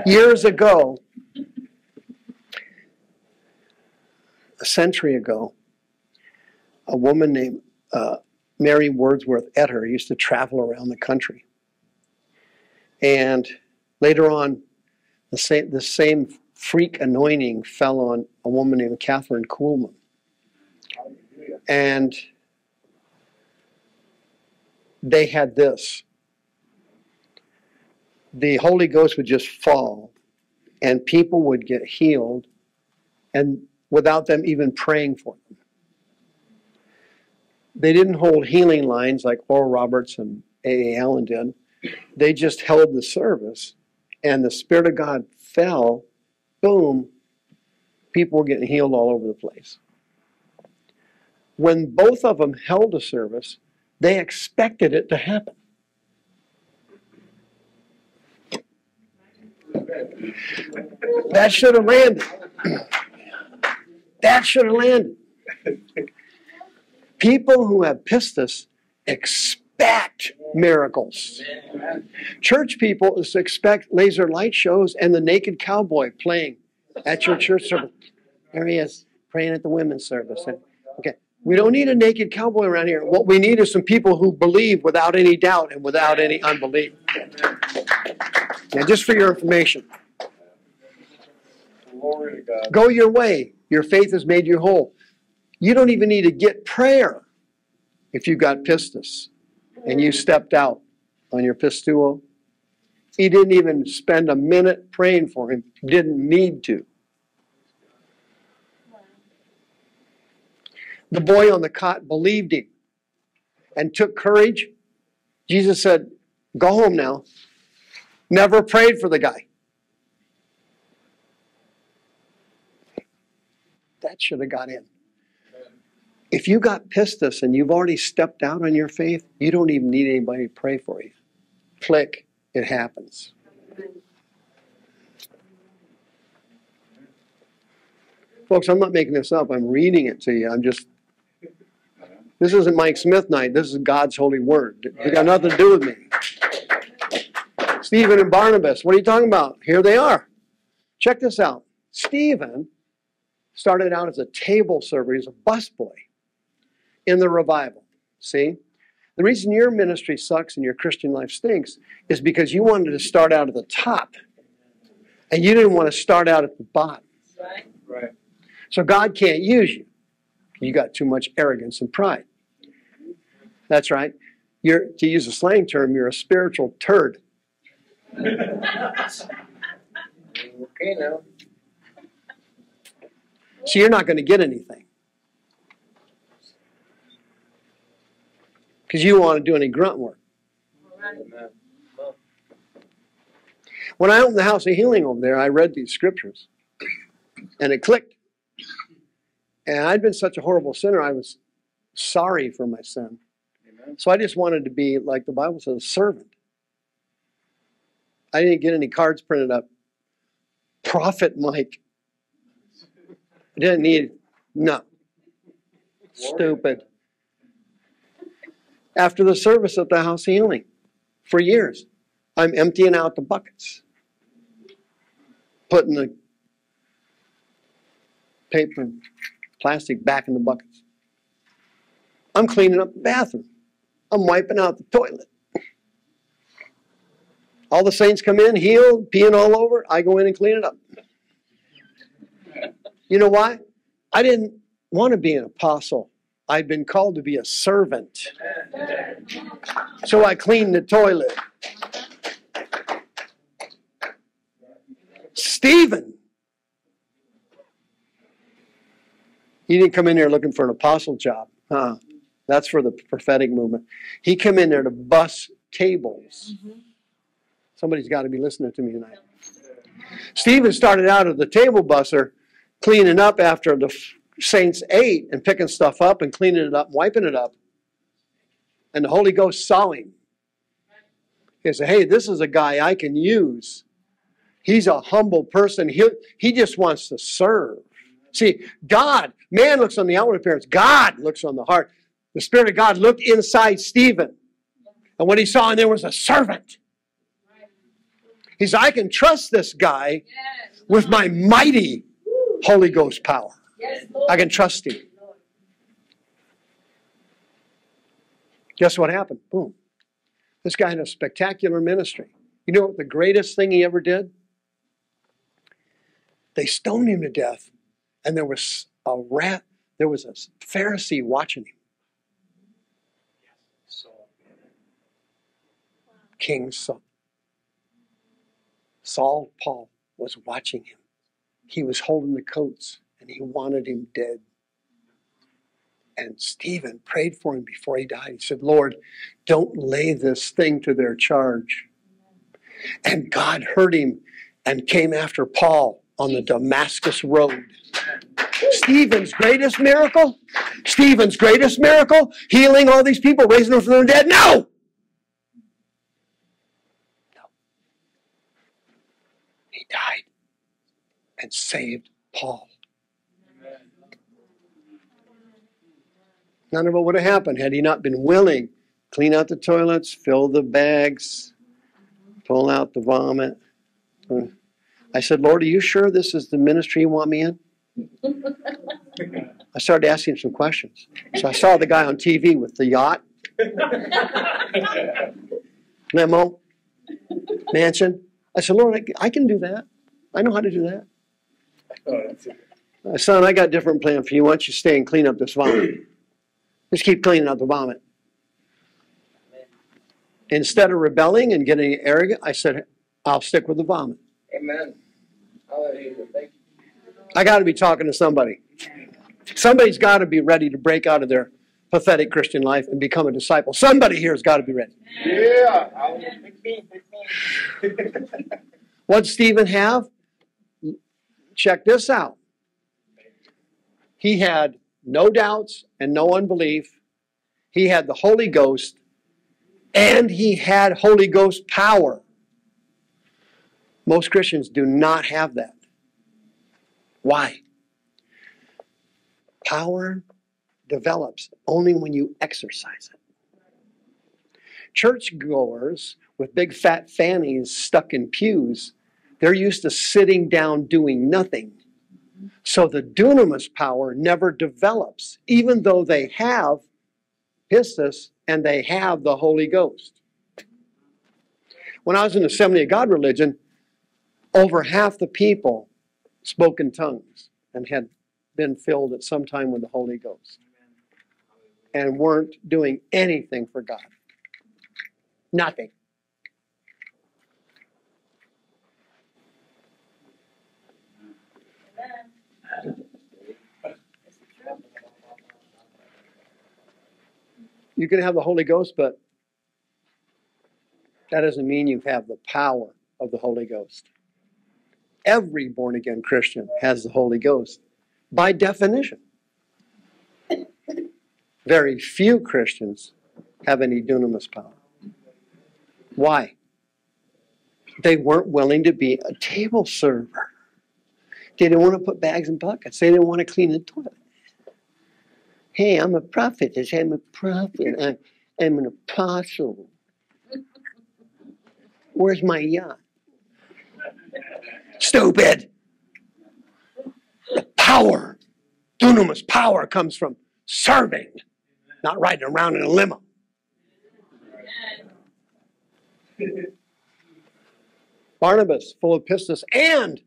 Years ago, a century ago, a woman named uh, Mary Woodworth Etter used to travel around the country. And later on, the same, the same freak anointing fell on a woman named Kathryn Kuhlman. And they had this the Holy Ghost would just fall, and people would get healed, and without them even praying for them. They didn't hold healing lines like Oral Roberts and A. A. Allen did. They just held the service, and the Spirit of God fell. Boom! People were getting healed all over the place. When both of them held a service, they expected it to happen. That should have landed. That should have landed. People who have pistis expect miracles. Church people expect laser light shows and the naked cowboy playing at your church service. There he is, praying at the women's service. Okay, we don't need a naked cowboy around here. What we need is some people who believe without any doubt and without any unbelief. Now, just for your information, go your way. Your faith has made you whole. You don't even need to get prayer if you've got pistis and you stepped out on your pistuo. He didn't even spend a minute praying for him, didn't need to. The boy on the cot believed him and took courage. Jesus said, Go home now. Never prayed for the guy. That should have got in. If you got pistis and you've already stepped out on your faith, you don't even need anybody to pray for you. Click, it happens. Folks, I'm not making this up. I'm reading it to you. I'm just, this isn't Mike Smith night. This is God's holy word. It got nothing to do with me. Stephen and Barnabas, what are you talking about? Here they are. Check this out. Stephen started out as a table server, he was a busboy in the revival. See? The reason your ministry sucks and your Christian life stinks is because you wanted to start out at the top and you didn't want to start out at the bottom. Right. Right. So God can't use you. You got too much arrogance and pride. That's right. You're to use a slang term, you're a spiritual turd. Okay now. So you're not going to get anything. Because you don't want to do any grunt work. When I opened the house of healing over there, I read these scriptures. And it clicked. And I'd been such a horrible sinner, I was sorry for my sin. Amen. So I just wanted to be, like the Bible says, a servant. I didn't get any cards printed up. Prophet Mike. I didn't need, no. Stupid. After the service at the house of healing, for years, I'm emptying out the buckets, putting the paper and plastic back in the buckets. I'm cleaning up the bathroom. I'm wiping out the toilet. All the saints come in, healed, peeing all over. I go in and clean it up. You know why? I didn't want to be an apostle. I'd been called to be a servant. So I cleaned the toilet. Stephen. He didn't come in there looking for an apostle job. Huh. That's for the prophetic movement. He came in there to bus tables. Somebody's got to be listening to me tonight. Stephen started out as the table busser, cleaning up after the saints ate and picking stuff up and cleaning it up and wiping it up. And the Holy Ghost saw him. He said, Hey, this is a guy I can use. He's a humble person. He, he just wants to serve. See, God, man looks on the outward appearance, God looks on the heart. The Spirit of God looked inside Stephen. And what he saw in there was a servant. He said, I can trust this guy with my mighty Holy Ghost power. I can trust him. Guess what happened? Boom. This guy had a spectacular ministry. You know what the greatest thing he ever did? They stoned him to death, and there was a rat, there was a Pharisee watching him. King Saul. Saul Paul was watching him. He was holding the coats and he wanted him dead. And Stephen prayed for him before he died. He said, Lord, don't lay this thing to their charge. And God heard him and came after Paul on the Damascus Road. Stephen's greatest miracle, Stephen's greatest miracle, healing all these people, raising them from the dead. No! No. He died and saved Paul. None of it would have happened had he not been willing. Clean out the toilets, fill the bags, pull out the vomit. I said, Lord, are you sure this is the ministry you want me in? I started asking some questions. So I saw the guy on TV with the yacht, limo, mansion. I said, Lord, I, I can do that. I know how to do that. Uh, son, I got a different plan for you. Why don't you stay and clean up this vomit? Just keep cleaning up the vomit. Instead of rebelling and getting arrogant, I said, I'll stick with the vomit. Amen. Hallelujah. Thank you. I got to be talking to somebody. Somebody's got to be ready to break out of their pathetic Christian life and become a disciple. Somebody here has got to be ready. Yeah. Hallelujah. Pick me, pick me. What Stephen have? Check this out. He had no doubts and no unbelief. He had the Holy Ghost and he had Holy Ghost power. Most Christians do not have that. Why? Power develops only when you exercise it. Churchgoers with big fat fannies stuck in pews, they're used to sitting down doing nothing. So the dunamis power never develops, even though they have pistis and they have the Holy Ghost. When I was in the Assembly of God religion, over half the people spoke in tongues and had been filled at some time with the Holy Ghost and weren't doing anything for God. Nothing. You can have the Holy Ghost, but that doesn't mean you have the power of the Holy Ghost. Every born again Christian has the Holy Ghost by definition. Very few Christians have any dunamis power. Why? They weren't willing to be a table server. They didn't want to put bags in buckets. They didn't want to clean the toilet. Hey, I'm a prophet. I'm a prophet. I'm, I'm an apostle. Where's my yacht? Stupid. The power, dunamis power, comes from serving, not riding around in a limo. Barnabas, full of pistis and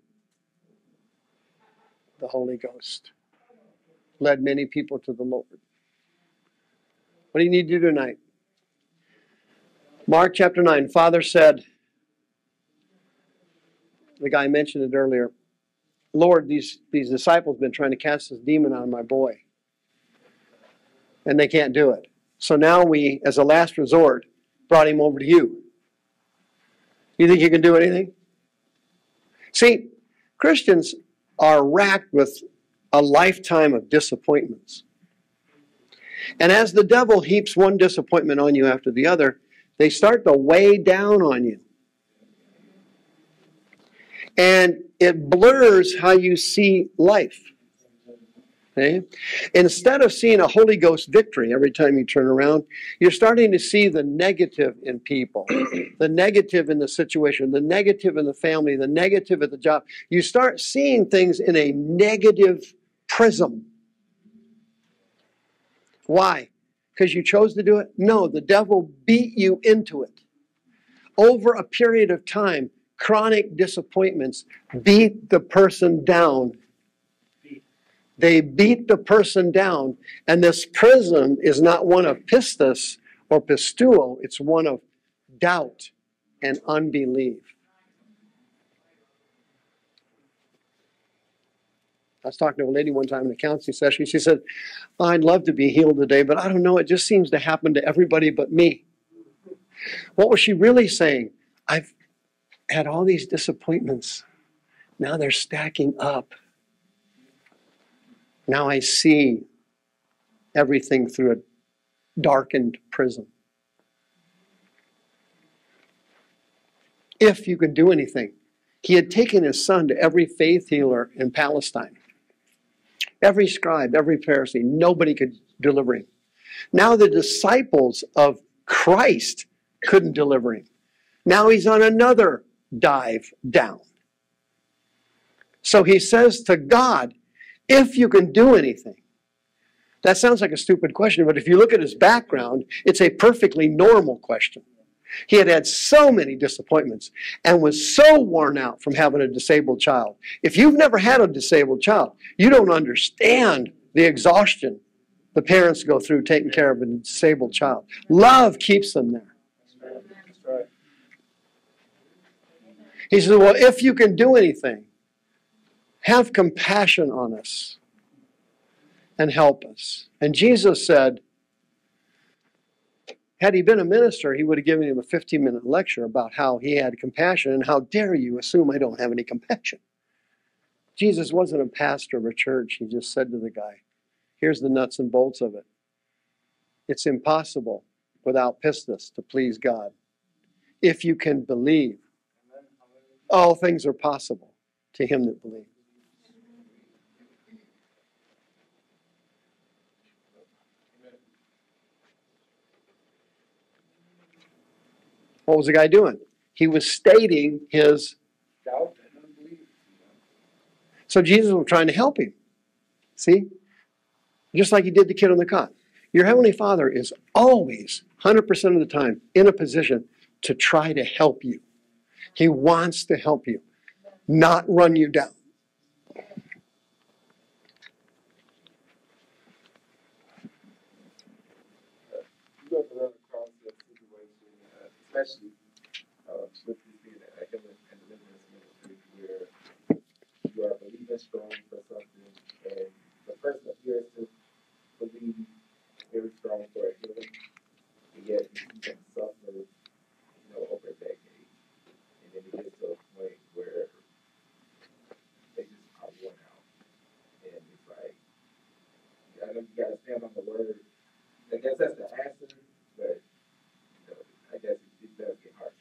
the Holy Ghost, led many people to the Lord. What do you need to do tonight? Mark chapter 9, Father said, the guy mentioned it earlier, Lord, these, these disciples have been trying to cast this demon out of my boy. And they can't do it. So now we, as a last resort, brought him over to you. You think you can do anything? See, Christians are racked with a lifetime of disappointments. And as the devil heaps one disappointment on you after the other, they start to weigh down on you. And it blurs how you see life. Okay? Instead of seeing a Holy Ghost victory every time you turn around, you're starting to see the negative in people, the negative in the situation, the negative in the family, the negative at the job. You start seeing things in a negative prism. Why? Because you chose to do it? No, the devil beat you into it. Over a period of time, chronic disappointments beat the person down they beat the person down, and this prism is not one of pistis or pistuo, it's one of doubt and unbelief. I was talking to a lady one time in a counseling session. She said, I'd love to be healed today, but I don't know. It just seems to happen to everybody but me. What was she really saying? I've had all these disappointments. Now they're stacking up. Now I see everything through a darkened prism. If you could do anything, he had taken his son to every faith healer in Palestine. Every scribe, every Pharisee, nobody could deliver him. Now the disciples of Christ couldn't deliver him. Now he's on another dive down. So he says to God, if you can do anything. That sounds like a stupid question, but if you look at his background, it's a perfectly normal question. He had had so many disappointments and was so worn out from having a disabled child. If you've never had a disabled child, you don't understand the exhaustion the parents go through taking care of a disabled child. Love keeps them there. He says, Well, if you can do anything, have compassion on us and help us. And Jesus said, had he been a minister, he would have given him a 15 minute lecture about how he had compassion and how dare you assume I don't have any compassion. Jesus wasn't a pastor of a church. He just said to the guy, Here's the nuts and bolts of it. It's impossible without pistis to please God. If you can believe, all things are possible to him that believes. What was the guy doing? He was stating his Doubt and unbelief. So Jesus was trying to help him. See? Just like he did the kid on the cot. Your Heavenly Father is always, 100% of the time, in a position to try to help you. He wants to help you, not run you down. You ever run across that situation, uh, especially uh, with this being an academic and deliverance ministry, where you are believing strong for something, and the person appears to believe very strong for a healing, and yet you can suffer, you know, over a decade, and then it gets to a point where they just are worn out, and it's like, I know you gotta stand on the word. I guess that's the answer, but you know, I guess it, it does get hard.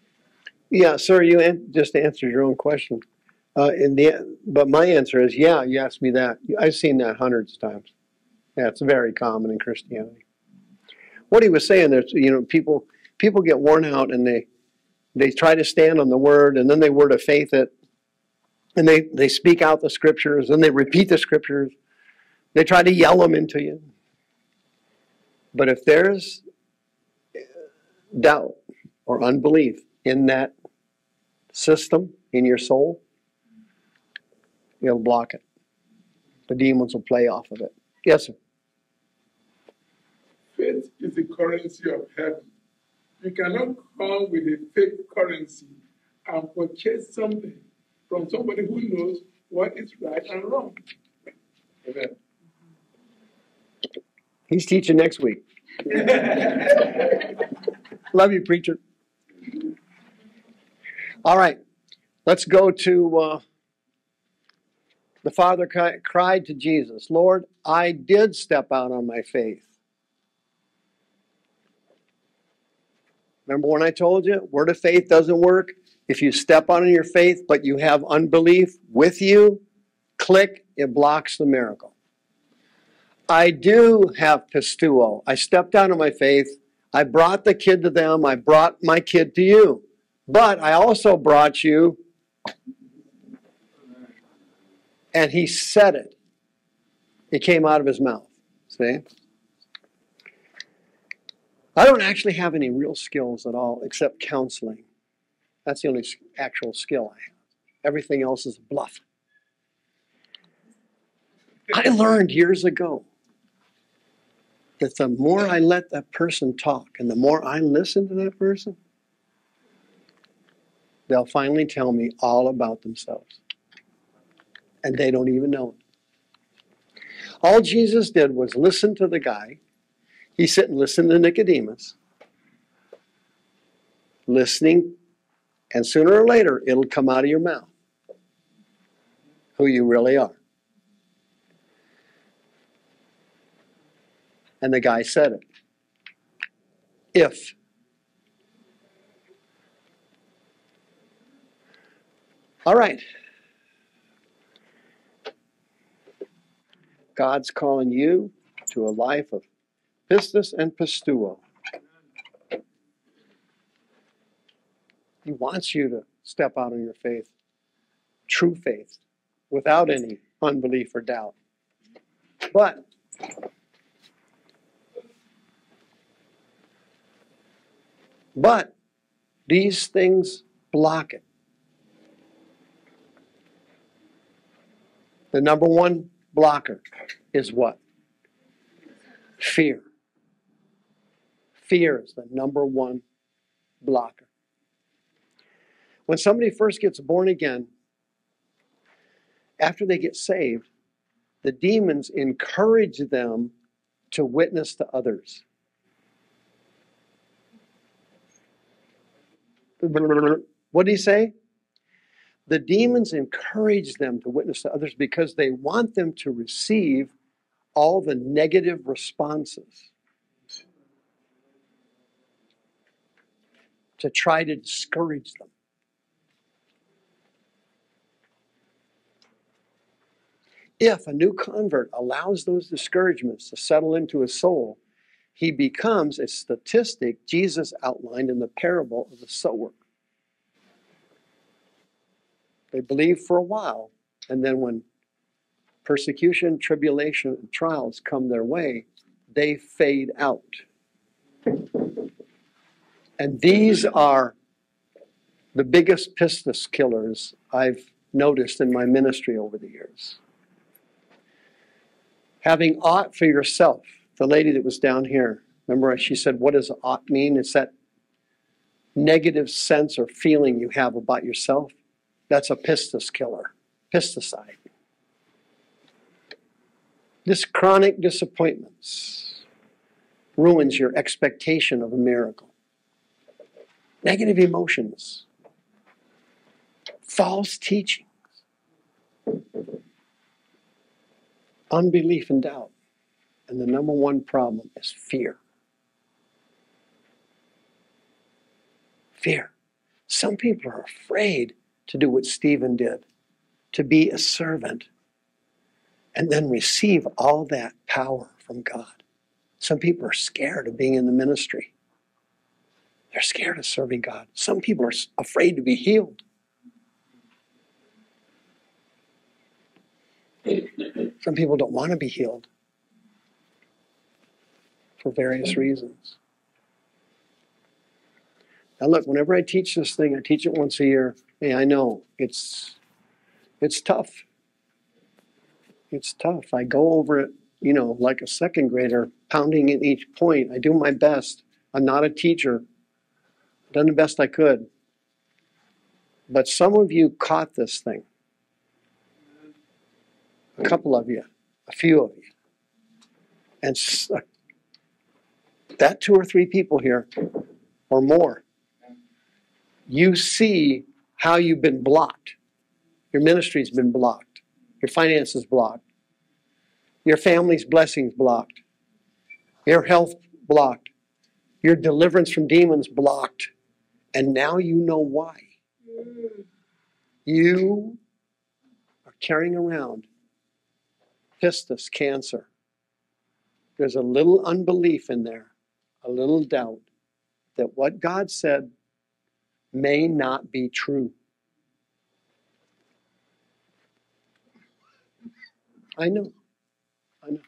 Yeah, sir, you an- just answered your own question. Uh, in the, but my answer is yeah, you asked me that. I've seen that hundreds of times. Yeah, it's very common in Christianity. What he was saying is, you know, people people get worn out and they they try to stand on the word and then they word of faith it and they, they speak out the scriptures and they repeat the scriptures. They try to yell them into you. But if there's doubt or unbelief in that system, in your soul, it'll block it. The demons will play off of it. Yes, sir. Faith is the currency of heaven. You cannot come with a fake currency and purchase something from somebody who knows what is right and wrong. Amen. He's teaching next week. Love you, preacher. All right, let's go to uh, the father cried to Jesus, Lord, I did step out on my faith. Remember when I told you, word of faith doesn't work? If you step out on your faith, but you have unbelief with you, click, it blocks the miracle. I do have pistuo. I stepped out on my faith. I brought the kid to them. I brought my kid to you. But I also brought you, and he said it. It came out of his mouth. See? I don't actually have any real skills at all except counseling. That's the only actual skill I have. Everything else is bluff. I learned years ago that the more I let that person talk and the more I listen to that person, they'll finally tell me all about themselves. And they don't even know it. All Jesus did was listen to the guy. He sit and listened to Nicodemus, listening, and sooner or later it'll come out of your mouth who you really are. And the guy said it. If. All right. God's calling you to a life of pistis and pistuo. He wants you to step out on your faith, true faith, without any unbelief or doubt. But But these things block it. The number one blocker is what? Fear. Fear is the number one blocker. When somebody first gets born again, after they get saved, the demons encourage them to witness to others. What did he say? The demons encourage them to witness to others because they want them to receive all the negative responses to try to discourage them. If a new convert allows those discouragements to settle into his soul, he becomes a statistic Jesus outlined in the parable of the sower. They believe for a while, and then when persecution, tribulation, and trials come their way, they fade out. And these are the biggest pistis killers I've noticed in my ministry over the years. Having ought for yourself, the lady that was down here, remember she said, What does ought mean? It's that negative sense or feeling you have about yourself. That's a pistis killer, pisticide. This chronic disappointments ruins your expectation of a miracle. Negative emotions, false teachings, unbelief and doubt. And the number one problem is fear. Fear. Some people are afraid to do what Stephen did, to be a servant and then receive all that power from God. Some people are scared of being in the ministry. They're scared of serving God. Some people are afraid to be healed. Some people don't want to be healed for various reasons. Now look, whenever I teach this thing, I teach it once a year. Hey, I know it's it's tough. It's tough. I go over it, you know, like a second grader, pounding in each point. I do my best. I'm not a teacher. I've done the best I could. But some of you caught this thing. A couple of you, a few of you. And uh, that two or three people here, or more, you see how you've been blocked. Your ministry's been blocked. Your finances blocked. Your family's blessings blocked. Your health blocked. Your deliverance from demons blocked. And now you know why. You are carrying around pistis cancer. There's a little unbelief in there, a little doubt that what God said may not be true. I know. I know.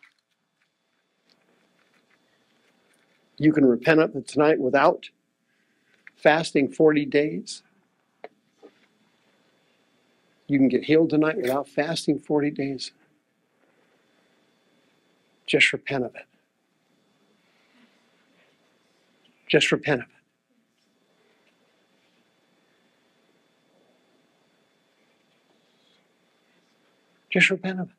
You can repent of it tonight without fasting 40 days. You can get healed tonight without fasting 40 days. Just repent of it. Just repent of it. Just repent of it.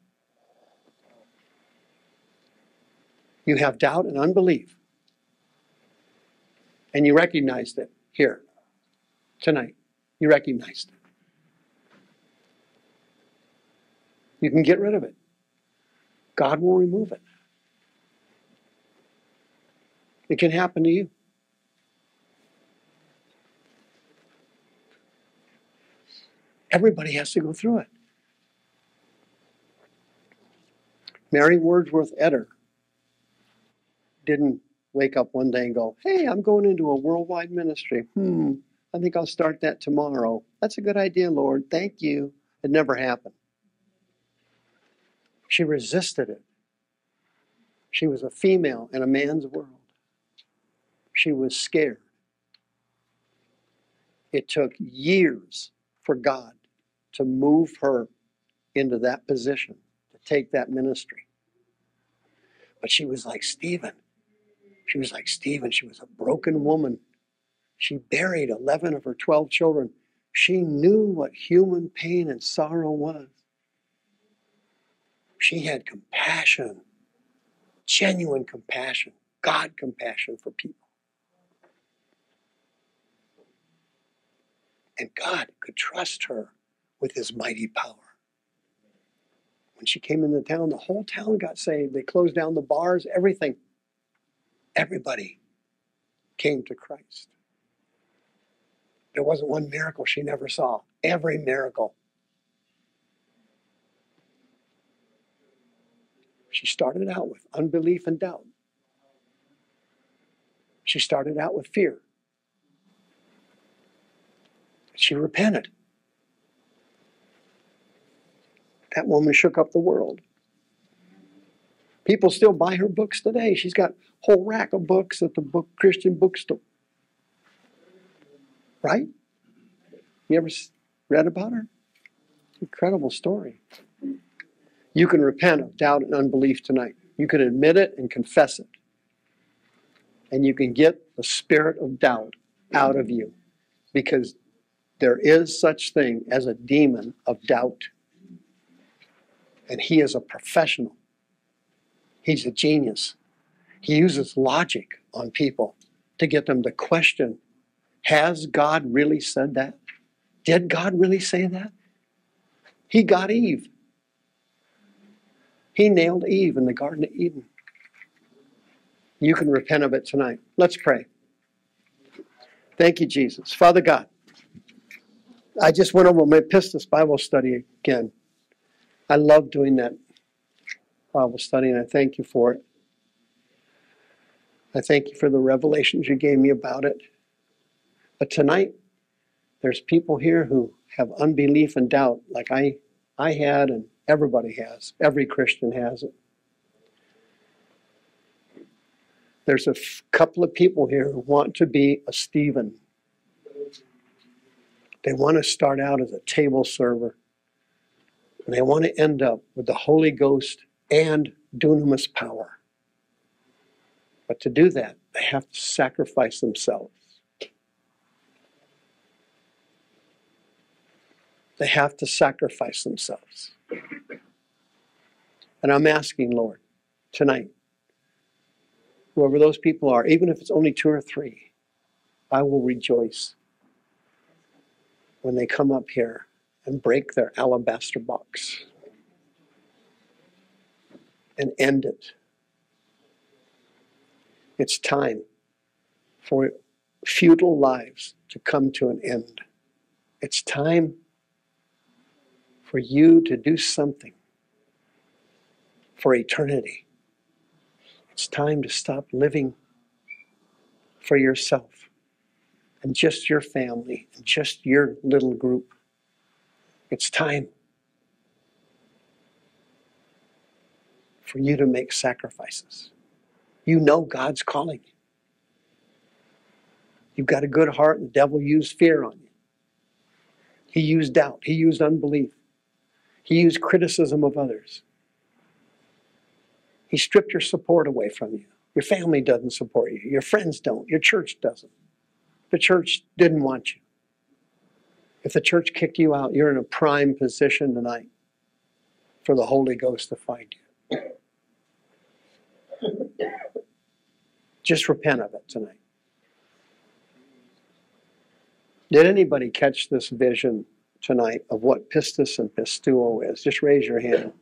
You have doubt and unbelief. And you recognized it here tonight. You recognized it. You can get rid of it. God will remove it. It can happen to you. Everybody has to go through it. Mary Woodworth Etter didn't wake up one day and go, Hey, I'm going into a worldwide ministry. Hmm, I think I'll start that tomorrow. That's a good idea, Lord. Thank you. It never happened. She resisted it. She was a female in a man's world. She was scared. It took years for God to move her into that position, to take that ministry. But she was like Stephen. She was like Stephen. She was a broken woman. She buried 11 of her 12 children. She knew what human pain and sorrow was. She had compassion, genuine compassion, God compassion for people. And God could trust her with his mighty power. When she came into town, the whole town got saved. They closed down the bars, everything. Everybody came to Christ. There wasn't one miracle she never saw. Every miracle. She started out with unbelief and doubt. She started out with fear. She repented. That woman shook up the world. People still buy her books today. She's got a whole rack of books at the book Christian bookstore. Right? You ever read about her? Incredible story. You can repent of doubt and unbelief tonight. You can admit it and confess it. And you can get the spirit of doubt out of you because there is such thing as a demon of doubt. And he is a professional. He's a genius. He uses logic on people to get them to question Has God really said that? Did God really say that? He got Eve. He nailed Eve in the Garden of Eden. You can repent of it tonight. Let's pray. Thank you, Jesus. Father God, I just went over my Pistis Bible study again. I love doing that Bible study, and I thank you for it. I thank you for the revelations you gave me about it. But tonight, there's people here who have unbelief and doubt, like I, I had, and everybody has. Every Christian has it. There's a couple of people here who want to be a Stephen. They want to start out as a table server. And they want to end up with the Holy Ghost and dunamis power. But to do that, they have to sacrifice themselves. They have to sacrifice themselves. And I'm asking, Lord, tonight, whoever those people are, even if it's only two or three, I will rejoice when they come up here and break their alabaster box and end it. It's time for futile lives to come to an end. It's time for you to do something for eternity. It's time to stop living for yourself and just your family and just your little group. It's time for you to make sacrifices. You know God's calling you. You've got a good heart, and the devil used fear on you. He used doubt, he used unbelief, he used criticism of others. He stripped your support away from you. Your family doesn't support you. Your friends don't. Your church doesn't. The church didn't want you. If the church kicked you out, you're in a prime position tonight for the Holy Ghost to find you. Just repent of it tonight. Did anybody catch this vision tonight of what pistis and pisteuo is? Just raise your hand.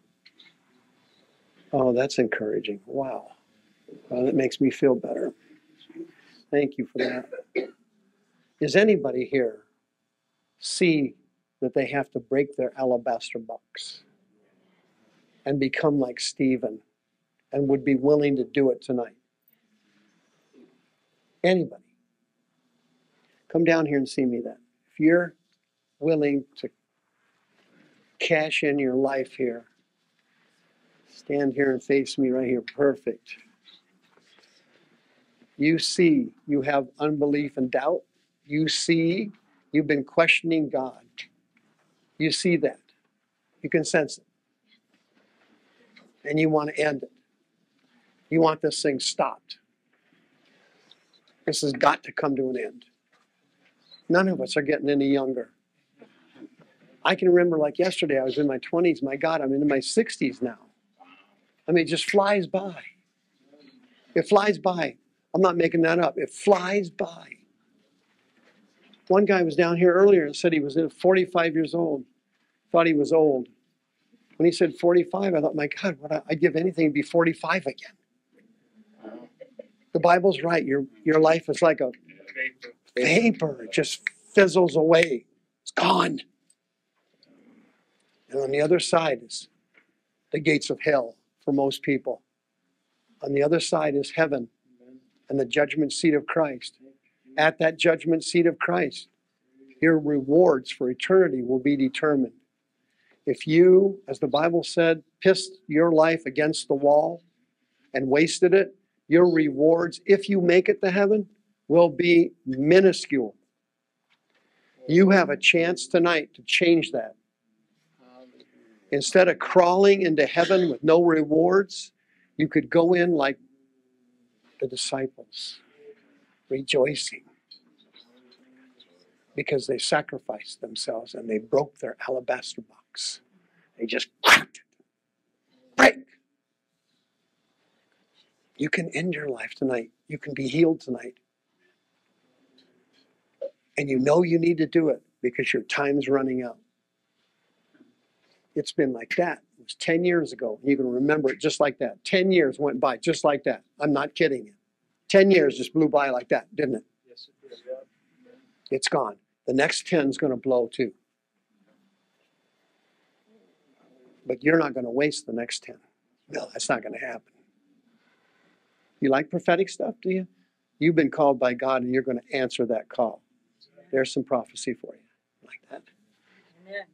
Oh, that's encouraging. Wow. Well, that makes me feel better. Thank you for that. Is anybody here see that they have to break their alabaster box and become like Stephen and would be willing to do it tonight? Anybody? Come down here and see me then. If you're willing to cash in your life here, stand here and face me right here. Perfect. You see you have unbelief and doubt. You see you've been questioning God. You see that. You can sense it. And you want to end it. You want this thing stopped. This has got to come to an end. None of us are getting any younger. I can remember like yesterday, I was in my 20s. My God, I'm in my 60s now. I mean, it just flies by. It flies by. I'm not making that up. It flies by. One guy was down here earlier and said he was uh, 45 years old. Thought he was old. When he said 45, I thought, my God, what I, I'd give anything to be 45 again. The Bible's right. Your your life is like a vapor. It just fizzles away. It's gone. And on the other side is the gates of hell for most people. On the other side is heaven and the judgment seat of Christ. At that judgment seat of Christ, your rewards for eternity will be determined. If you, as the Bible said, pissed your life against the wall and wasted it, your rewards, if you make it to heaven, will be minuscule. You have a chance tonight to change that. Instead of crawling into heaven with no rewards, you could go in like the disciples, rejoicing because they sacrificed themselves and they broke their alabaster box. They just cracked it. Break. You can end your life tonight. You can be healed tonight. And you know you need to do it because your time's running out. It's been like that. It was 10 years ago. You can remember it just like that. 10 years went by just like that. I'm not kidding you. 10 years just blew by like that, didn't it? Yes, it did, yeah. It's gone. The next 10 is going to blow too. But you're not going to waste the next 10. No, that's not going to happen. You like prophetic stuff, do you? You've been called by God and you're going to answer that call. There's some prophecy for you. Like that. Amen.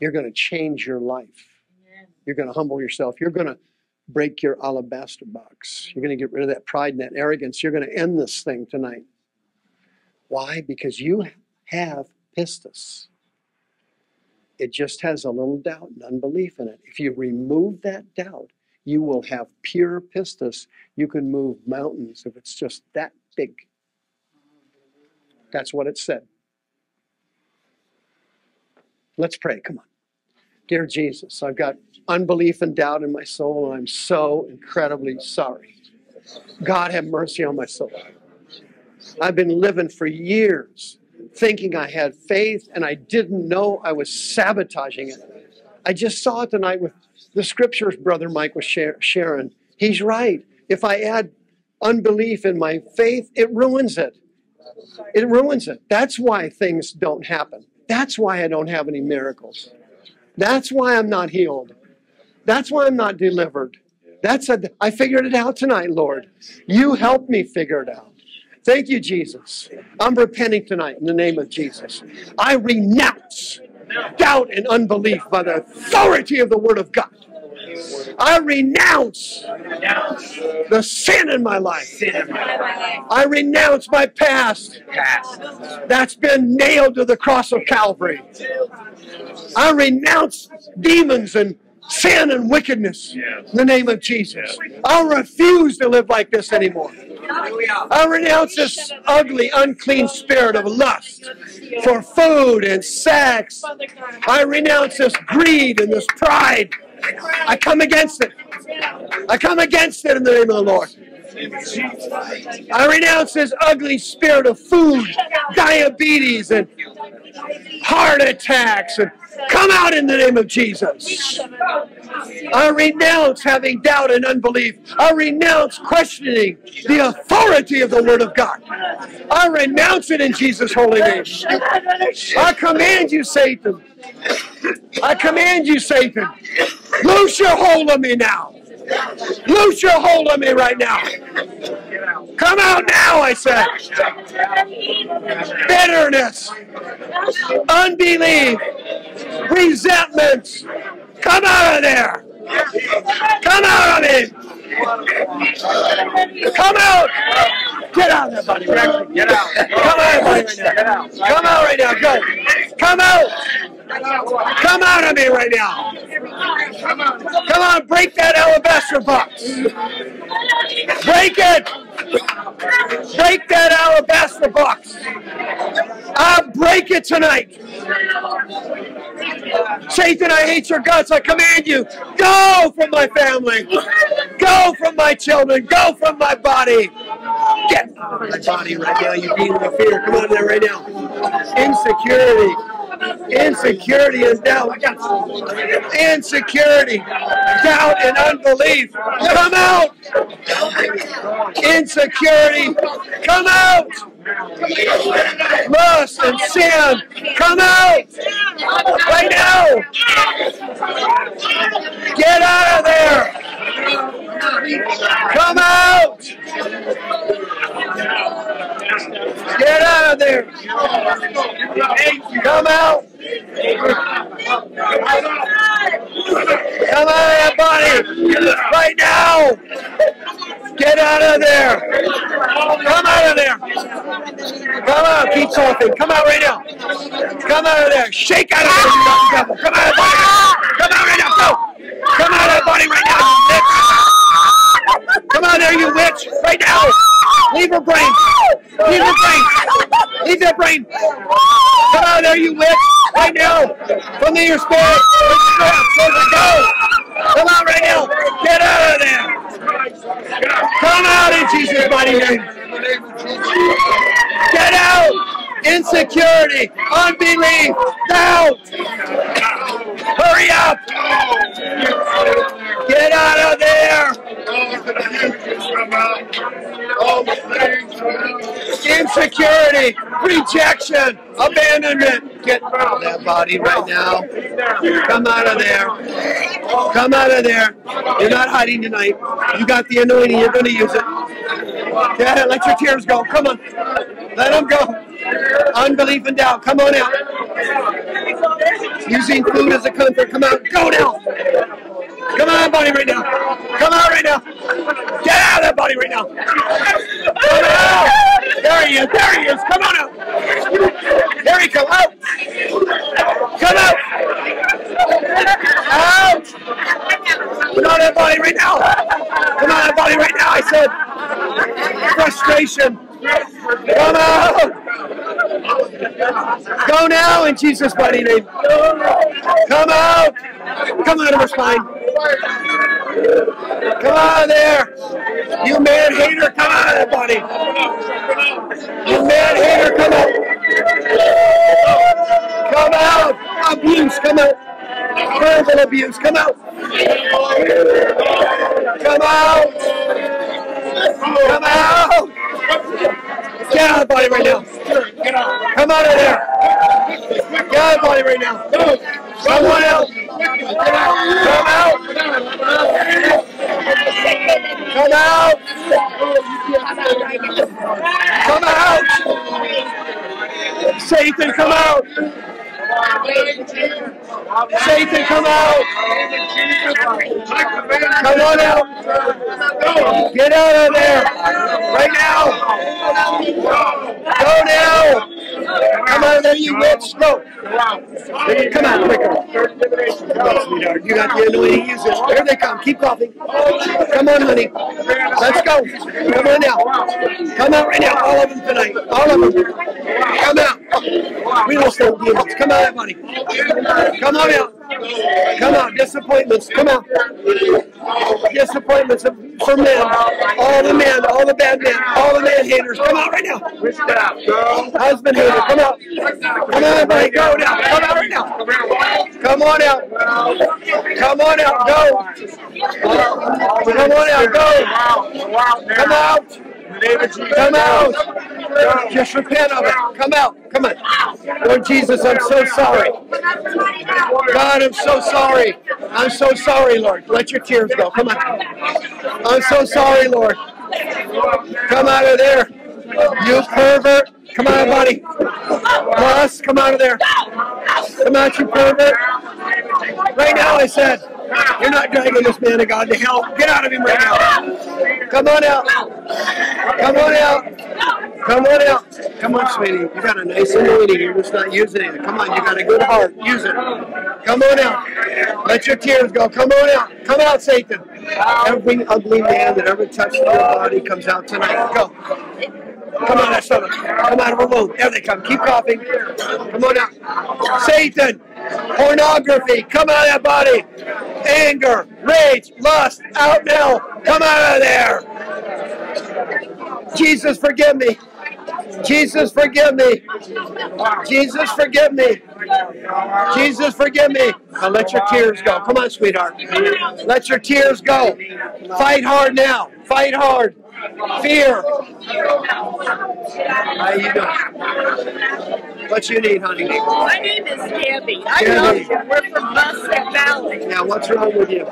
You're going to change your life. Amen. You're going to humble yourself. You're going to break your alabaster box. You're going to get rid of that pride and that arrogance. You're going to end this thing tonight. Why? Because you have pistis. It just has a little doubt and unbelief in it. If you remove that doubt, you will have pure pistis. You can move mountains if it's just that big. That's what it said. Let's pray. Come on. Dear Jesus, I've got unbelief and doubt in my soul, and I'm so incredibly sorry. God, have mercy on my soul. I've been living for years thinking I had faith, and I didn't know I was sabotaging it. I just saw it tonight with the scriptures, Brother Mike was sharing. He's right. If I add unbelief in my faith, it ruins it. It ruins it. That's why things don't happen. That's why I don't have any miracles. That's why I'm not healed. That's why I'm not delivered. That's a, I figured it out tonight, Lord. You helped me figure it out. Thank you, Jesus. I'm repenting tonight in the name of Jesus. I renounce doubt and unbelief by the authority of the Word of God. I renounce the sin in my life. I renounce my past that's been nailed to the cross of Calvary. I renounce demons and sin and wickedness in the name of Jesus. I'll refuse to live like this anymore. I renounce this ugly, unclean spirit of lust for food and sex. I renounce this greed and this pride. I come against it. I come against it in the name of the Lord. I renounce this ugly spirit of food, diabetes, and heart attacks, and come out in the name of Jesus. I renounce having doubt and unbelief. I renounce questioning the authority of the Word of God. I renounce it in Jesus' holy name. I command you, Satan. I command you, Satan. Loose your hold of me now. Loose your hold of me right now. Come out now, I said. Bitterness, unbelief, resentments. Come out of there. Come out of me. Come out. Get out of there, buddy. Get out. Come out, buddy, right now. Come out right now. Go. Come out. Come out of me right now. Come on, break that alabaster box. Break it. Break that alabaster box. I'll break it tonight. Satan, I hate your guts. I command you, go from my family. Go from my children. Go from my body. Get out of my body right now, you demon of fear. Come of there right now. Insecurity. Insecurity and doubt. Insecurity, doubt, and unbelief. Come out. Insecurity. Come out. Lust and sin. Come out. Right now. Get out of there. Come out. Get out of there. Come out. Come out of that body right now. Get out of there. Come out of there. Come out. Keep talking. Come out right now. Come out of there. Shake out of there. Come out of that body. Come out right now. Go. Come out of that body right now. Come out there, you witch. Right now. Leave her brain. Leave her brain. Leave that brain. Come out there, you witch. Right now. From your spirit. Go. Come out right now. Get out of there. Come out in Jesus' mighty name. Get out. Insecurity, unbelief, doubt. Hurry up. Get out of there. Insecurity, rejection, abandonment. Get out of that body right now. Come out of there. Come out of there. You're not hiding tonight. You got the anointing. You're going to use it. Yeah, let your tears go. Come on. Let them go. Unbelief and doubt. Come on out. Using food as a comfort. Come out. Go now. Come on, body right now. Come out right now. Get out of that body right now. Come out. There he is. There he is. Come on out. There he come out. Come out. Out. Come on that body right now. Come on that body right now. I said frustration. Come out. Go now in Jesus' mighty name. Come out. Come out of her spine. Come out of there. You man hater, come out of that body. You man hater, come out. Come out. Abuse, come out. Verbal abuse, come out. Come out. Come out. Get out of the body right now. Come out of there. Get out of the body right now. Someone. Come out. Come out. Come out. Come out. Satan, come out. Satan, come out. Come on out. Get out of there. Right now. Go now. Come out of there, you witch. Go. Come on, quicker. You got the anointing. Use it. There they come. Keep coughing. Come on, honey. Let's go. Come on now. Come out right now. All of them tonight. All of them. Come out. We don't stand demons. Come out, buddy. Come on out. Come out. Disappointments. Come out. Disappointments for men. All the men. All the bad men. All the man haters. Come out right now. Husband hater. Come out. Come on, buddy. Go now. Come out right now. Come on out. Come on out. Go. Come on out. Go. Come out. Come out. Just repent of it. Come out. Come on. Lord Jesus, I'm so sorry. God, I'm so sorry. I'm so sorry, Lord. Let your tears go. Come on. I'm so sorry, Lord. Come out of there. You pervert. Come on, buddy. Boss, come out of there. Come out, you pervert. Right now, I said, you're not dragging this man of God to hell. Get out of him right now. Come on out. Come on out. Come on out. Come on, sweetie. You got a nice anointing. You're just not using it. Come on, you got a good heart. Use it. Come on out. Let your tears go. Come on out. Come out, Satan. Every ugly man that ever touched your body comes out tonight. Go. Come on, that's stomach. Come her womb. There they come. Keep coughing. Come on out. Satan, pornography, come out of that body. Anger, rage, lust, out now. Come out of there. Jesus, forgive me. Jesus, forgive me. Jesus, forgive me. Jesus, forgive me. Now let your tears go. Come on, sweetheart. Let your tears go. Fight hard now. Fight hard. Fear. How you doing? What you need, honey? My name is Debbie. I Debbie. you. We're from Mustang Valley. Now, what's wrong with you?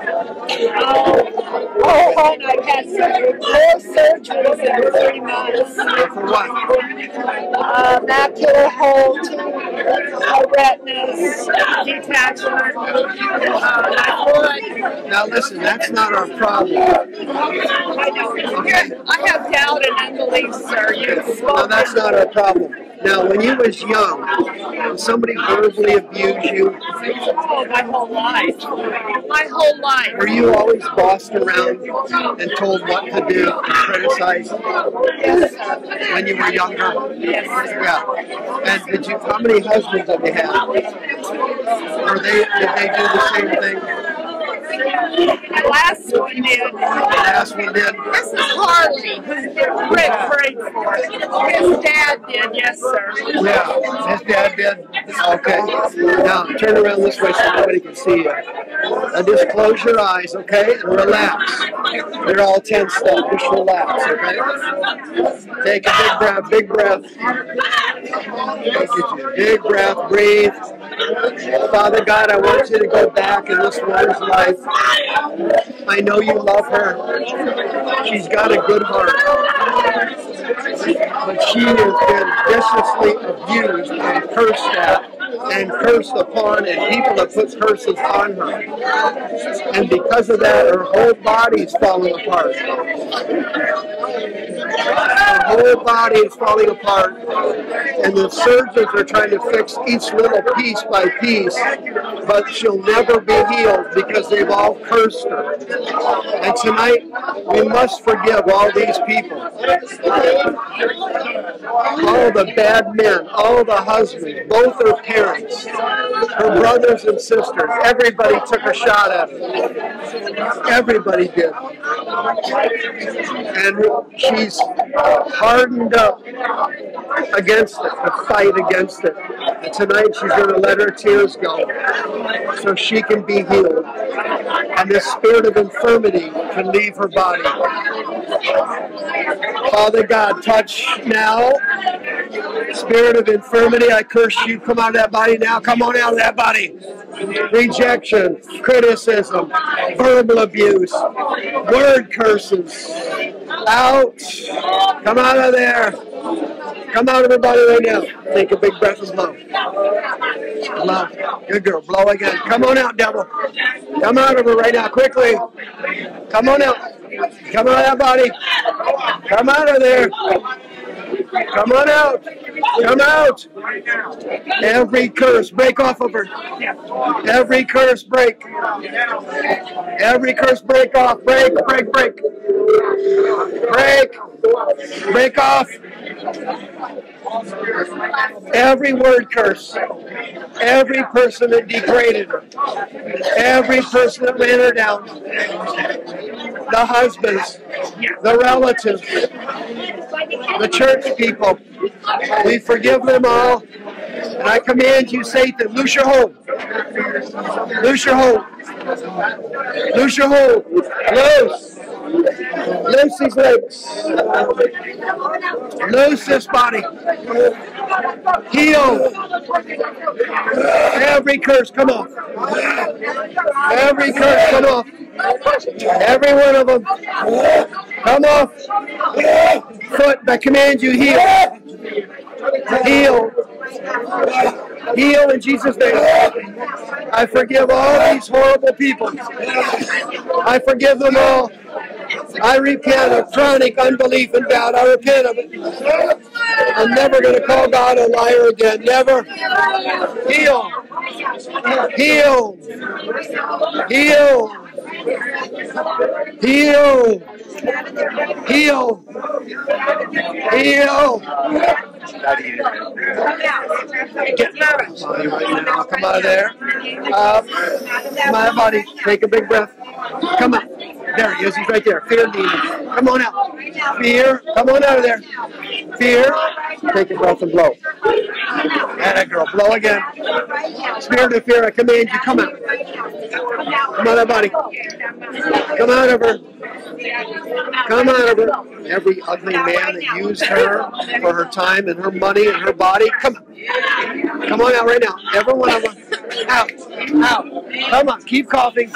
Oh, and I've had some four surgeries in three months. For what? Uh, macular hole, two retinas, detachment, uh, my foot. Now listen, that's not our problem. I know. I have doubt and unbelief, sir. You No, that's not our problem. Now, when you was young, somebody verbally abuse you? Oh, my whole life. My whole life. Were you always bossed around and told what to do and criticized Yes, sir. when you were younger? Yes. Yeah. And did you? How many husbands have you had? Were they? Did they do the same thing? The last one did. The last one did. This is Harley, who Rick prayed for. His dad did, yes, sir. Yeah. His dad did. Okay. Now turn around this way so nobody can see you. Now just close your eyes, okay, and relax. You're all tensed up. Just relax, okay? Take a big breath. Big breath. Big breath. Breathe. Father God, I want you to go back in this woman's life. I know you love her. She's got a good heart. But she has been viciously abused and cursed at and cursed upon, and people have put curses on her. And because of that, her whole body's falling apart. Her whole body is falling apart. And the surgeons are trying to fix each little piece by piece, but she'll never be healed because they've all cursed her. And tonight, we must forgive all these people. All the bad men, all the husbands, both her parents, her brothers and sisters, everybody took a shot at her. Everybody did. And she's hardened up against it, to fight against it. And tonight she's going to let her tears go so she can be healed. And this spirit of infirmity can leave her body. Father God, touch now. Spirit of infirmity, I curse you. Come out that body now. Come on out of that body. Rejection, criticism, verbal abuse, word curses. Out. Come out of there. Come out of her body right now. Take a big breath and blow. Blow. Good girl. Blow again. Come on out, devil. Come out of her right now, quickly. Come on out. Come out of that body. Come out of there. Come on out. Come out. Every curse, break off of her. Every curse, break. Every curse, break off. Break, break, break. Break. Break off. Every word curse. Every person that degraded her. Every person that ran her down. The husbands. The relatives. The church people. We forgive them all. And I command you, Satan, loose your hold. Loose your hold. Loose your hold. Loose. Loose these legs. Loose this body. Heal. Every curse, come off. Every curse, come off. Every one of them. Come off. Foot, I command you, heal. Heal. Heal in Jesus' name. I forgive all these horrible people. I forgive them all. I repent of chronic unbelief and doubt. I repent of it. I'm never going to call God a liar again. Never. Heal. Heal. Heal. Heal. Heal. Heal. Get now. Come out of there. Up. My body. Take a big breath. Come on. There he is. He's right there. Fear demon. Come on out. Fear. Come on out of there. Fear. Take a breath and blow. And a girl. Blow again. Spirit of fear, I command you. Come out. Come out of body. Come out of her. Come out of her. Every ugly man that used her for her time and her money and her body. Come. Come on out right now. Every one of them. Out. Out. Come on. Keep coughing.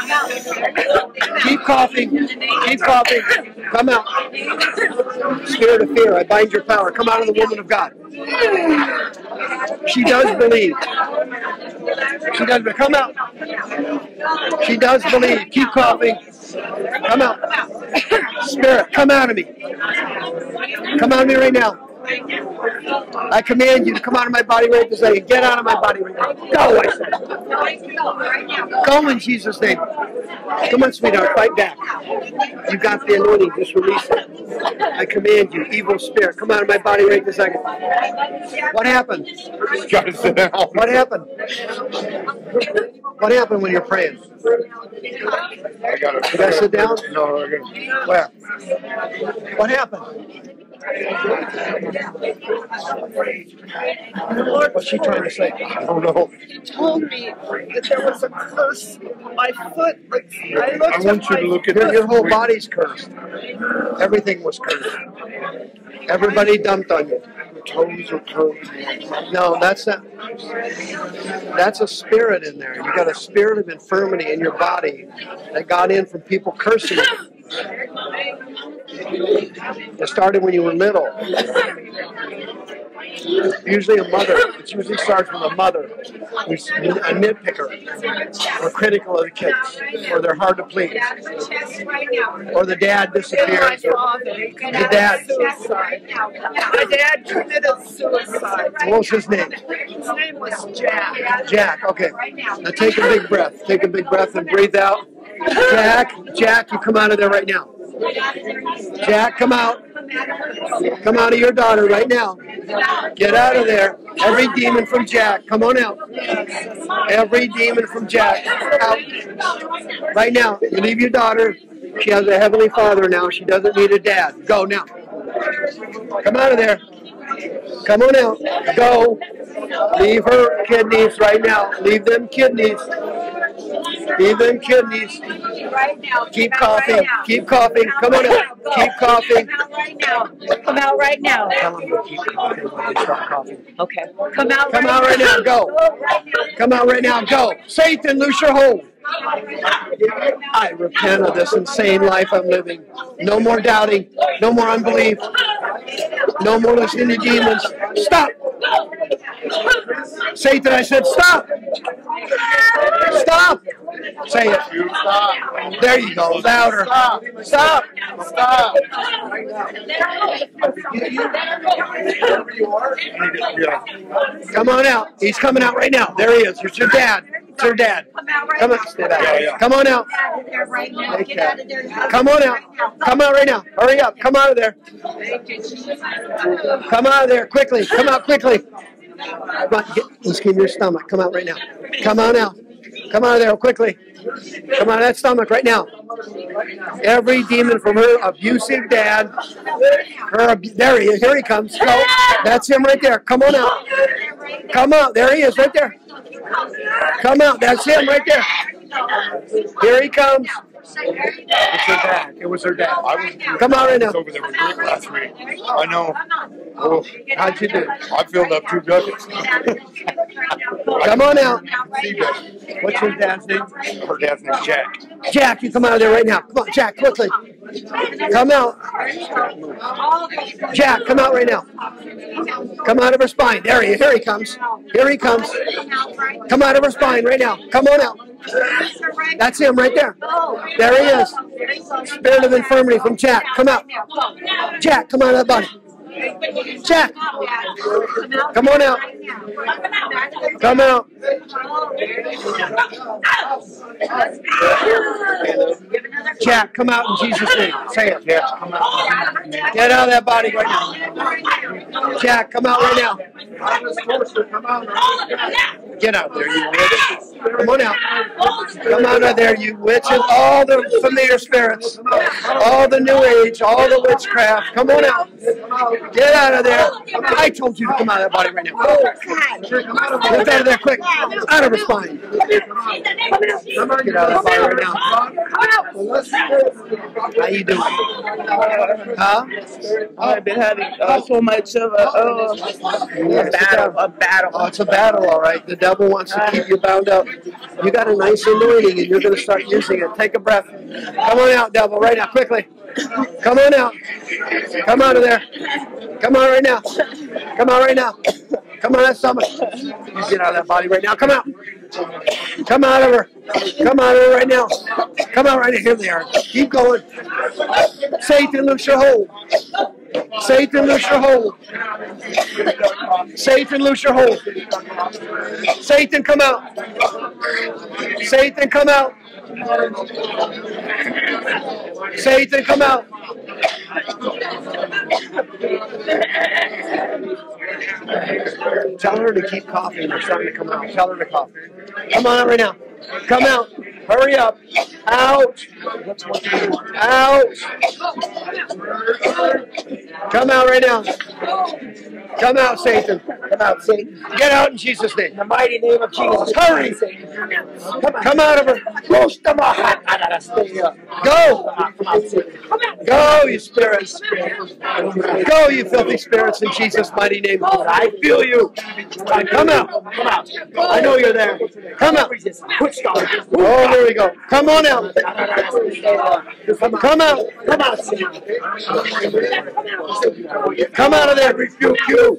Keep coughing. Keep coughing. Come out. Spirit of fear, I bind your power. Come out of the woman of God. She does believe. She does. Come out. She does believe. Keep coughing. Come out. Spirit, come out of me. Come out of me right now. I command you to come out of my body right this second. Get out of my body right now. Go, I said. Go in Jesus' name. Come on, sweetheart, fight back. You got the anointing. Just release it. I command you, evil spirit, come out of my body right this second. What happened? What happened? What happened when you're praying? I got gotta sit down? No, I got Where? What happened? What's she trying to say? I don't know. He told me that there was a curse on my foot. Like, I looked I want at you my to look at foot. your, your whole body's cursed. Everything was cursed. Everybody dumped on you. Toes are cursed. No, that's not. That's a spirit in there. You got a spirit of infirmity in your body that got in from people cursing you. It started when you were little. Usually a mother. It usually starts with a mother who's a nitpicker or critical of the kids, or they're hard to please, or the dad disappears. The dad. My dad committed suicide. What was his name? His name was Jack. Jack. Okay. Now take a big breath. Take a big breath and breathe out. Jack, Jack, you come out of there right now. Jack, come out. Come out of your daughter right now. Get out of there. Every demon from Jack, come on out. Every demon from Jack, out. Right now. You leave your daughter. She has a heavenly father now. She doesn't need a dad. Go now. Come out of there. Come on out. Go. Leave her kidneys right now. Leave them kidneys. Them kidneys. Keep coughing. Keep coughing. Come on out. Keep coughing. Come out right now. Tell them to keep coughing when coughing. Okay. Come out Come right out right now. Go. Come out right now. Go. Satan, loose your hold. I repent of this insane life I'm living. No more doubting. No more unbelief. No more listening to demons. Stop. Satan, I said stop. Stop. Say it. There you go. Louder. Stop. Stop. Come on out. He's coming out right now. There he is. It's your dad. It's your dad. Come on. Stay back. Come on out. Take that. Come on out. Come out right now. Hurry up. Come out of there. Come out of there quickly. Come out quickly. Come on, get, let's give your stomach. Come out right now. Come on out. Come out of there quickly. Come out of that stomach right now. Every demon from her abusive dad, her ab- there he is. Here he comes. Go. That's him right there. Come on out. Come out. There he is right there. Come out. That's him right there. Here he comes. It's her dad. It was her dad. Come out right now. over there with Rick last week. I know. Oh, How'd you do? I filled up two buckets. Come on out. What's your dad's name? Her dad's name's Jack. Jack, you come out of there right now. Come on, Jack, quickly. Come out. Jack, come out right now. Come out of her spine. There he Here he comes. Here he comes. Come out of her spine right now. Come on out. That's him right there. There he is. Spirit of infirmity from Jack. Come out. Jack, come out of that Jack, come on out. Come out. Jack, come out in Jesus' name. Say it. Jack, come out. Get out of that body right now. Jack, come out right now. Get out there, you witch. Come on out. Come out of there, you witches. All the familiar spirits. All the new age. All the witchcraft. Come on out. Get out of there. I told you to come out of that body right now. Oh, Get out of there quick. Out of her spine. Get out of that body right now. How you doing? Huh? I've been having uh, so much of a, uh, a battle, a battle. Oh, it's a battle, all right. The devil wants to keep you bound up. You got a nice anointing, and you're going to start using it. Take a breath. Come on out, devil, right now, quickly. Come on out. Come out of there. Come on right now. Come on right now. Come on, that stomach. You get out of that body right now. Come out. Come out of her. Come out of her right now. Come out right. Here they are. Keep going. Satan, loose your hold. Satan, loose your hold. Satan, loose your hold. Satan, come out. Satan, come out. Satan, come out. Tell her to keep coughing. They're starting to come out. Tell her to cough. Come on out right now. Come out. Hurry up. Out. Out. Come out right now. Come out, Satan. Come out, Satan. Get out in Jesus' name. In the mighty name of Jesus. Hurry. Come out of her. Go. Go, you spirits. Go, you filthy spirits, in Jesus' mighty name. I feel you. Come out. Come out. I know you're there. Come out. Oh, there we go. Come on out. Come out. Come out. Come out of there. Rebuke you.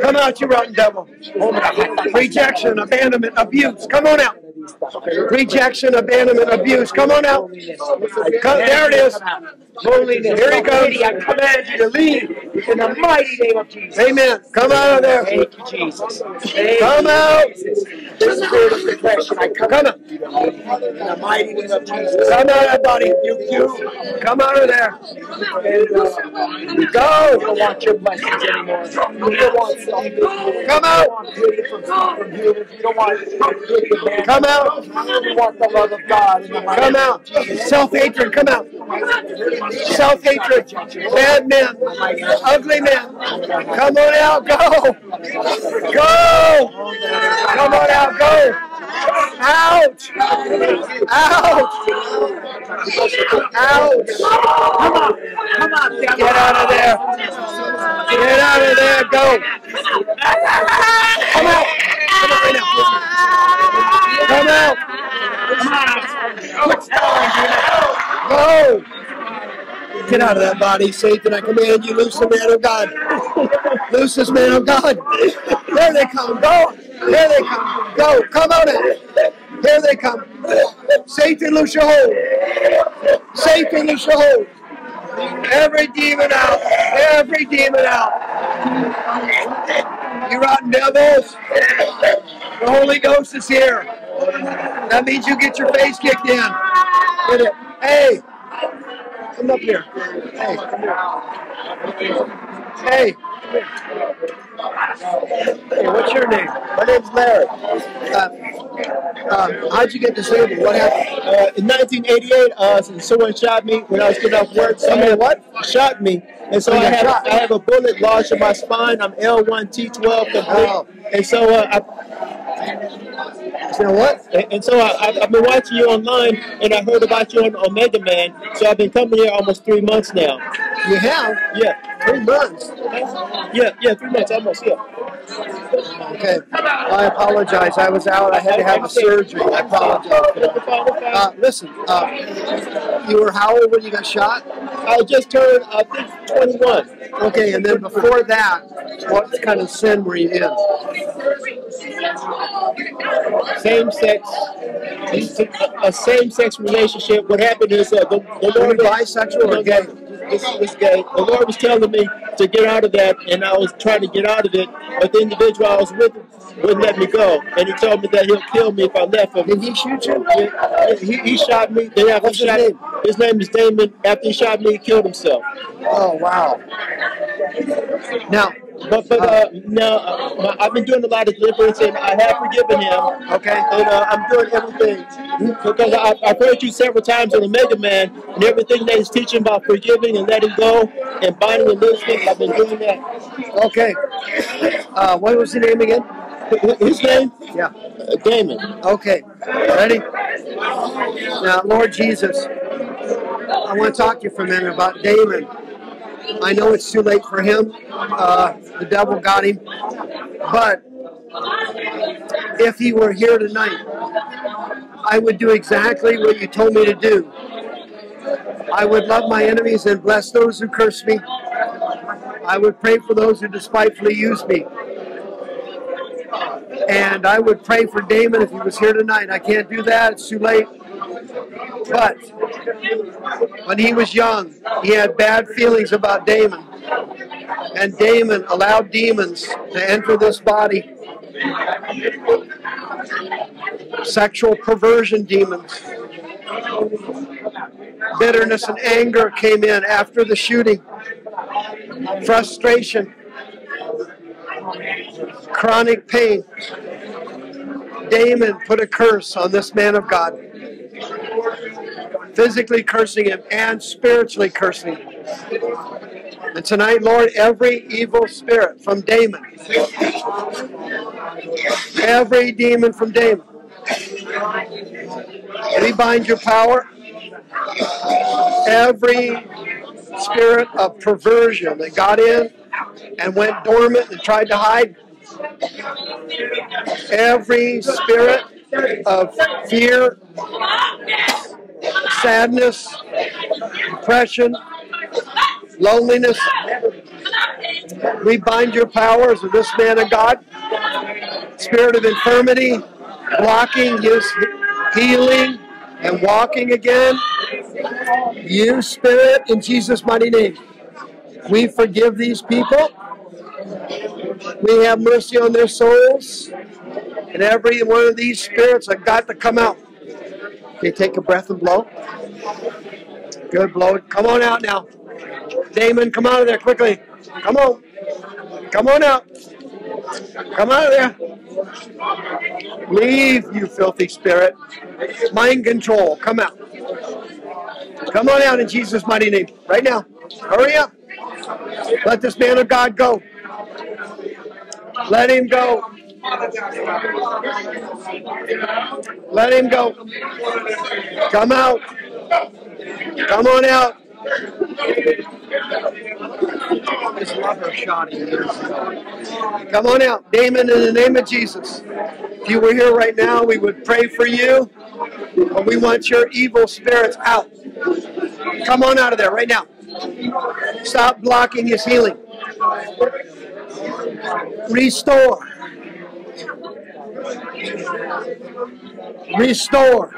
Come out, you rotten devil. Rejection, abandonment, abuse. Come on out. Rejection, abandonment, abuse. Come on out. Come, there it is. Loneliness. Here he comes. I command you to leave in the mighty name of Jesus. Amen. Come out of there. Thank you, Jesus. Come out. This spirit of depression, I come Come out. in the mighty name of Jesus. Come out of that body. You, you. Come out of there. We Go. You don't want your blessings anymore. You don't want salvation. Come out. You don't want healing from, from you. You don't want healing, man. Come out. You want the love of God in the mighty Come out. Self-hatred. Come out. Self-hatred. Bad men. Ugly men. Come on out. Go. Go. Come on out. Go. Out. Out. Out. Come on. Come on. Get out of there. Get out of there. Go. Come out. Come out right now. Come out. Go. Get out of that body, Satan. I command you, loose the man of God. Loose this man of God. There they come. Go. There they come. Go. Come on in. Here they come. Satan, loose your hold. Satan, loose your hold. Every demon out. Every demon out. You rotten devils. The Holy Ghost is here. That means you get your face kicked in. Get it. Hey. Come up here. Hey, come here. Hey. Hey, what's your name? My name's Larry. Uh, uh, how'd you get disabled? What happened? Uh, in 1988, uh, someone shot me when I was getting off work. Someone what? Shot me, and so Oh, I have. I have a bullet lodged in my spine. I'm L1T12 complete, Oh. and so uh, I, So what? and, and so I, I've, I've been watching you online, and I heard about you on Omega Man. So I've been coming here almost three months now. You have? Yeah, Three months. yeah, yeah, three months almost. Yeah. Okay. I apologize. I was out. I had to have a surgery. I apologize. Uh, listen, uh, you were how old when you got shot? I just turned, I think, 21. Okay, and then before that, what kind of sin were you in? same sex, a same sex relationship. What happened is uh, the, the Lord bisexual or gay? This was gay. The Lord was telling me to get out of that, and I was trying to get out of it. But the individual I was with wouldn't let me go, and he told me that he'll kill me if I left him. Did he shoot you? He, he shot me. After What's his shot, name? his name is Damon. After he shot me, he killed himself. Oh wow. Now, But but uh, now uh, my, I've been doing a lot of deliverance, and I have forgiven him. Okay. And uh, I'm doing everything because I, I've heard you several times on Omega Man, and everything that he's teaching about forgiving and letting go and binding and loosing. I've been doing that. Okay. Uh, what was the name again? His name? Yeah. Uh, Damon. Okay. Ready? Now, Lord Jesus, I want to talk to you for a minute about Damon. I know it's too late for him. Uh, the devil got him. But if he were here tonight, I would do exactly what you told me to do. I would love my enemies and bless those who curse me. I would pray for those who despitefully use me. And I would pray for Damon if he was here tonight. I can't do that, it's too late. But when he was young, he had bad feelings about Damon. And Damon allowed demons to enter this body. Sexual perversion demons. Bitterness and anger came in after the shooting. Frustration. Chronic pain. Damon put a curse on this man of God physically cursing him and spiritually cursing him. And tonight, Lord, every evil spirit from Damon, every demon from Damon, we bind your power. Every spirit of perversion that got in and went dormant and tried to hide. Every spirit of fear, sadness, depression, loneliness. We bind your powers of this man of God. Spirit of infirmity, blocking his healing and walking again. You, Spirit, in Jesus' mighty name. We forgive these people. We have mercy on their souls. And every one of these spirits have got to come out. Okay, take a breath and blow. Good, blow. Come on out now. Damon, come out of there quickly. Come on. Come on out. Come out of there. Leave, you filthy spirit. Mind control. Come out. Come on out in Jesus' mighty name. Right now. Hurry up. Let this man of God go. Let him go. Let him go. Come out. Come on out. Come on out. Damon, in the name of Jesus. If you were here right now, we would pray for you. But we want your evil spirits out. Come on out of there right now. Stop blocking his healing. Restore. Restore.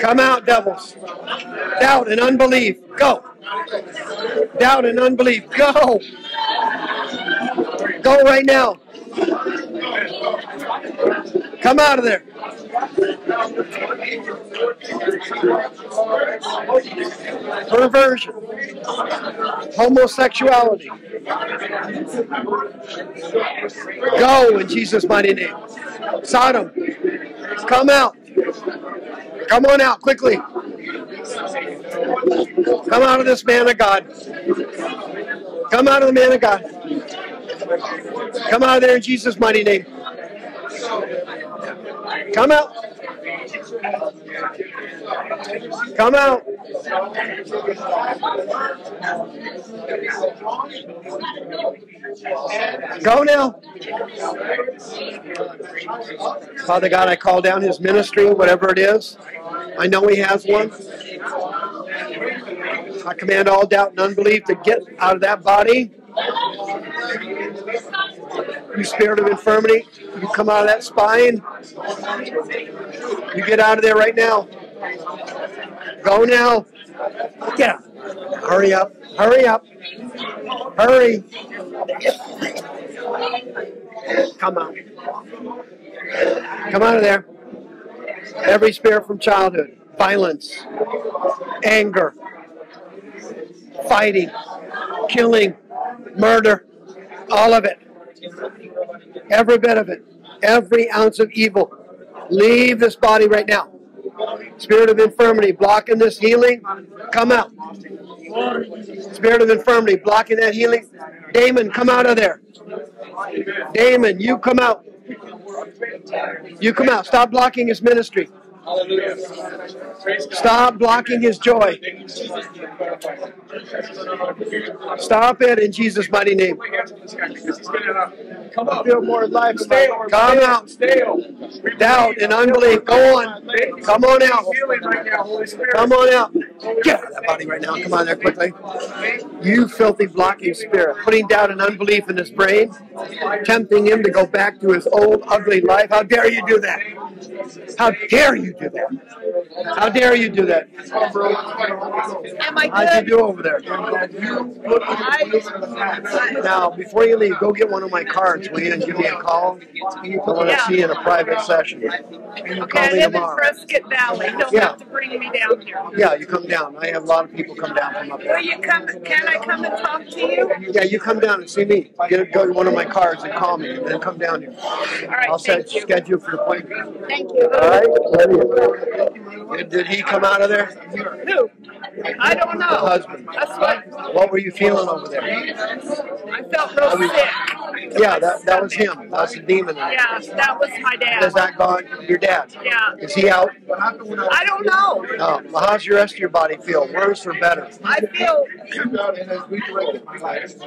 Come out, devils. Doubt and unbelief. Go. Doubt and unbelief. Go. Go right now. Come out of there. Perversion. Homosexuality. Go in Jesus' mighty name. Sodom. Come out. Come on out quickly. Come out of this man of God. Come out of the man of God. Come out of there in Jesus' mighty name. Come out. Come out. Go now. Father God, I call down his ministry, whatever it is. I know he has one. I command all doubt and unbelief to get out of that body. You spirit of infirmity, you come out of that spine. You get out of there right now. Go now. Get out. Hurry up. Hurry up. Hurry. Come on. Come out of there. Every spirit from childhood, violence, anger, fighting, killing, murder, all of it. Every bit of it. Every ounce of evil. Leave this body right now. Spirit of infirmity blocking this healing, come out. Spirit of infirmity blocking that healing. Damon, come out of there. Damon, you come out. You come out. Stop blocking his ministry. Stop blocking his joy. Stop it in Jesus' mighty name. I feel more life in my Lord. Come out. Doubt and unbelief. Go on. Come on out. Come on out. Get out of that body right now. Come on there quickly. You filthy blocking spirit. Putting doubt and unbelief in his brain. Tempting him to go back to his old ugly life. How dare you do that? How dare you do that? How dare you do that? Am I How'd good? you do over there? Now, before you leave, go get one of my cards, will you, and give me a call? I want to Yeah. see you in a private session. Okay, Call I me live in tomorrow. Prescott Valley. Don't Yeah. have to bring me down here. Yeah, you come down. I have a lot of people come down from up Will there. you come? Can I come and talk to you? Yeah, you come down and see me. Get go to one of my cards and call me, and then come down here. All right, I'll set thank you. schedule for the appointment. Thank you. All right. Love you. Did, did he come out of there? Who? I don't know. The husband. That's what What were you feeling over there? I felt real sick. Yeah, that, that was him. That's the demon. Yeah, that was my dad. Is that God? Your dad? Yeah. Is he out? I don't know. Oh, well, how's your rest of your body feel? Worse or better? I feel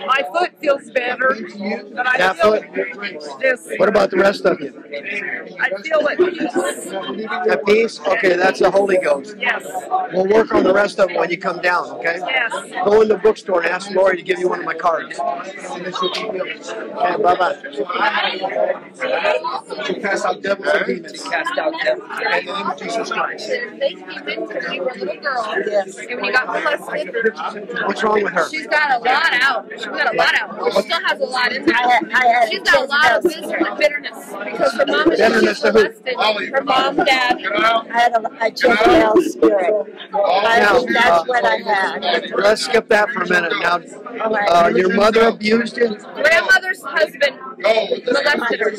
my foot feels better, but I That feel foot? this. What about the rest of you? I feel at peace. At peace? Okay, that's the Holy Ghost. Yes. We'll work on the rest of it when you come down, okay? Yes. Go in the bookstore and ask Lori to give you one of my cards. Okay, bye-bye. To cast out devils and demons. Cast out devils. In the name of Jesus Christ. They came when you were a little girl, and when you got molested, What's wrong with her? she's got a lot out. She's got a lot out. Well, she still has a lot in I had, I had her. She's got a lot of bitter- bitterness because her mom and Bitterness she to who? molested. Her mom, dad. I had a, a Jezebel spirit. I Now, think that's what I had. Let's skip that for a minute. Now, uh, your mother abused you? Grandmother's husband molested her.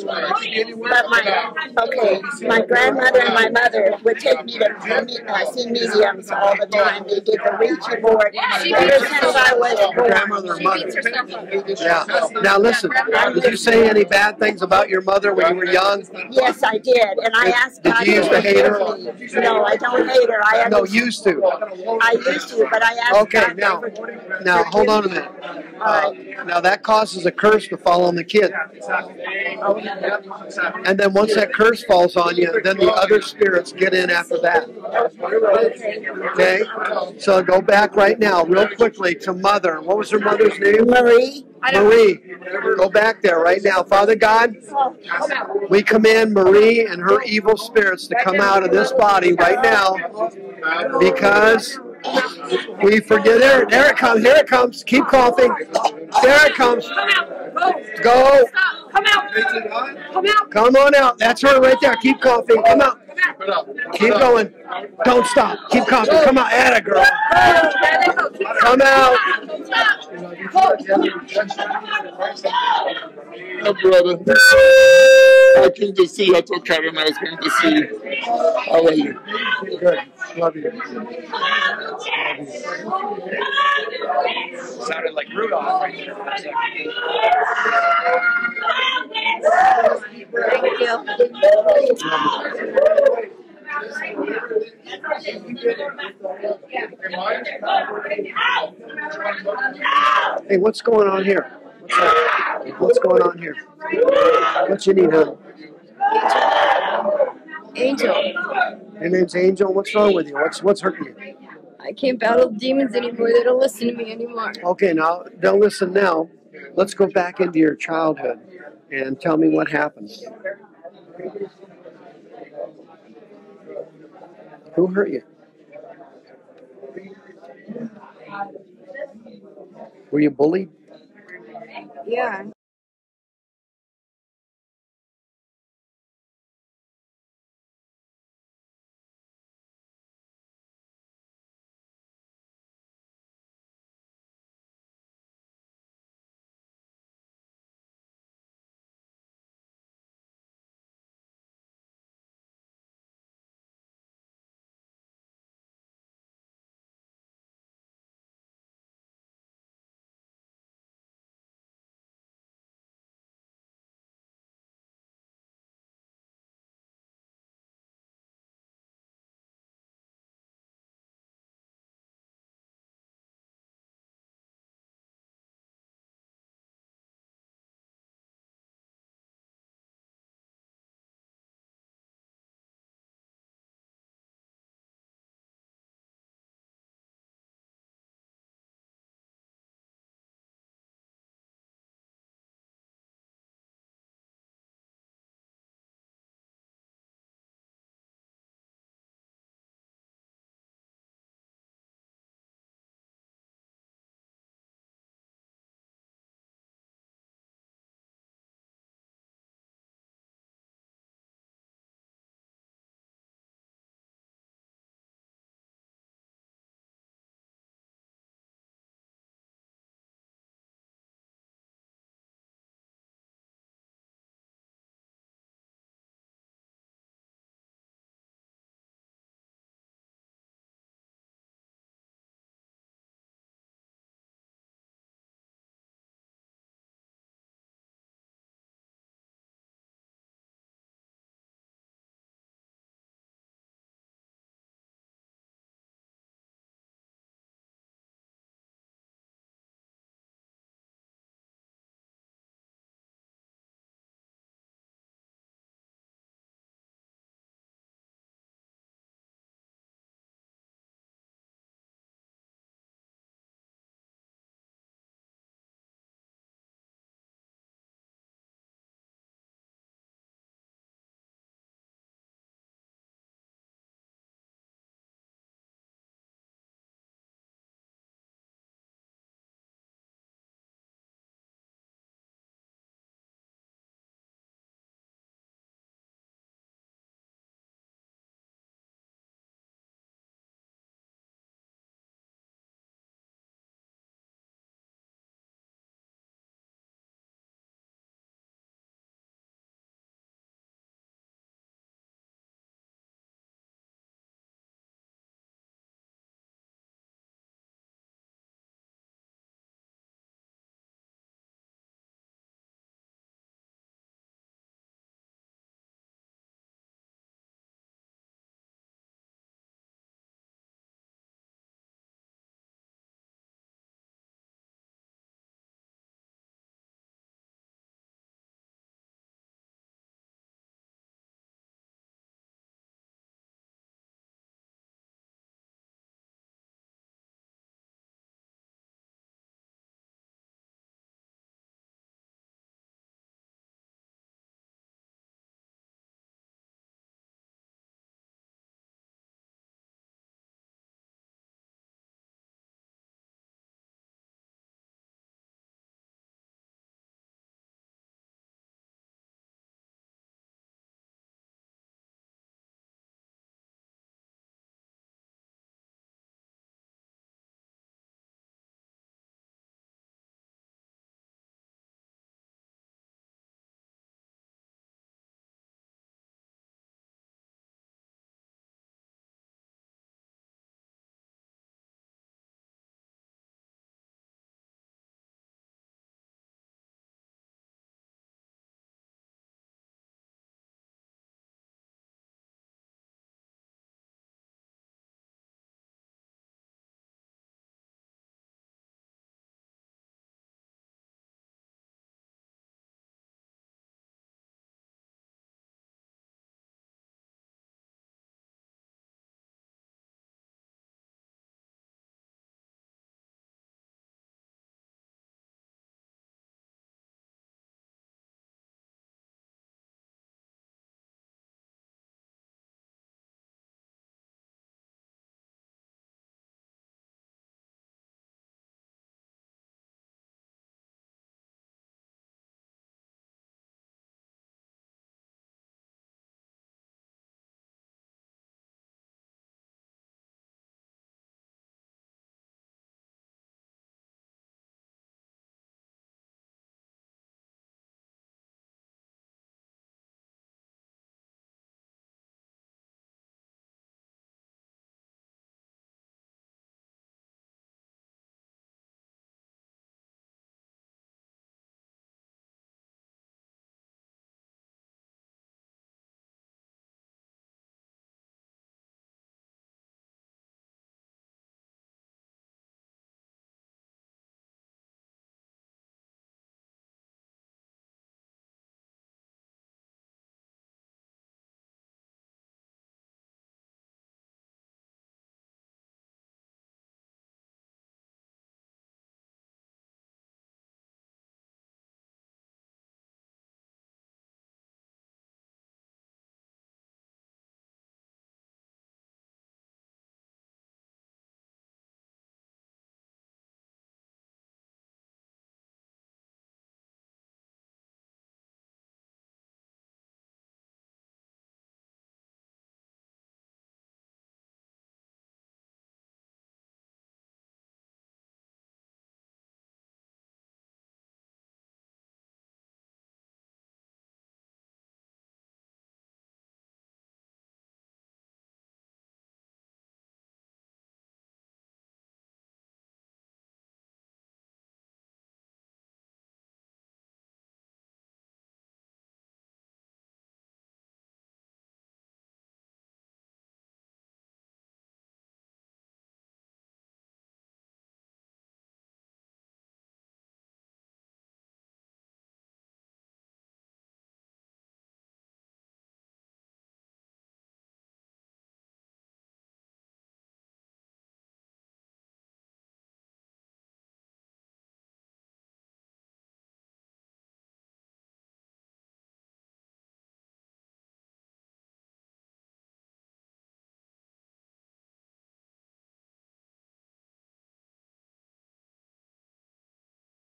But my, okay, my grandmother and my mother would take me to me- uh, see mediums all the time. They did the Ouija board ever since I was born. grandmother or She mother? beats herself up. Yeah. Now listen, did you say any bad things about your mother when you were young? Yes, I did, and I asked Did God you used to hate her? No, I don't hate her. I No, used to. I used to, but I asked Okay, God now, now hold on a minute. Uh, now that causes a curse to fall on the kid. And then once that curse falls on you, then the other spirits get in after that. Okay? So go back right now, real quickly, to mother. What was her mother's name? Marie. Marie. Go back there right now. Father God, we command Marie and her evil spirits to come out of this body right now because we forget. There, there it comes. Here it comes. Keep coughing. There it comes. Go. Come out. Come out. Come on out. That's her right there. Keep coughing. Come out. Keep going. Don't stop. Keep coughing. Come out. Atta girl. Come out. Hey, brother. I came to see you. I told Karen I was going to see you. How are you? Good. Love you. Sounded like Rudolph right there for a second. Hey, what's going on here? What's, what's going on here? What you need, honey? Angel, Your name's Angel. What's wrong with you? What's what's hurting you? I can't battle demons anymore. They don't listen to me anymore. Okay, now don't listen now. Let's go back into your childhood and tell me what happened. Who hurt you? Were you bullied? Yeah.